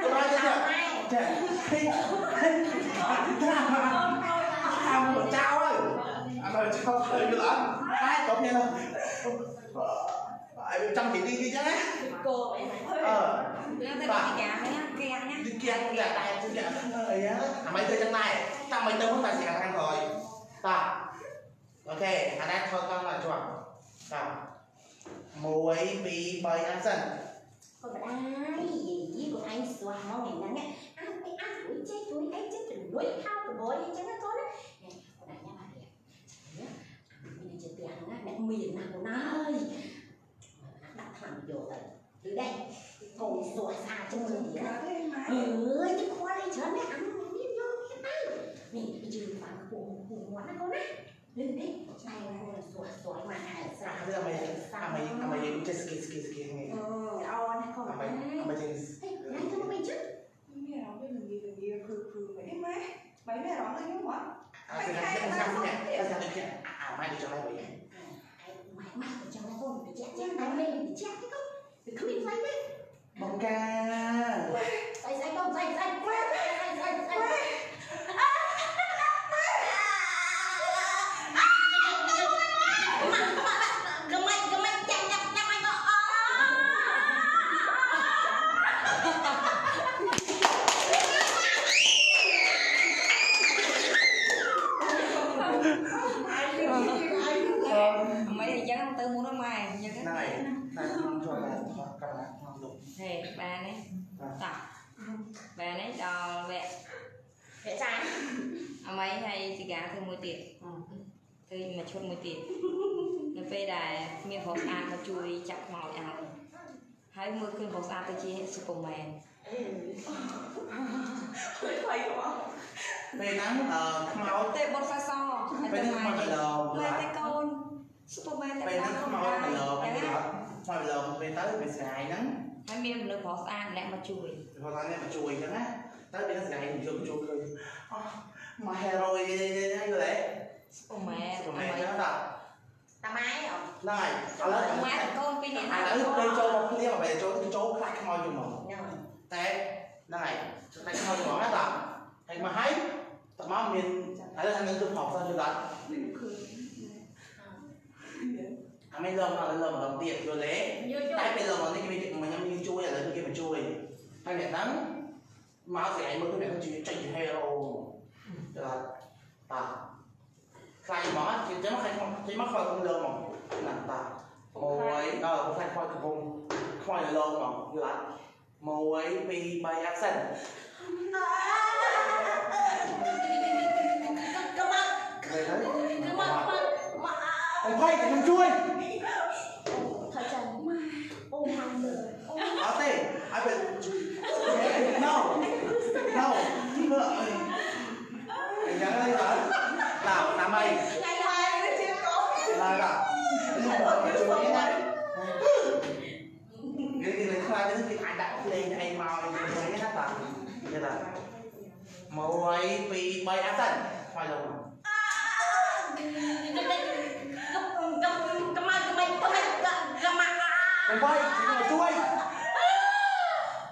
tôi nói cho chưa? Trẻ làm một trao ơi. Anh ơi chứ không chơi nữa hai tốt nha ai bên trong thì đi đi chứ cô ờ. Đấy á kia nhá đi kia cũng gạt tay chứ gạt ơi á mày chơi chân này. Tao mày tao muốn tài xỉa ăn rồi. Ta ok anh đang thôi con là chuẩn ta muối bì bầy ăn sân con bà ai gì gì của anh xóa nó ngày nắng á ăn cái ăn chuối chết chuối ấy chết rồi nuôi khao của bố ấy chứ nó thôi đó nè con đại nha bà kìa mình chơi tiền á mẹ miền nào của nó ơi. Đặt thẳng vô đây. Từ đây còn xóa xa cho mình á. ừ chứ khoa đây chớ mẹ ăn biết vô cái tay. Nè bây giờ bạn của của ngoan con á xa bây giờ mày à mày à mày chơi ski ski ski nghe ừ ao nó con à mày đấy à mày chơi Ê, này cho mày chứ. Mẹ nói với mình gì gì khử khử vậy em ấy mấy mẹ nói với nhau mà à à mày đi cho mày vậy. Mày mày ở trong con bị chết chết mày mày bị chết cái không. Bị không bị say đấy bông ca. Say say không say say say ហេបានទេតោះបានទេដល់វគ្គវគ្គចាអ្មីហើយសិកាធ្វើមួយទៀតធ្វើមួយឈុតមួយទៀតនៅពេលដែលមានរបស់ស្អាតមកជួយចាប់ខ្មោចឲ្យហើយមើលឃើញរបស់ស្អាតទៅជាស៊ុបម៉ែនអឺហើយខ្មោចពេលហ្នឹងខ្មោចទេបុតសាសពេលហ្នឹងខ្មោចដល់ពេលតែកូនស៊ុបម៉ែនតែពេលហ្នឹងខ្មោចដល់ពេលខ្មោចដល់ពេលទៅវាស្រាយហ្នឹង ហើយមានមនុស្សប្រុសស្អាតម្នាក់មកជួយប្រុសស្អាតម្នាក់មកជួយអញ្ចឹងណាតើវាថ្ងៃនេះខ្ញុំជួយឃើញអស់មក hero យីហ្នឹងលេអូម៉ែអូម៉ែតាតាម៉ែអត់ណៃឥឡូវម៉ែកូនពីរនាក់ឥឡូវទៅចូលមកគ្នាមកបែរចូលទៅចូលខ្លាចខ្មោចយំមកតែហ្នឹងហើយខ្លាចខ្មោចយំណាតាហើយមកហើយតាមកមានឥឡូវថានឹងទៅផកសិនយល់អត់ Vô vô tại bây giờ mà cái việc mà nhắm như chui là cái kia mà chui. Hay mẹ nắng máu thì anh mới cái mẹ nó chỉ chạy hero là ta khai mà chỉ chỉ mắc khai không chỉ mắc khai không lơ mà. Là ta môi ờ không khai khai không. Khai là lơ mà. Là môi bị bay accent về đấy Cầm mặt Mặt Mặt không khai thì không chui Thời trần Ôm hàng lửa Ở đây ai bị no no vợ anh nhớ đây hả làm làm mày Ngày mai nó chưa có là là chú ý đấy cái cái này khai cái cái anh đặt lên anh mau anh thấy hết là như là môi bị bay áp thân khoai lâu Cầm Cầm Cầm mặt Cầm mặt Cầm mặt Cầm mặt không quay chỉ là chui My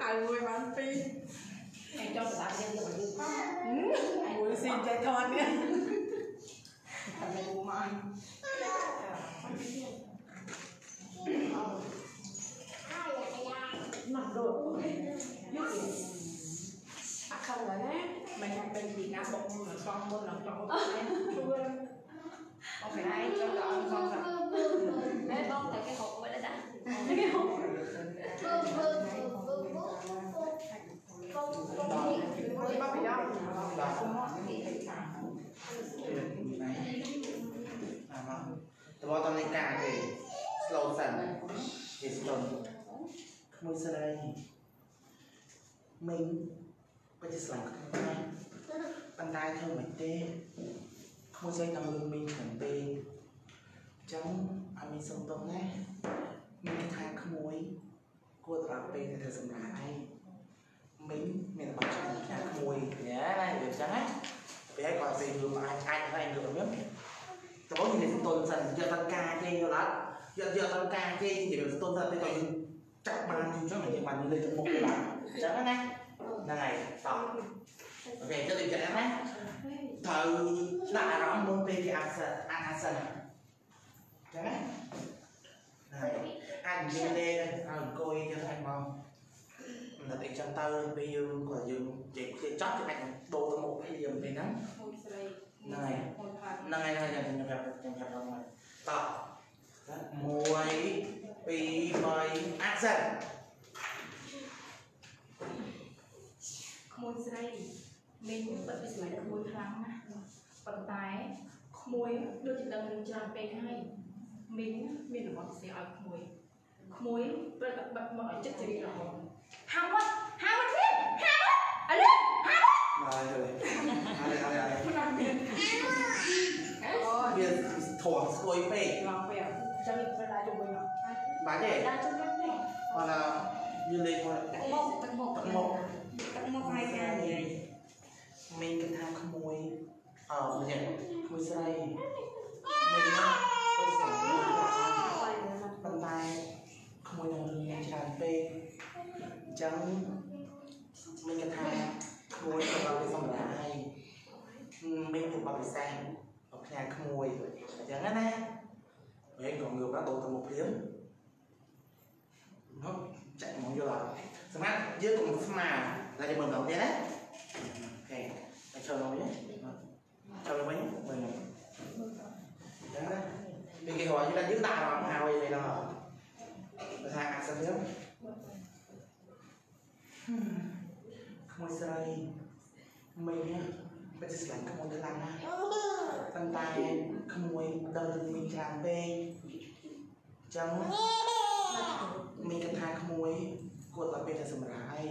thầy mười bạn phi thầy cho tụi bạn đem cho bạn dương khóc mười xin cho con nha. thầy này buồn mai mặc đồ. À không rồi đấy. Mình học bên Việt Nam một môn là con môn là con con phải ai cho con con là đấy con là cái hộp mới đã ra cái hộp. គេស្ទន់ក្មួយស្រីមីងពិតជាស្លាញ់ខ្លួនណាស់ប៉ុន្តែធ្វើមិនទេក្មួយស្រីតាមលឹងមីងខាងពេកអញ្ចឹងអត់មានសុំទោសណាមីងគេថាក្មួយគួរត្រឡប់ពេលទៅធ្វើសម្រាប់ឯងមីងមានតែបាច់ចាំថាក្មួយញ៉ាណានិយាយអញ្ចឹងណាពេលគាត់ពេលយល់អាចអាចហើយយល់មានតើយើងស្ទន់សិនយកតការគេយល់អត់ យកយកតការគេនិយាយស្ទន់សិនទៅក៏យើងចាក់បានយើងចឹងយើងបានលើកទៅមុខបានអញ្ចឹងណាហ្នឹងហើយតោះអូខេចុះទៅចឹងណាត្រូវដាក់អារម្មណ៍មុនពេលគេអាសិនអាសិនអញ្ចឹងណាហើយអាចនិយាយទេឲ្យអង្គុយចឹងហើយមកមិនតែចឹងទៅពេលយើងគាត់យើងនិយាយគេចប់គេអាចដូរទៅមុខភ្លាមពេលហ្នឹង មួយស្រី ហ្នឹងហើយ មួយផាត់ ហ្នឹងហើយហ្នឹងហើយខ្ញុំប្រាប់ខ្ញុំប្រាប់ដល់មកតោះ 1 2 3 action ក្មួយស្រីមីងពិតជាស្រឡាញ់ក្មួយខ្លាំងណាស់ប៉ុន្តែក្មួយដូចជាដឹងរឿងច្រើនពេកហើយមីងមានរបស់ពិសេសឲ្យក្មួយក្មួយប្រកបមកឲ្យចិត្តជ្រីរហូតហាវ៉ាត់ហាវ៉ាត់ទៀតហាវ៉ាត់អលឹងហាវ៉ាត់ហើយហើយហើយហើយមិនអត់មានអូវាធំស្គួយពេកឡងពេល ចាំប្រដៅជុំវិញមកបាទទេដើរជុំវិញទេគាត់ថាយើងលេងគាត់ទឹកមុខទឹកមុខទឹកមុខទឹកមុខហើយការនិយាយមីងគិតថាក្មួយអឺមិនយ៉ាងក្មួយស្រីមីងណាគាត់ស្គាល់ប៉ុន្តែក្មួយនឹងរឿងច្រើនពេកអញ្ចឹងមីងគិតថាក្មួយទៅដល់សម្រាប់ឲ្យមីងទៅបបិសេសរបស់ផ្នែកក្មួយអញ្ចឹងណា vậy còn người bán tụ tầm một tiếng, nó chạy một vô lại. Xong hát dưới cùng một mà là cho mình đầu nhé. Ok để cho nó nhé. Cho nó mấy mình. Đấy, vì cái hỏi chúng ta dưới tay mà à, không hào gì này đâu để thang ăn sao thiếu không sao đi mình nhé វាស្លាញ់ក្មួយខ្លាំងណាស់ប៉ុន្តែក្មួយដឹងមីងច្រើនពេកអញ្ចឹងមីងគិតថាក្មួយគួរឲ្យពេលទៅសម្រាយ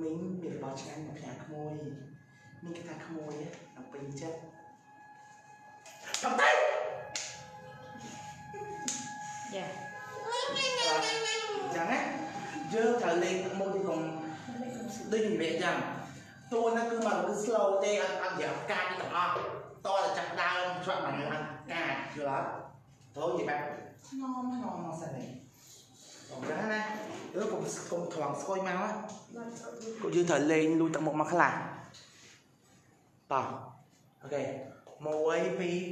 មីងមានរបស់ឆ្ងាញ់មកផ្ញើក្មួយមីងគិតថាក្មួយដល់ពេញចិត្តចាំតែយ៉ាអញ្ចឹងណាយើងត្រូវលេងមុខទីកុំដូចនិយាយអញ្ចឹង តួហ្នឹងគឺមកគឺ slow ទេអត់អត់យកកាចទាំងអស់តតែចាប់ដើមឆ្លាក់បានអត់កាចយល់អត់ទៅនិយាយបែបខ្ញុំខ្ញុំមកសិននេះអញ្ចឹងណាអឺកុំកុំត្រង់ស្គួយមកណាពួកយើងត្រូវលេងលួចទឹកមុខមកខ្លះតោះអូខេ1 2